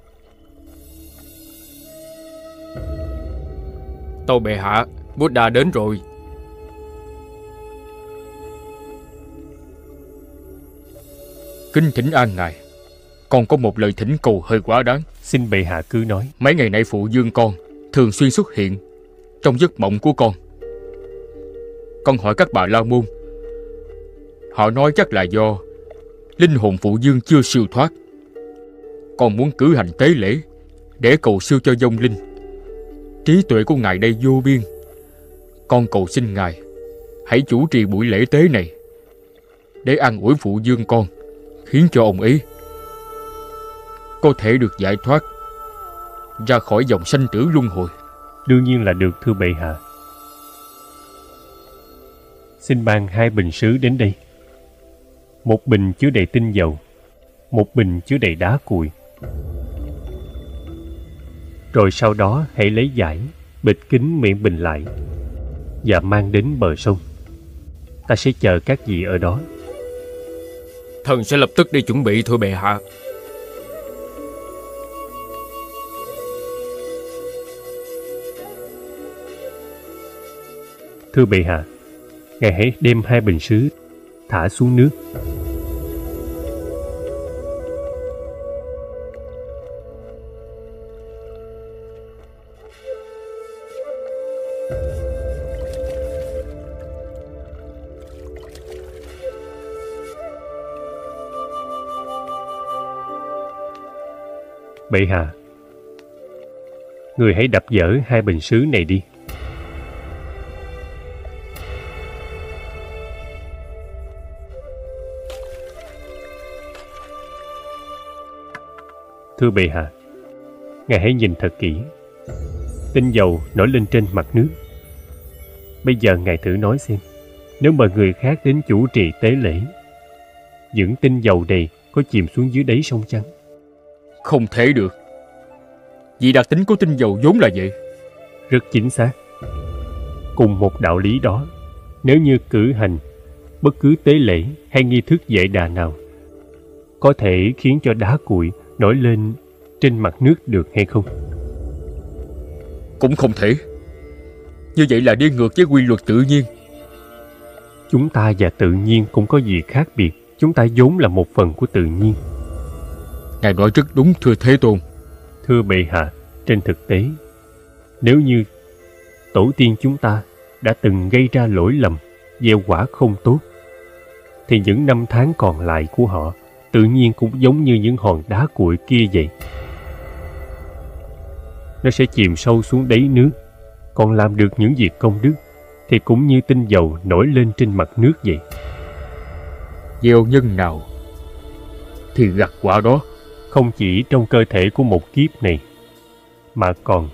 Tâu bệ hạ Buddha đến rồi. Kính thỉnh an ngài Con có một lời thỉnh cầu hơi quá đáng. Xin bệ hạ cứ nói. Mấy ngày nay phụ dương con Thường xuyên xuất hiện Trong giấc mộng của con. Con hỏi các bà la môn. Họ nói chắc là do Linh hồn phụ dương chưa siêu thoát. Con muốn cử hành tế lễ Để cầu siêu cho dông linh. Trí tuệ của ngài đây vô biên. Con cầu xin ngài Hãy chủ trì buổi lễ tế này Để ăn ủi phụ dương con Khiến cho ông ấy Có thể được giải thoát. Ra khỏi dòng sanh tử luân hồi. Đương nhiên là được thưa bệ hạ. Xin ban hai bình sứ đến đây. Một bình chứa đầy tinh dầu Một bình chứa đầy đá cuội Rồi sau đó hãy lấy giải Bịt kín miệng bình lại Và mang đến bờ sông. Ta sẽ chờ các vị ở đó. Thần sẽ lập tức đi chuẩn bị thưa bệ hạ Thưa bệ hạ, Ngài hãy đem hai bình sứ Thả xuống nước. Bệ hạ, Người hãy đập dở hai bình sứ này đi. Thưa bệ hạ. Ngài hãy nhìn thật kỹ. Tinh dầu nổi lên trên mặt nước. Bây giờ Ngài thử nói xem Nếu mời người khác đến chủ trì tế lễ Những tinh dầu này có chìm xuống dưới đáy sông chăng? Không thể được. Vì đặc tính của tinh dầu vốn là vậy. Rất chính xác. Cùng một đạo lý đó Nếu như cử hành Bất cứ tế lễ hay nghi thức dạy đà nào Có thể khiến cho đá cuội nổi lên trên mặt nước được hay không? Cũng không thể. Như vậy là đi ngược với quy luật tự nhiên. Chúng ta và tự nhiên cũng có gì khác biệt? Chúng ta vốn là một phần của tự nhiên. Ngài nói rất đúng thưa Thế Tôn. Thưa bệ hạ, trên thực tế Nếu như tổ tiên chúng ta đã từng gây ra lỗi lầm gieo quả không tốt thì những năm tháng còn lại của họ tự nhiên cũng giống như những hòn đá cuội kia vậy nó sẽ chìm sâu xuống đáy nước còn làm được những việc công đức thì cũng như tinh dầu nổi lên trên mặt nước vậy. Gieo nhân nào thì gặt quả đó. Không chỉ trong cơ thể của một kiếp này, mà còn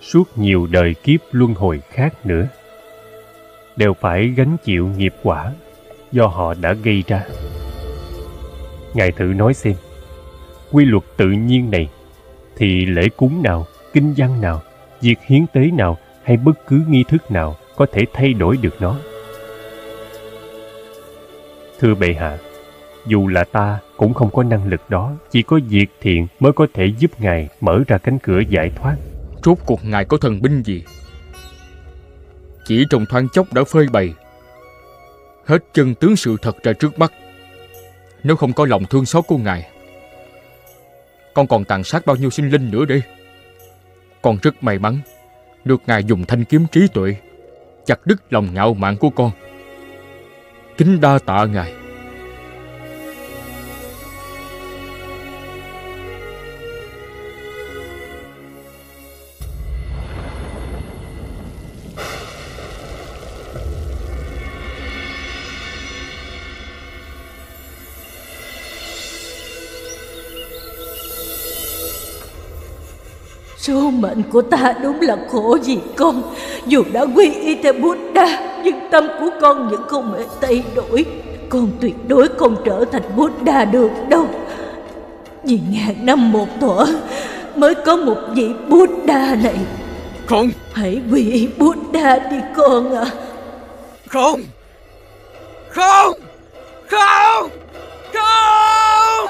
suốt nhiều đời kiếp luân hồi khác nữa, đều phải gánh chịu nghiệp quả do họ đã gây ra. Ngài thử nói xem, quy luật tự nhiên này thì lễ cúng nào, kinh văn nào, việc hiến tế nào hay bất cứ nghi thức nào có thể thay đổi được nó. Thưa bệ hạ, dù là ta cũng không có năng lực đó, chỉ có việc thiện mới có thể giúp Ngài mở ra cánh cửa giải thoát. Rốt cuộc Ngài có thần binh gì? Chỉ trong thoáng chốc đã phơi bày. Hết chân tướng sự thật ra trước mắt. Nếu không có lòng thương xót của Ngài, con còn tàn sát bao nhiêu sinh linh nữa đi, Con rất may mắn được Ngài dùng thanh kiếm trí tuệ chặt đứt lòng ngạo mạn của con. Kính đa tạ Ngài. Số mệnh của ta đúng là khổ vì con Dù đã quy y theo Buddha Nhưng tâm của con vẫn không hề thay đổi. Con tuyệt đối không trở thành Buddha được đâu. Vì ngàn năm một thuở Mới có một vị Buddha này. Không. Hãy quy y Buddha đi con ạ. À. Không. Không. Không. Không.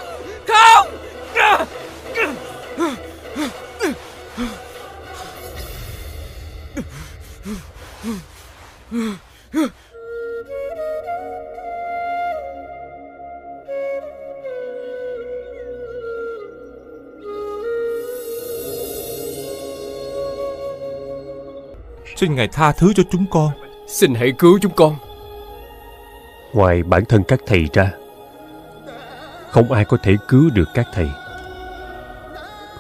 Không Xin Ngài tha thứ cho chúng con. Xin hãy cứu chúng con. Ngoài bản thân các thầy ra Không ai có thể cứu được các thầy.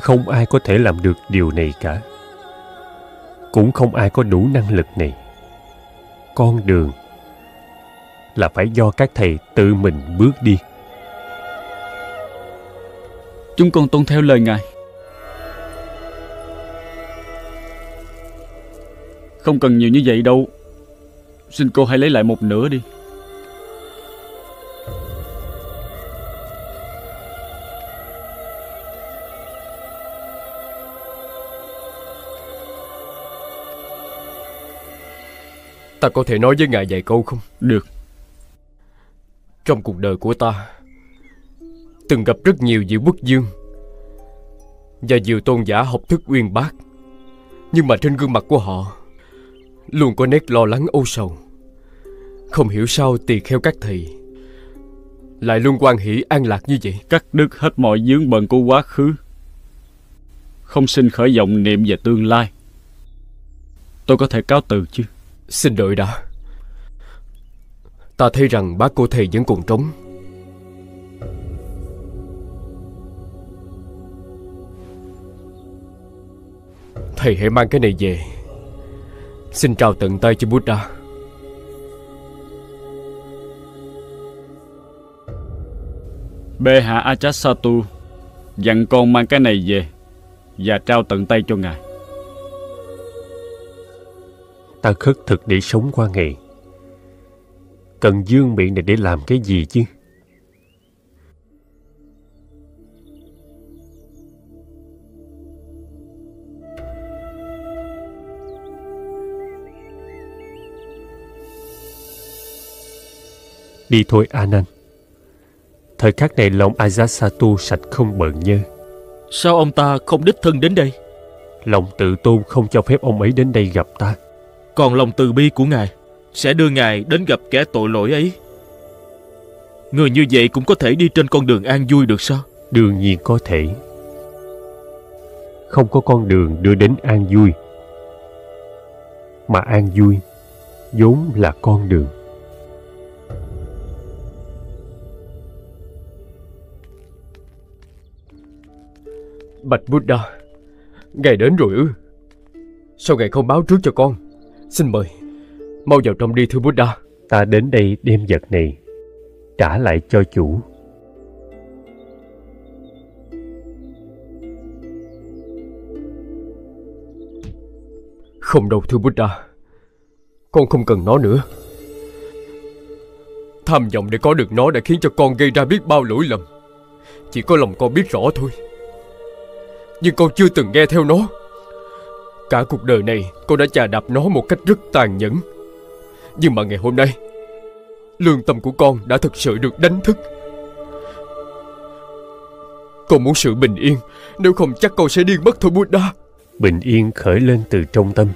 Không ai có thể làm được điều này cả. Cũng không ai có đủ năng lực này. Con đường Là phải do các thầy tự mình bước đi. Chúng con tuân theo lời Ngài Không cần nhiều như vậy đâu. Xin cô hãy lấy lại một nửa đi. Ta có thể nói với ngài vài câu không? Được. Trong cuộc đời của ta Từng gặp rất nhiều vị quốc dương Và nhiều tôn giả học thức uyên bác. Nhưng mà trên gương mặt của họ Luôn có nét lo lắng âu sầu. Không hiểu sao tỳ kheo các thầy Lại luôn quan hỷ an lạc như vậy. Cắt đứt hết mọi dướng bận của quá khứ. Không xin khởi vọng niệm về tương lai. Tôi có thể cáo từ chứ? Xin đợi đã. Ta thấy rằng bác cô thầy vẫn còn trống. Thầy hãy mang cái này về Xin trao tận tay cho Buddha Bệ hạ Ajatasattu dặn con mang cái này về và trao tận tay cho ngài. Ta khất thực để sống qua ngày. Cần dương miệng này để làm cái gì chứ? Đi thôi Anand. Thời khắc này lòng Ajatasattu sạch không bợn nhơ. Sao ông ta không đích thân đến đây? Lòng tự tôn không cho phép ông ấy đến đây gặp ta. Còn lòng từ bi của Ngài sẽ đưa Ngài đến gặp kẻ tội lỗi ấy. Người như vậy cũng có thể đi trên con đường an vui được sao? Đương nhiên có thể. Không có con đường đưa đến an vui. Mà an vui vốn là con đường. Bạch Buddha. Ngài đến rồi ư? Sao ngài không báo trước cho con? Xin mời Mau vào trong đi thưa Buddha. Ta đến đây đem vật này Trả lại cho chủ. Không đâu thưa Buddha Con không cần nó nữa. Tham vọng để có được nó đã khiến cho con gây ra biết bao lỗi lầm. Chỉ có lòng con biết rõ thôi nhưng con chưa từng nghe theo nó. Cả cuộc đời này, con đã chà đạp nó một cách rất tàn nhẫn. Nhưng mà ngày hôm nay, Lương tâm của con đã thực sự được đánh thức. Con muốn sự bình yên, Nếu không chắc con sẽ điên mất thôi Buddha. Bình yên khởi lên từ trong tâm.